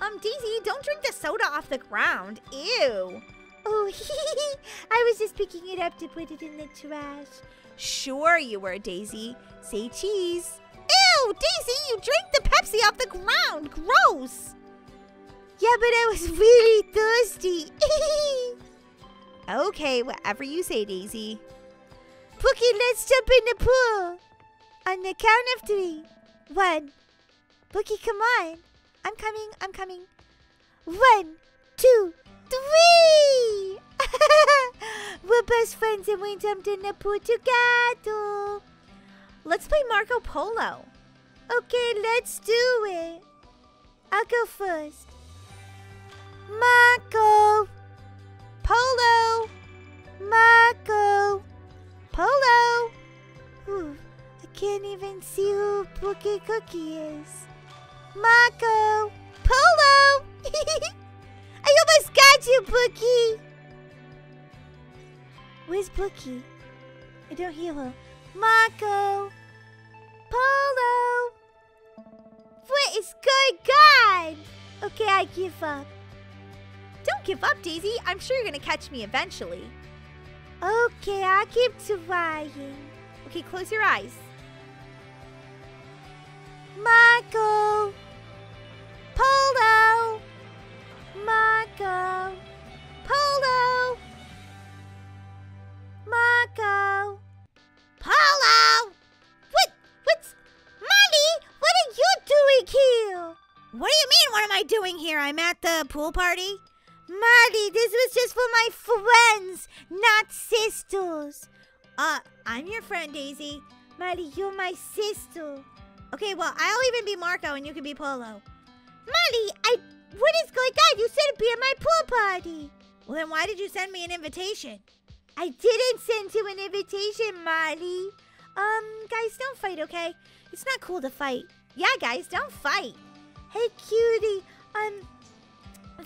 Um, Daisy, don't drink the soda off the ground. Ew. Oh, I was just picking it up to put it in the trash. Sure you were, Daisy. Say cheese. Ew, Daisy, you drank the Pepsi off the ground. Gross. Yeah, but I was really thirsty. okay, whatever you say, Daisy. Pookie, let's jump in the pool. On the count of three. One. Pookie, come on. I'm coming, I'm coming. One, two, three. We're best friends and we jumped in the pool together. Let's play Marco Polo. Okay, let's do it. I'll go first. Marco. Polo. Marco. Polo! Ooh, I can't even see who Brookie Cookie is. Marco! Polo! I almost got you, Brookie! Where's Brookie? I don't hear her. Marco! Polo! What is going on? Okay, I give up. Don't give up, Daisy. I'm sure you're gonna catch me eventually. Okay, I'll keep trying. Okay, close your eyes. Marco! Polo! Marco! Polo! Marco! Polo! What? What's. Molly, what are you doing here? What do you mean, what am I doing here? I'm at the pool party? Molly, this was just for my friends, not sisters. Uh, I'm your friend, Daisy. Molly, you're my sister. Okay, well, I'll even be Marco and you can be Polo. Molly, I. What is going on? You said to be at my pool party. Well, then why did you send me an invitation? I didn't send you an invitation, Molly. Um, guys, don't fight, okay? It's not cool to fight. Yeah, guys, don't fight. Hey, cutie. Um,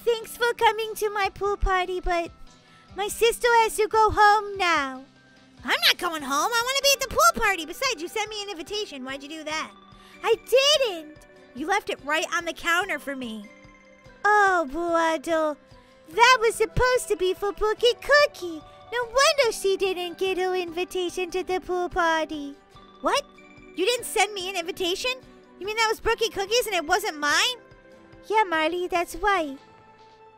thanks for coming to my pool party, but my sister has to go home now. I'm not going home. I want to be at the pool party. Besides, you sent me an invitation. Why'd you do that? I didn't. You left it right on the counter for me. Oh, Buado. That was supposed to be for Brookie Cookie. No wonder she didn't get her invitation to the pool party. What? You didn't send me an invitation? You mean that was Brookie Cookies and it wasn't mine? Yeah, Molly, that's why.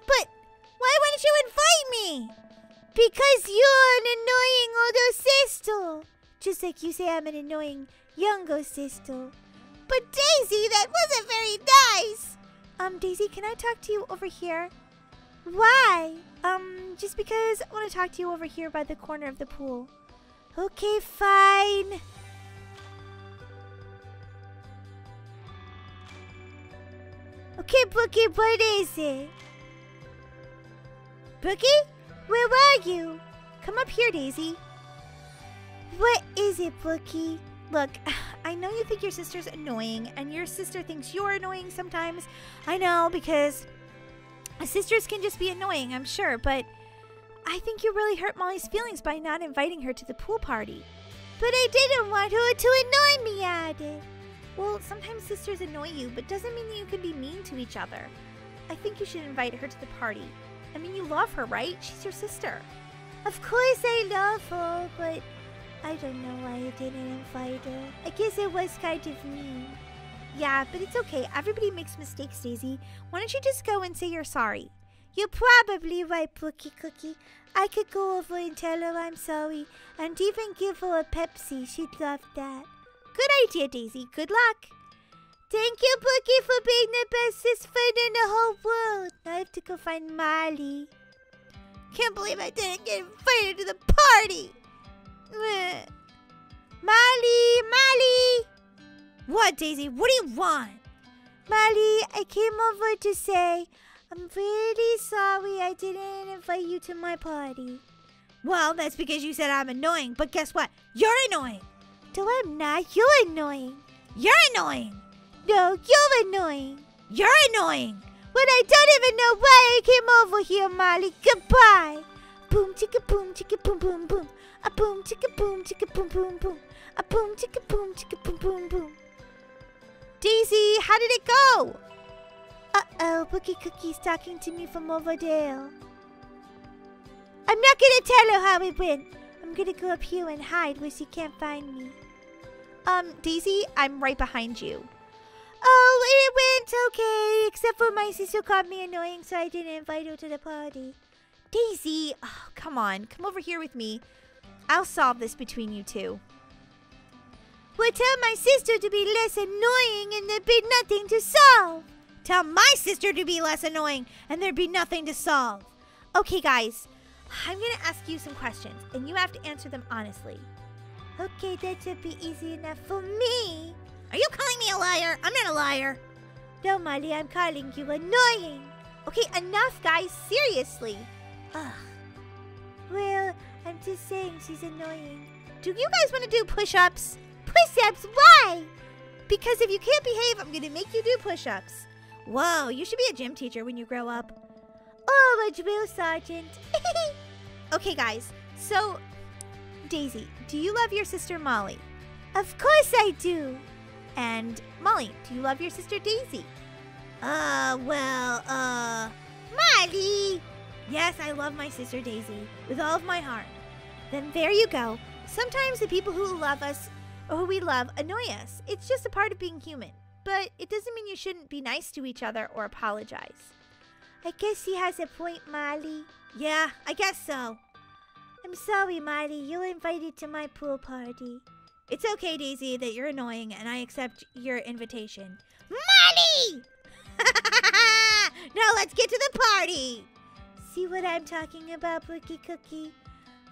But why wouldn't you invite me? Because you're an annoying older sister. Just like you say I'm an annoying younger sister. But Daisy, that wasn't very nice. Um, Daisy, can I talk to you over here? Why? Um, just because I want to talk to you over here by the corner of the pool. Okay, fine. Okay, Brookie, what is it? Brookie? Where are you? Come up here, Daisy. What is it, Brookie? Look, I know you think your sister's annoying, and your sister thinks you're annoying sometimes. I know, because Uh, sisters can just be annoying, I'm sure, but I think you really hurt Molly's feelings by not inviting her to the pool party. But I didn't want her to annoy me at it. Well, sometimes sisters annoy you, but doesn't mean that you can be mean to each other. I think you should invite her to the party. I mean, you love her, right? She's your sister. Of course I love her, but I don't know why I didn't invite her. I guess it was kind of mean. Yeah, but it's okay. Everybody makes mistakes, Daisy. Why don't you just go and say you're sorry? You're probably right, Brookie Cookie. I could go over and tell her I'm sorry, and even give her a Pepsi. She'd love that. Good idea, Daisy. Good luck. Thank you, Brookie, for being the bestest friend in the whole world. Now I have to go find Molly. Can't believe I didn't get invited to the party. Molly, Molly. What, Daisy? What do you want? Molly, I came over to say I'm really sorry I didn't invite you to my party. Well, that's because you said I'm annoying, but guess what? You're annoying. No, I'm not. You're annoying. You're annoying. No, you're annoying. You're annoying. But I don't even know why I came over here, Molly. Goodbye. Boom, chicka, boom, chicka, boom, boom, boom. A boom, chicka, boom, chicka, boom, boom, boom. A boom, chicka, boom, chicka, boom, boom, boom. Daisy, how did it go? Uh-oh, Brookie Cookie's talking to me from over there. I'm not gonna tell her how it went. I'm gonna go up here and hide where she can't find me. Um, Daisy, I'm right behind you. Oh, it went okay, except for my sister called me annoying, so I didn't invite her to the party. Daisy, oh, come on, come over here with me. I'll solve this between you two. Well, tell my sister to be less annoying and there'd be nothing to solve. Tell my sister to be less annoying and there'd be nothing to solve. Okay, guys, I'm going to ask you some questions and you have to answer them honestly. Okay, that should be easy enough for me. Are you calling me a liar? I'm not a liar. No, Molly, I'm calling you annoying. Okay, enough, guys. Seriously. Ugh. Well, I'm just saying she's annoying. Do you guys want to do push ups? Push ups? Why? Because if you can't behave, I'm to make you do push ups. Whoa, you should be a gym teacher when you grow up. Oh, a drill sergeant. okay, guys. So, Daisy, do you love your sister Molly? Of course I do. And Molly, do you love your sister Daisy? Uh, well, uh, Molly, Yes, I love my sister Daisy with all of my heart. Then there you go. Sometimes the people who love us who we love annoy us. It's just a part of being human. But it doesn't mean you shouldn't be nice to each other or apologize. I guess he has a point, Molly. Yeah, I guess so. I'm sorry, Molly. You're invited to my pool party. It's okay, Daisy, that you're annoying, and I accept your invitation. Molly! now let's get to the party! See what I'm talking about, Brookie Cookie?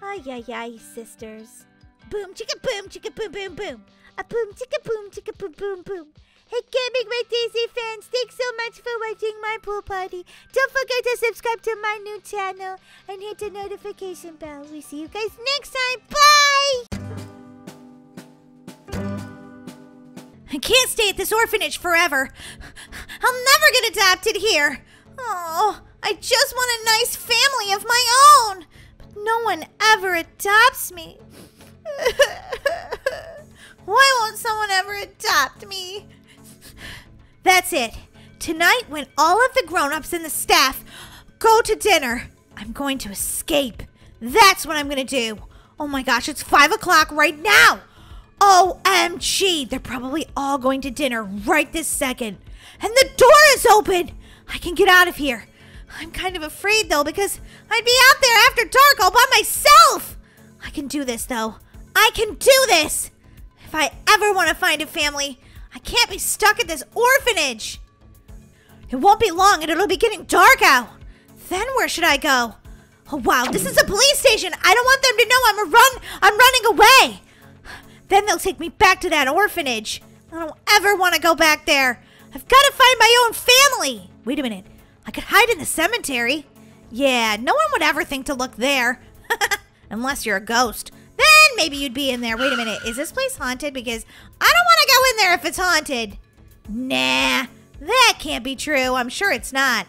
Ay, ay, ay, sisters. Boom, chicka boom, chicka boom, boom, boom. A boom, chicka boom, chicka boom, boom, boom. Hey, Gaming with Daisy fans, thanks so much for watching my pool party. Don't forget to subscribe to my new channel and hit the notification bell. We see you guys next time. Bye! I can't stay at this orphanage forever. I'll never get adopted here. Oh, I just want a nice family of my own. But no one ever adopts me. Why won't someone ever adopt me? That's it. Tonight, when all of the grown ups and the staff go to dinner, I'm going to escape. That's what I'm going to do. Oh my gosh, it's 5 o'clock right now. OMG, they're probably all going to dinner right this second. And the door is open. I can get out of here. I'm kind of afraid though because I'd be out there after dark all by myself. I can do this though. I can do this. If I ever want to find a family, I can't be stuck at this orphanage. It won't be long and it'll be getting dark out. Then where should I go? Oh wow, this is a police station. I don't want them to know I'm a run I'm running away. Then they'll take me back to that orphanage. I don't ever want to go back there. I've got to find my own family. Wait a minute. I could hide in the cemetery. Yeah, no one would ever think to look there. Unless you're a ghost. Then maybe you'd be in there. Wait a minute. Is this place haunted? Because I don't want to go in there if it's haunted. Nah, that can't be true. I'm sure it's not.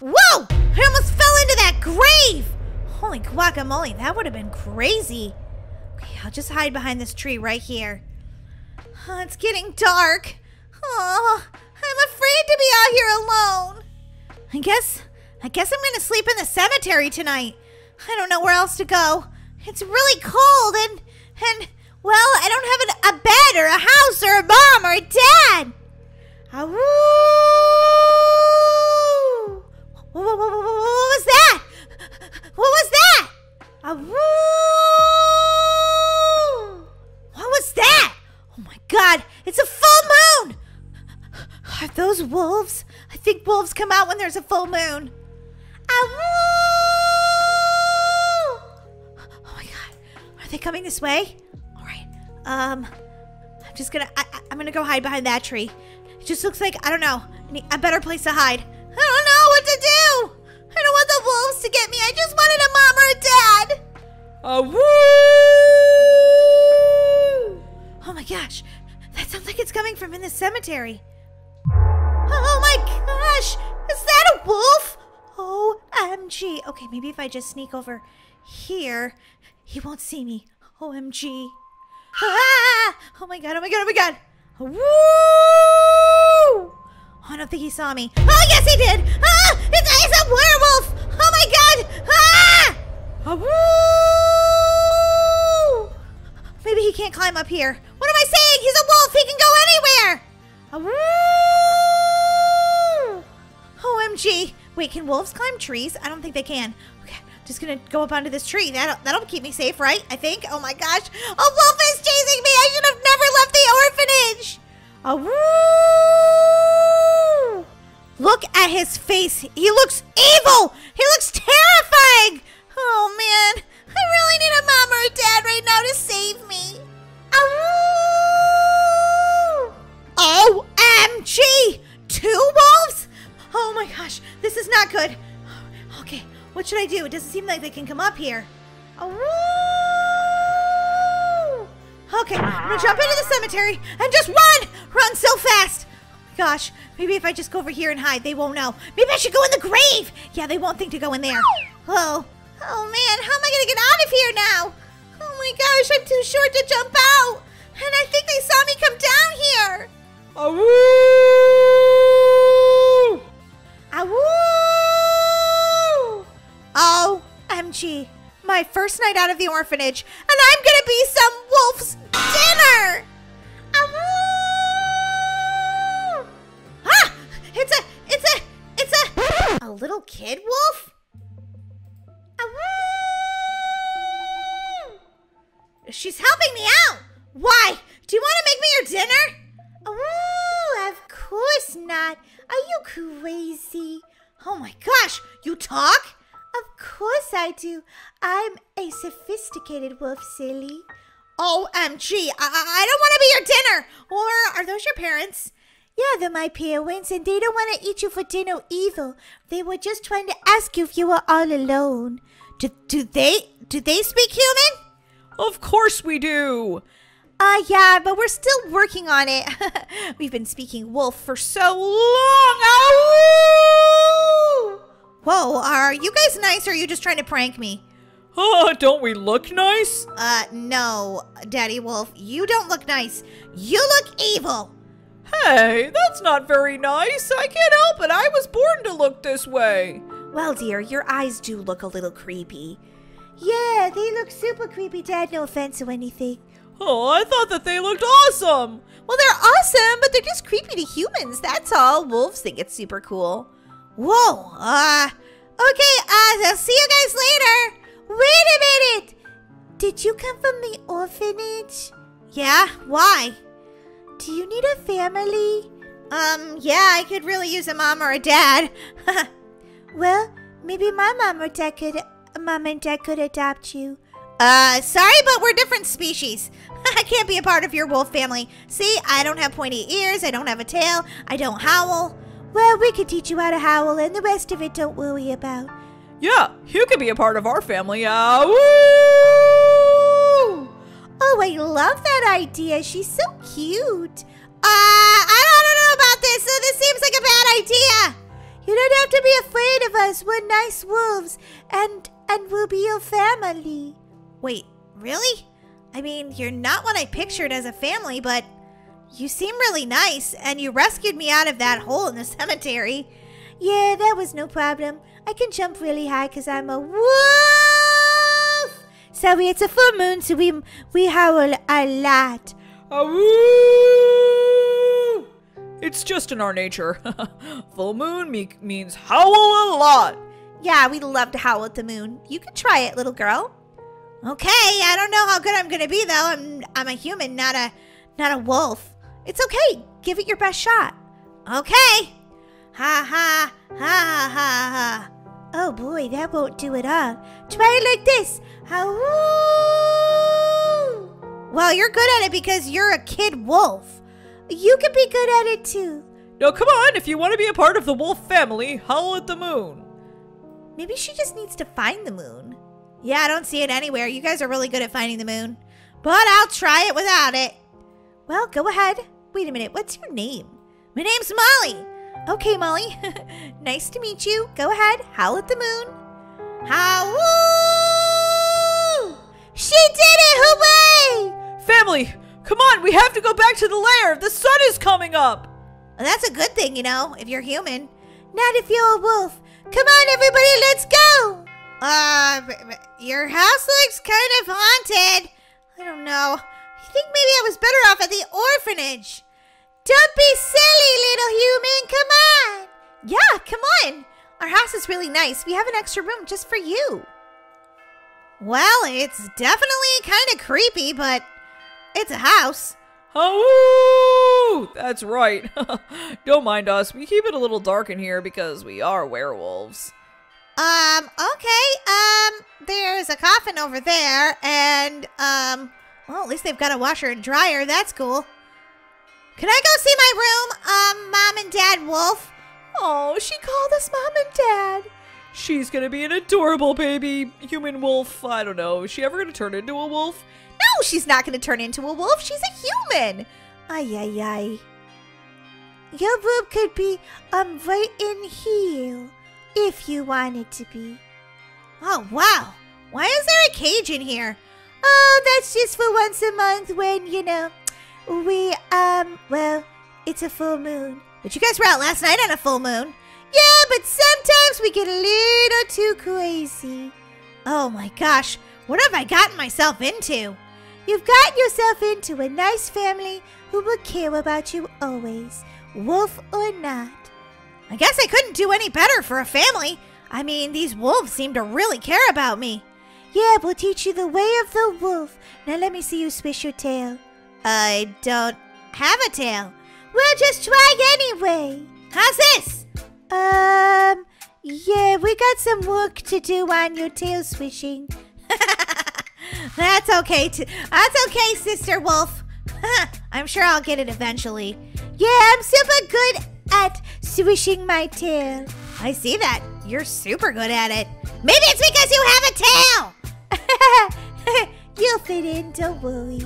Whoa! I almost fell into that grave! Holy guacamole, that would have been crazy. Okay, I'll just hide behind this tree right here. Oh, it's getting dark. Oh, I'm afraid to be out here alone. I guess, I guess I'm gonna sleep in the cemetery tonight. I don't know where else to go. It's really cold and, and, well, I don't have an, a bed or a house or a mom or a dad. What, was that? What was that? What was that? Oh my god, it's a full moon! Are those wolves? I think wolves come out when there's a full moon. Awoo! They coming this way? All right, um, I'm just gonna, I, I'm gonna go hide behind that tree. It just looks like, I don't know, a better place to hide. I don't know what to do! I don't want the wolves to get me, I just wanted a mom or a dad! A woo! Oh my gosh, that sounds like it's coming from in the cemetery. Oh my gosh, is that a wolf? OMG. Okay, maybe if I just sneak over here, he won't see me. OMG. Ah! Oh my god, oh my god, oh my god. Woo! Oh, I don't think he saw me. Oh, yes, he did. Ah! It's, it's a werewolf. Oh my god. Ah! A woo! Maybe he can't climb up here. What am I saying? He's a wolf. He can go anywhere. A woo! OMG. Wait, can wolves climb trees? I don't think they can. Okay, just gonna go up onto this tree. That'll, that'll keep me safe, right? I think. Oh my gosh. A wolf is chasing me. I should have never left the orphanage. Woo! Look at his face. He looks evil. He looks terrifying. Oh man. I really need a mom or a dad right now to save me. Awoo! OMG! Two wolves? Oh my gosh, this is not good. What should I do? It doesn't seem like they can come up here. Awoo! Okay, I'm gonna jump into the cemetery and just run! Run so fast! Gosh, maybe if I just go over here and hide, they won't know. Maybe I should go in the grave! Yeah, they won't think to go in there. Oh, oh man, how am I gonna get out of here now? Oh my gosh, I'm too short to jump out! And I think they saw me come down here! A woo! Awoo! my first night out of the orphanage, and I'm gonna be some wolf's dinner! Ah! It's a, it's a, it's a, a little kid wolf? She's helping me out! Why? Do you want to make me your dinner? Oh, of course not. Are you crazy? Oh my gosh, you talk? Of course I do. I'm a sophisticated wolf, silly. OMG, I, I I don't want to be your dinner. Or are those your parents? Yeah, they're my parents, and they don't want to eat you for dinner either. They were just trying to ask you if you were all alone. Do, do they do they speak human? Of course we do. Uh, yeah, but we're still working on it. We've been speaking wolf for so long. Ow! Whoa, are you guys nice or are you just trying to prank me? Oh, don't we look nice? Uh, no, Daddy Wolf, you don't look nice. You look evil. Hey, that's not very nice. I can't help it. I was born to look this way. Well, dear, your eyes do look a little creepy. Yeah, they look super creepy, Dad. No offense or anything. Oh, I thought that they looked awesome. Well, they're awesome, but they're just creepy to humans. That's all. Wolves think it's super cool. Whoa. Uh. Okay. Uh. See you guys later. Wait a minute. Did you come from the orphanage? Yeah. Why? Do you need a family? Um. Yeah. I could really use a mom or a dad. well, maybe my mom or dad could. Mom and dad could adopt you. Uh, sorry, but we're different species. I can't be a part of your wolf family. See, I don't have pointy ears, I don't have a tail, I don't howl. Well, we could teach you how to howl, and the rest of it don't worry about. Yeah, you could be a part of our family. Uh, woo! Oh, I love that idea. She's so cute. Uh, I don't know about this. So this seems like a bad idea. You don't have to be afraid of us. We're nice wolves, and and we'll be your family. Wait, really? I mean, you're not what I pictured as a family, but you seem really nice, and you rescued me out of that hole in the cemetery. Yeah, that was no problem. I can jump really high because I'm a wolf. Sorry, it's a full moon, so we we howl a lot. Woo! It's just in our nature. Full moon me- means howl a lot. Yeah, we love to howl at the moon. You can try it, little girl. Okay, I don't know how good I'm gonna be though. I'm I'm a human, not a not a wolf. It's okay. Give it your best shot. Okay. Ha ha ha ha ha ha. Oh boy, that won't do it all. Try it like this. How? Well, you're good at it because you're a kid wolf. You can be good at it too. Now, come on, if you want to be a part of the wolf family, howl at the moon. Maybe she just needs to find the moon. Yeah, I don't see it anywhere. You guys are really good at finding the moon. But I'll try it without it. Well, go ahead. Wait a minute. What's your name? My name's Molly. Okay, Molly. nice to meet you. Go ahead. Howl at the moon. Howl! She did it! Hooray! Family, come on, we have to go back to the lair. The sun is coming up. Well, that's a good thing, you know, if you're human. Not if you're a wolf. Come on, everybody, let's go! Uh, your house looks kind of haunted. I don't know. I think maybe I was better off at the orphanage. Don't be silly, little human. Come on. Yeah, come on. Our house is really nice. We have an extra room just for you. Well, it's definitely kind of creepy, but it's a house. Oh, that's right. Don't mind us. We keep it a little dark in here because we are werewolves. Um, okay. Um, there's a coffin over there, and, um, well, at least they've got a washer and dryer. That's cool. Can I go see my room, um, Mom and Dad Wolf? Oh, she called us mom and dad. She's gonna be an adorable baby human wolf. I don't know. Is she ever gonna turn into a wolf? No, she's not going to turn into a wolf. She's a human. Ay, ay, ay. Your room could be, um, right in here, if you wanted to be. Oh, wow. Why is there a cage in here? Oh, that's just for once a month when, you know, we, um, well, it's a full moon. But you guys were out last night on a full moon. Yeah, but sometimes we get a little too crazy. Oh my gosh, what have I gotten myself into? You've gotten yourself into a nice family who will care about you always, wolf or not. I guess I couldn't do any better for a family. I mean, these wolves seem to really care about me. Yeah, we'll teach you the way of the wolf. Now let me see you swish your tail. I don't have a tail. We'll just try anyway. How's this? Um, yeah, we got some work to do on your tail swishing. That's okay. T- That's okay, Sister Wolf. I'm sure I'll get it eventually. Yeah, I'm super good at swishing my tail. I see that. You're super good at it. Maybe it's because you have a tail. You'll fit in, don't worry.